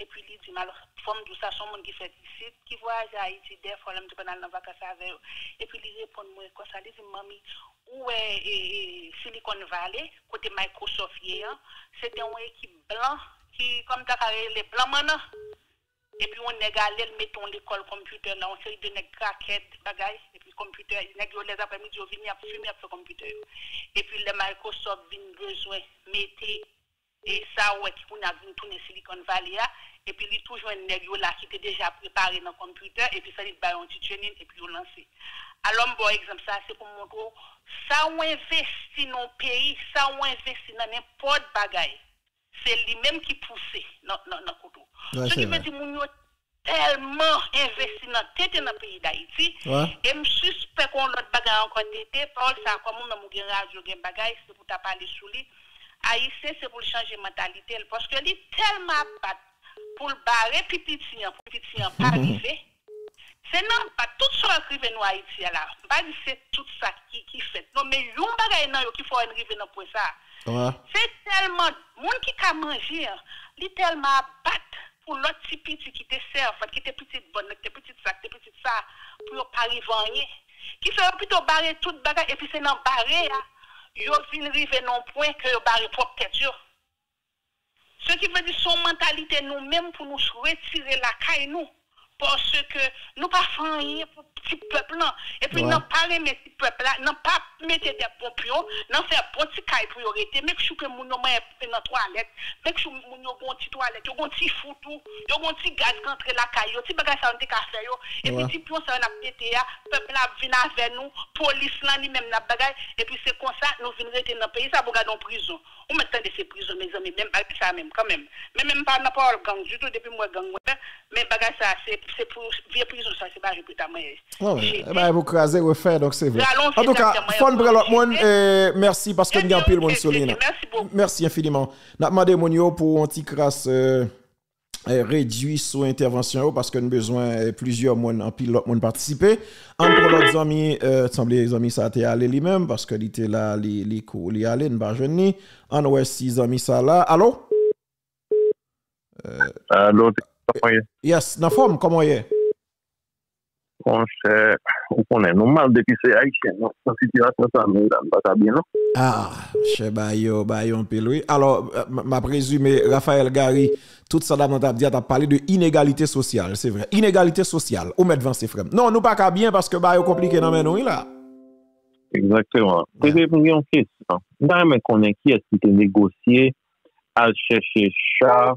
Et puis, il dit, alors, forme tout ça, son monde qui fait ici, qui voyage à Haïti, des fois, il me dans vacances avec eux. Et puis, il répond, moi, ça, il dit, mamie, où est Silicon Valley, côté Microsoft, hier, c'était une équipe blanc, qui, comme tu as les blancs maintenant. Et puis, on est allé, mettons l'école computer, là, on série de craquettes, bagaille, et puis computer, nègres, les après-midi, ils viennent fumer après computer. Et puis, les Microsoft viennent besoin, mettez, et ça, ouais, qui on a vu tourner Silicon Valley, et puis, il y a toujours un nègre là qui était déjà préparé dans le computer, et puis ça, il va un petit training, et puis, on lance. Alors, bon exemple, ça, c'est pour montrer, ça, on investit dans le pays, ça, on investit dans n'importe bagaille. C'est lui-même qui pousse dans le couteau. Ce qui veut dire, tellement investi dans tête dans le pays d'Haïti, et je suspecte qu'on l'autre bagaille encore tété, Paul, ça, comme moi, mon radio, c'est pour parler sous lui. Haïtien, c'est pour changer la mentalité, parce que lui tellement bat pour le barrer, puis petit, pour petit, pas arriver. C'est non, pas tout ça arrivé nous Haïti là. Pas c'est tout ça qui qui fait. Non mais yon bagay nan yo qui faut arriver dans pour ça. C'est tellement monde qui ka manger, hein, li tellement bat pour l'autre petit petit qui te sert, qui te petite bonne, qui te petite ça, qui te petite ça pour pas arriver. Qui fait plutôt barrer toute bagay et puis c'est dans barrer là. Yo fin arriver non point que yo barrer propre. Ce qui veut dire son mentalité nous-mêmes pour nous retirer la caille. Parce que nous pas faisons rien pour petit peuple Et puis petit peuple là, nous pas mettre des bons pions, nous faire bon petit caille pour y arrêter. Mais que je que moun yo la toilette, mais que moun yo gon petit toilette, yo gon petit foutou, yo gon petit gaz qui entre la caille, yo petit bagage ça on te ka faire yo. Et Ouais. puis petit pion ça on a pété ya, là vient avec nous, police là ni même n'a bagage et puis c'est comme ça nous venons rester dans le pays ça pour garder en prison. On maintenant de ces prisons mes amis, même pas ça même quand même. Mais même pas n'a pas gang du tout depuis moi gang c'est c'est pour vieux prison ça c'est pas réputé moi. Ouais, ouais. J'ai Eh ben, vous crasez, refaire, donc c'est vrai. En tout cas, monde, euh, merci parce que Eh nous avons pile monde sur merci beaucoup. Merci infiniment. N'a demandé mon pour un petit crasse euh, eh, réduit sous intervention parce que nous besoin eh, plusieurs monde en pile l'autre monde participer. En pour l'autre amis, euh, semble les amis ça été allé lui-même parce que il était là, les les cours, il allé, nous pas jeune En ouais six amis ça là. Allô? Allô, Yes, na forme, comment est? konche, ou konen nou mal depi se Haitien, nou sa situasyon sa nou dan baka bin nou. Ah, che bayo, bayon pil, oui. Alors, ma prezume, Rafael Gary, tout sa dam nan tap di a tap pale de inegalite sosyal, se vre. Inegalite sosyal, ou met van se frem. Non, nou baka bin, paske bayo komplike nan men nou, ila. Exactement. Se ve pou yon kesyon, nan men konen ki eski te negosye al chèche char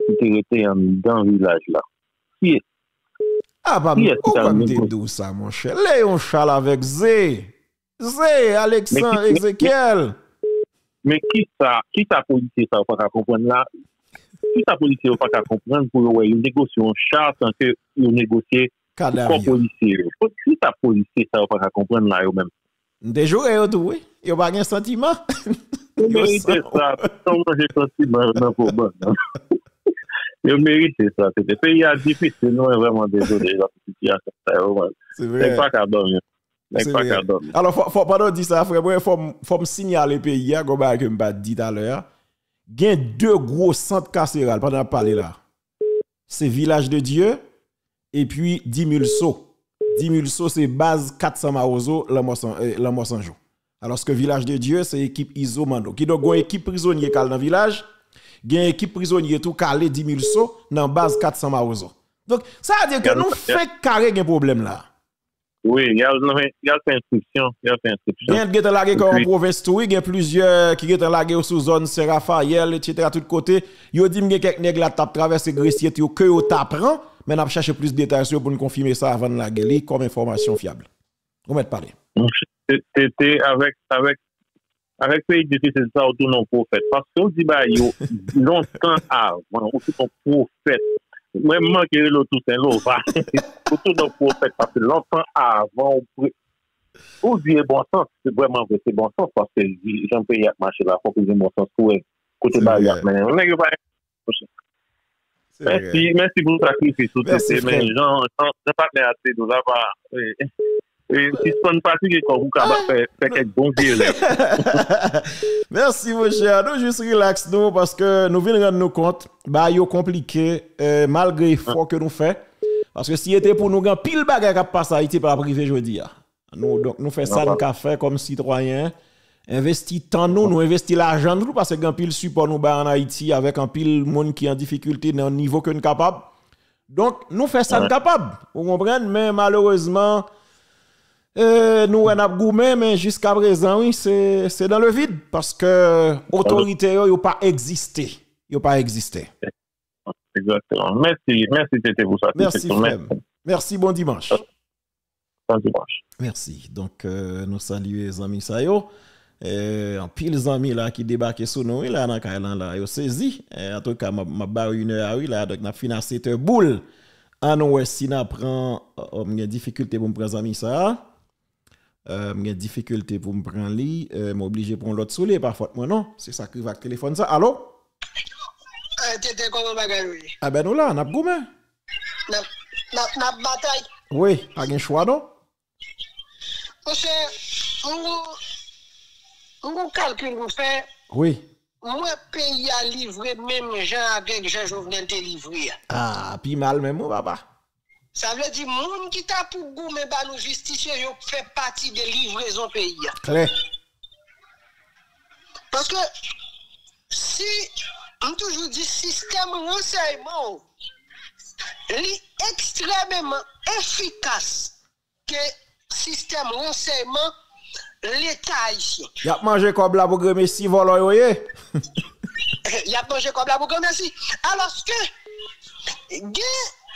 ki te rete yon dan vilaj la. Ki eski A pa mi, ou pa mi te dou sa mon chè? Le yon chal avèk zè. Zè, Aleksan, Ezekiel. Men ki sa, ki sa polise sa ou pa ka kompren la? Ki sa polise ou pa ka kompren pou yon wè yon negosyon chal san ke yon negosye kon polise yo? Ki sa polise sa ou pa ka kompren la yo men? Dejou e yo tou we? Yo bagen sentiman? Yo merite sa, ton manje sentiman nan pou ban nan. Yo merite sa, se te peyi a difis, se nou e vreman dezode, la piti a sa, se vreman. Nèk pa ka dom yo, nèk pa ka dom. Alors, fò panon di sa, fò m sinyal e peyi a, goma ak m ba di talè, gen dè gwo sant kaseral, panan pale la. Se Vilaj de Dieu, e pi Dimulso. Dimulso se baz 400 marozo la monsanjou. Euh, Alors, se Vilaj de Dieu, se ekip Izo Mando. Ki do gwen ekip prizonye kal nan Vilaj, une équipe prisonnier tout calé 10 000 sauts dans base 400 Marozo. Donc, ça veut dire que nous fait carré un problème là. Oui, il y a, non, mais il y a fait inscription. Il y a fait inscription. Il y a comme province il y a plusieurs qui sont lagués sous zone Saint-Raphaël, etc. tout côté. Yo dit que quelques nègres la tap traverser Gressier que yo t'apprend, mais n'a chercher plus de détails pour nous confirmer ça avant de la gueule comme information fiable. On va parler. C'était avec, avec, avec Félix c'est ça autour non prophète. Parce que dit bah, yo, longtemps avant, autour non prophète. Moi, je manque le tout un lova. Autour non prophète, parce que longtemps avant, on dit eh, bon sens, c'est vraiment vrai, c'est bon sens, parce que j'en peux y marcher là, faut que j'ai bon sens pour elle. Côté bah, y'a maintenant. On n'a pas. Merci, merci pour le sacrifice, tout ça. Mais j'en parle assez, nous avons. Si ce n'est pas quand vous, capable de faire, quelques violets. Merci mon cher. Nous juste relax nous parce que nous venons rendre nous compte bah yo compliqué euh, malgré l'effort que nous fait parce que si était pour nous grand pile bagage qui passe à Haïti par privé jeudi a. Nous donc nous fait ça nous qu'a fait comme citoyen investi tant nous nous investi l'argent nous parce que grand pile support nous ba en Haïti avec un pile monde qui est en difficulté dans le niveau que nous capable. Donc nous fait ça nous capable. Vous comprenez? Malheureusement euh, nous, on a gourmet, mais jusqu'à présent, oui, c'est dans le vide parce que l'autorité n'a pas existé. Ils n'ont pas existé. Exactement. Merci, merci, c'était pour ça. Merci. Merci. Merci, bon dimanche. Bon dimanche. Merci. Donc, euh, nous saluons les amis ça yo. Euh, en pile les amis là qui débarquent sur nous, là, dans cas là, yo saisi. Euh, en tout cas, ma, ma barre une heure, oui, là, donc, n'a financé cette boule. En nous, si n'a prend, euh, euh, difficulté pour me prendre amis ça. Euh, j'ai difficulté pour me prendre lui, euh, m'obligé pour l'autre soulé parfois moi non, c'est ça qui va avec téléphone ça. Allô? Comment oui? Ah ben nous là, n'a goumé. Nap, nap, nap bataille. Oui, pas de choix non? Que, on on calcul vous fait, Oui. moi, pays a livré même gens avec Jean Jovenel te livré. Ah, puis mal même papa. Ça veut dire, moun qui t'a pour goumer ba nous justicier, yo fait partie de livraison pays. Claire. Parce que, si, on toujours dit système renseignement, li extrêmement efficace que système renseignement l'État haïtien. Y a mangé comme la pour si ye. Il a mangé comme la boucle, merci. Alors que,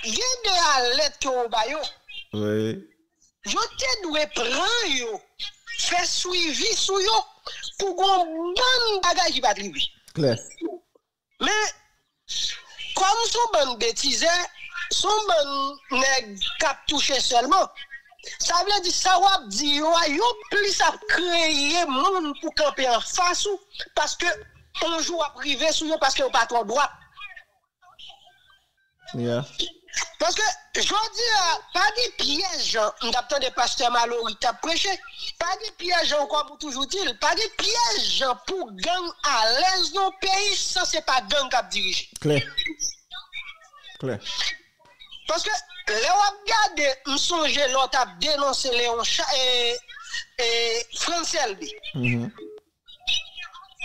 gen, gen de alerte que on ba yo, Oui. yo te dwe pran yo, fait suivi sou yo, pour gon bon bagay qui va trivi. Claire. Mais, comme son bon bêtise, son bon nèg cap touché seulement, ça veut dire ça wap di yo, a yo plus à créer moun pour camper en face ou, parce que on joue à privé sous yo parce que yo pas trop droit. Yeah. Parce que, je dis, pas des pièges, on attend des pasteurs Mallory t'a prêché, pas des pièges, comme pour toujours dire, pas des pièges pour gang à l'aise dans le pays, ça c'est pas gang qui a dirigé. Clair. Clair. Parce que, là, on regarde, on songe l'autre a dénoncé Léon et, et France LB. Mhm.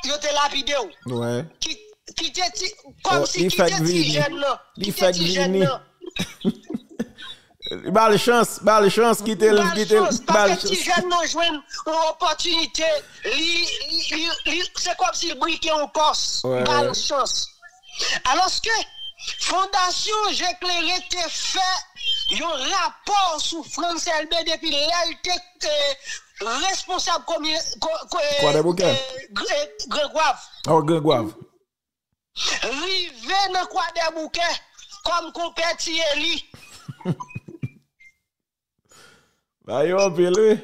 Yo te la vidéo. Ouais. Qui, qui te comme Oh, si il qui te ti vini. jeune là? Il Qui te ti jeune vini. là. Bah, les chances, bah, les chances, quittez le, Pas quittez le, chance, bah, parce les que si Corse. Ouais. Pas chance. Alors que Fondation J'éclairé te fait un rapport sur France LB depuis l'elle euh, responsable comme Quoi de bouquet? Grégoire. Oh, Grégoire. Rive dans quoi des bouquets comme compétit Eli. Bah, yo, lui.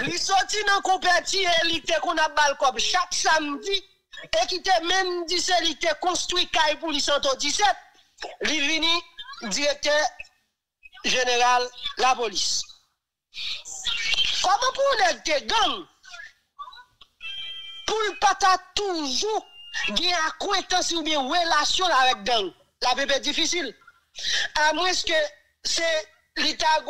Li sorti dans compétit Eli te qu'on a bal comme chaque samedi et qui te même dit c'est li te construit caille pour li 117. Li vini directeur général la police. Comment pour nèg te gang pour le pata toujours gen acquaintance ou bien relation avec gang. La bébé difficile. À moins que c'est l'état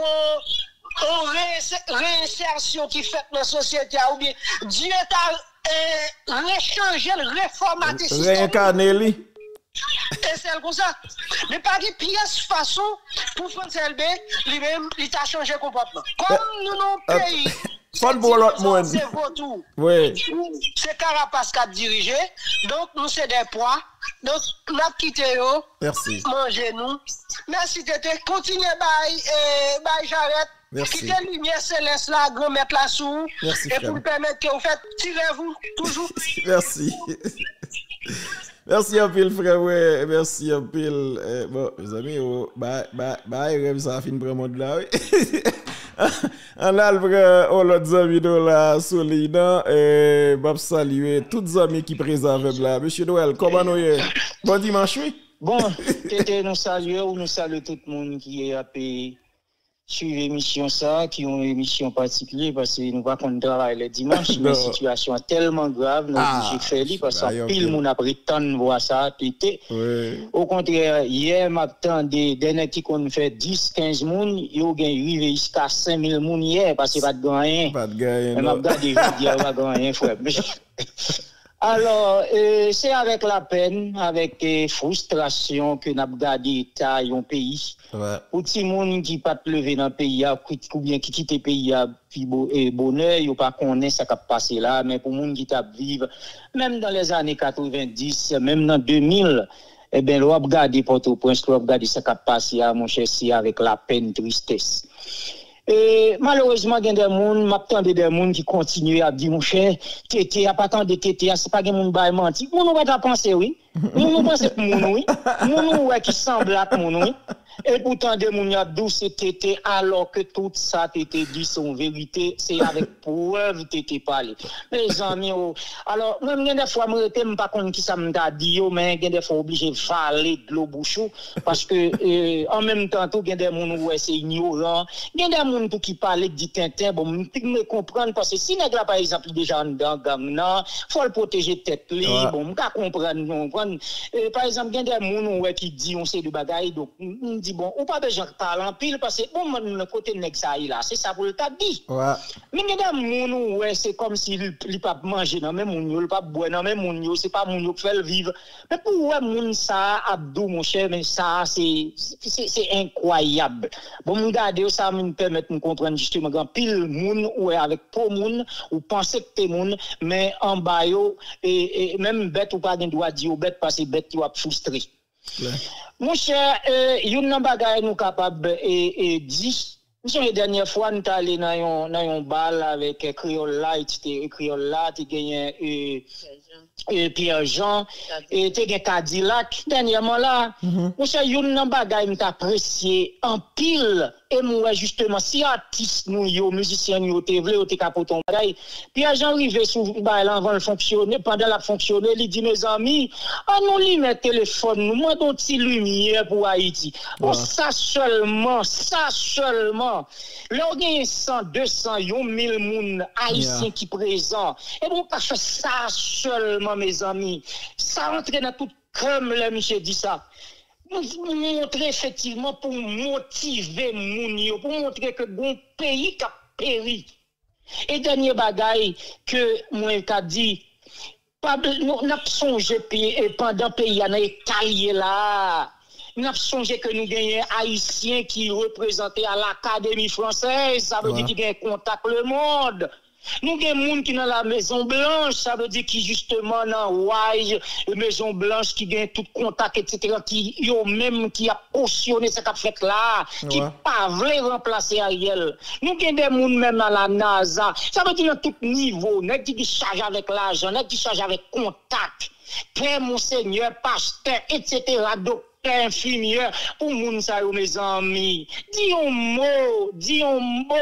réinsertion qui fait dans la société ou bien Dieu t'a euh, rechangé, réformaté. Réincarné, lui. Et c'est comme ça. Mais pas de pièce façon pour France LB, lui-même, il t'a changé comportement. Comme nous, nos euh, pays, L'autre monde. c'est vautour. Oui. C'est Carapace qui a dirigé. Donc, nous, c'est des poids. Donc, nous avons quitté. Merci. Mangez nous. Merci, Tété. Continuez, bye, euh, bye, j'arrête. Merci. Quittez lumière céleste là, grand mettre la sous. Merci, Et pour permettre que vous faites, tirez-vous, toujours. Merci. Merci un pile, frère. Ouais. Merci un pile. Eh, bon, mes amis, oh, bye, bye, bye. Ça fin pour monde là. Oui. An lal vre o lot zami do la soli nan E bab salye tout zami ki prezaveb la Mèche Noel, koman nou ye? Bon dimanche wè? Bon, tete nou salye ou nou salye tout moun ki ye api suivre l'émission ça, qui ont une émission particulière parce que nous pas qu'on travaille le dimanche, mais situation tellement grave, nous Ah, de li parce que pile monde a pris temps de voir ça. Oui. Au contraire, hier, m'attendais, des nègres qui qu'on fait 10, 15 moun, yo gen rive jusqu'à 5000 moun hier parce que pas de gagner. Pas de gagner. Mais m'a non. regardé, je dis, pas gagner, frère. Alors, euh, c'est avec la peine, avec euh, frustration que nous avons gardé l'État et un pays. Ouais. Pour ti moun qui pas lever dans le pays, ou bien qui quitte le pays puis bonheur, yo pas connaît ça qui a passé là, mais pour moun qui t'a vivre, même dans les années 90, même dans 2000, eh ben, l'on a regardé Port-au-Prince, l'on a regardé ça qui a passé à mon cher, avec la peine, tristesse. E malourezman gen den moun, map tande den moun ki kontinuye ap di moun chè, tete, ap atande tete, as pa gen moun bay manti. Moun nou wè ta panse wè, moun nou panse pou moun wè, moun nou wè ki sembla pou moun wè. Et pourtant, des moun y a douce tété, alors que tout ça tété dit son vérité, c'est avec preuve tété parlé. Mes amis, oh. alors, même, des fois, moi, je ne sais pas qui ça m'a dit, yo, mais des fois obligé de valer de l'eau bouchou, parce que, euh, en même temps, tout, il y a des gens, ouais, c'est ignorant. Il y a des gens qui parlent dit Tintin, bon, je me comprendre, parce que si nèg là, par exemple, déjà dans gamme, non, faut le protéger tête li, Ouais. bon, m'ka comprendre, comprendre. Euh, par exemple, il y a des gens, qui dit, on sait de bagaille, donc, on dit, bon, ou pas besoin de parler en pile, parce que, bon, le côté nèg ça, il là, c'est ça pour le t'a dit. Ouais. Mais il y ouais, c'est comme s'il ne pas manger dans même moun il pas boire dans même moun c'est pas moun qui fait le vivre. Mais pour ouais, moun ça, Abdou, mon cher, mais ça, c'est, c'est, incroyable. Bon, me garder ça me permet de me comprendre justement quand pile moun, ouais, avec pour moun, ou penser que t'es moun, mais en bas et, et même bête ou pas gen droit dire bête parce que bête qui va frustré. Mon cher, euh, yon nan bagay nou kapab et, et di. Mwen la dernière fois, nous allé dans un dans un bal avec euh, Créole là, et c'était Créole là, tu gagné euh, et Pierre Jean, et te gen Cadillac, dernièrement là, monsieur, yon nan bagay m'ta apprécié en pile, et moi, justement, si artiste nous, yo, musicien yo, te vle, yo te kapoton bagay, Pierre Jean rive sou, bah, avant le fonctionner, pendant la fonctionner, il dit, mes amis, ah, nous li met téléphone, nous, moi, don ti lumière pour Haïti. Bon, ça seulement, ça seulement, là, on gagne 100, 200, yon 1000 moun haïtiens Yeah. qui présent. Et bon, pas fait ça seulement, mes amis. Ça entre dans tout comme le monsieur dit ça. Nous montrer effectivement pour motiver moun yo, pour montrer que bon pays qui a péri. Et dernier bagaille que moi qu'a dit, nous n'a songé pendant pays en écalier là. Nous avons songé que nous gagnons haïtiens qui représentaient à l'Académie française, ça veut dire qu'ils gagnent contact le monde. Nous avons des gens qui dans la Maison Blanche, ça veut dire qui justement dans la Maison Blanche qui gagne tout contact, etc., qui yo même qui a cautionné ce qu'a fait là, qui Ouais. pas voulu remplacer Ariel. Nous avons des gens même dans la NASA, ça veut dire dans tout niveau, nèg qui charge avec l'argent, nèg qui charge avec contact, père, monseigneur, pasteur, etc., docteur, infirmière, pour moun sa yo, mes amis. Dis un mot, dis un mot.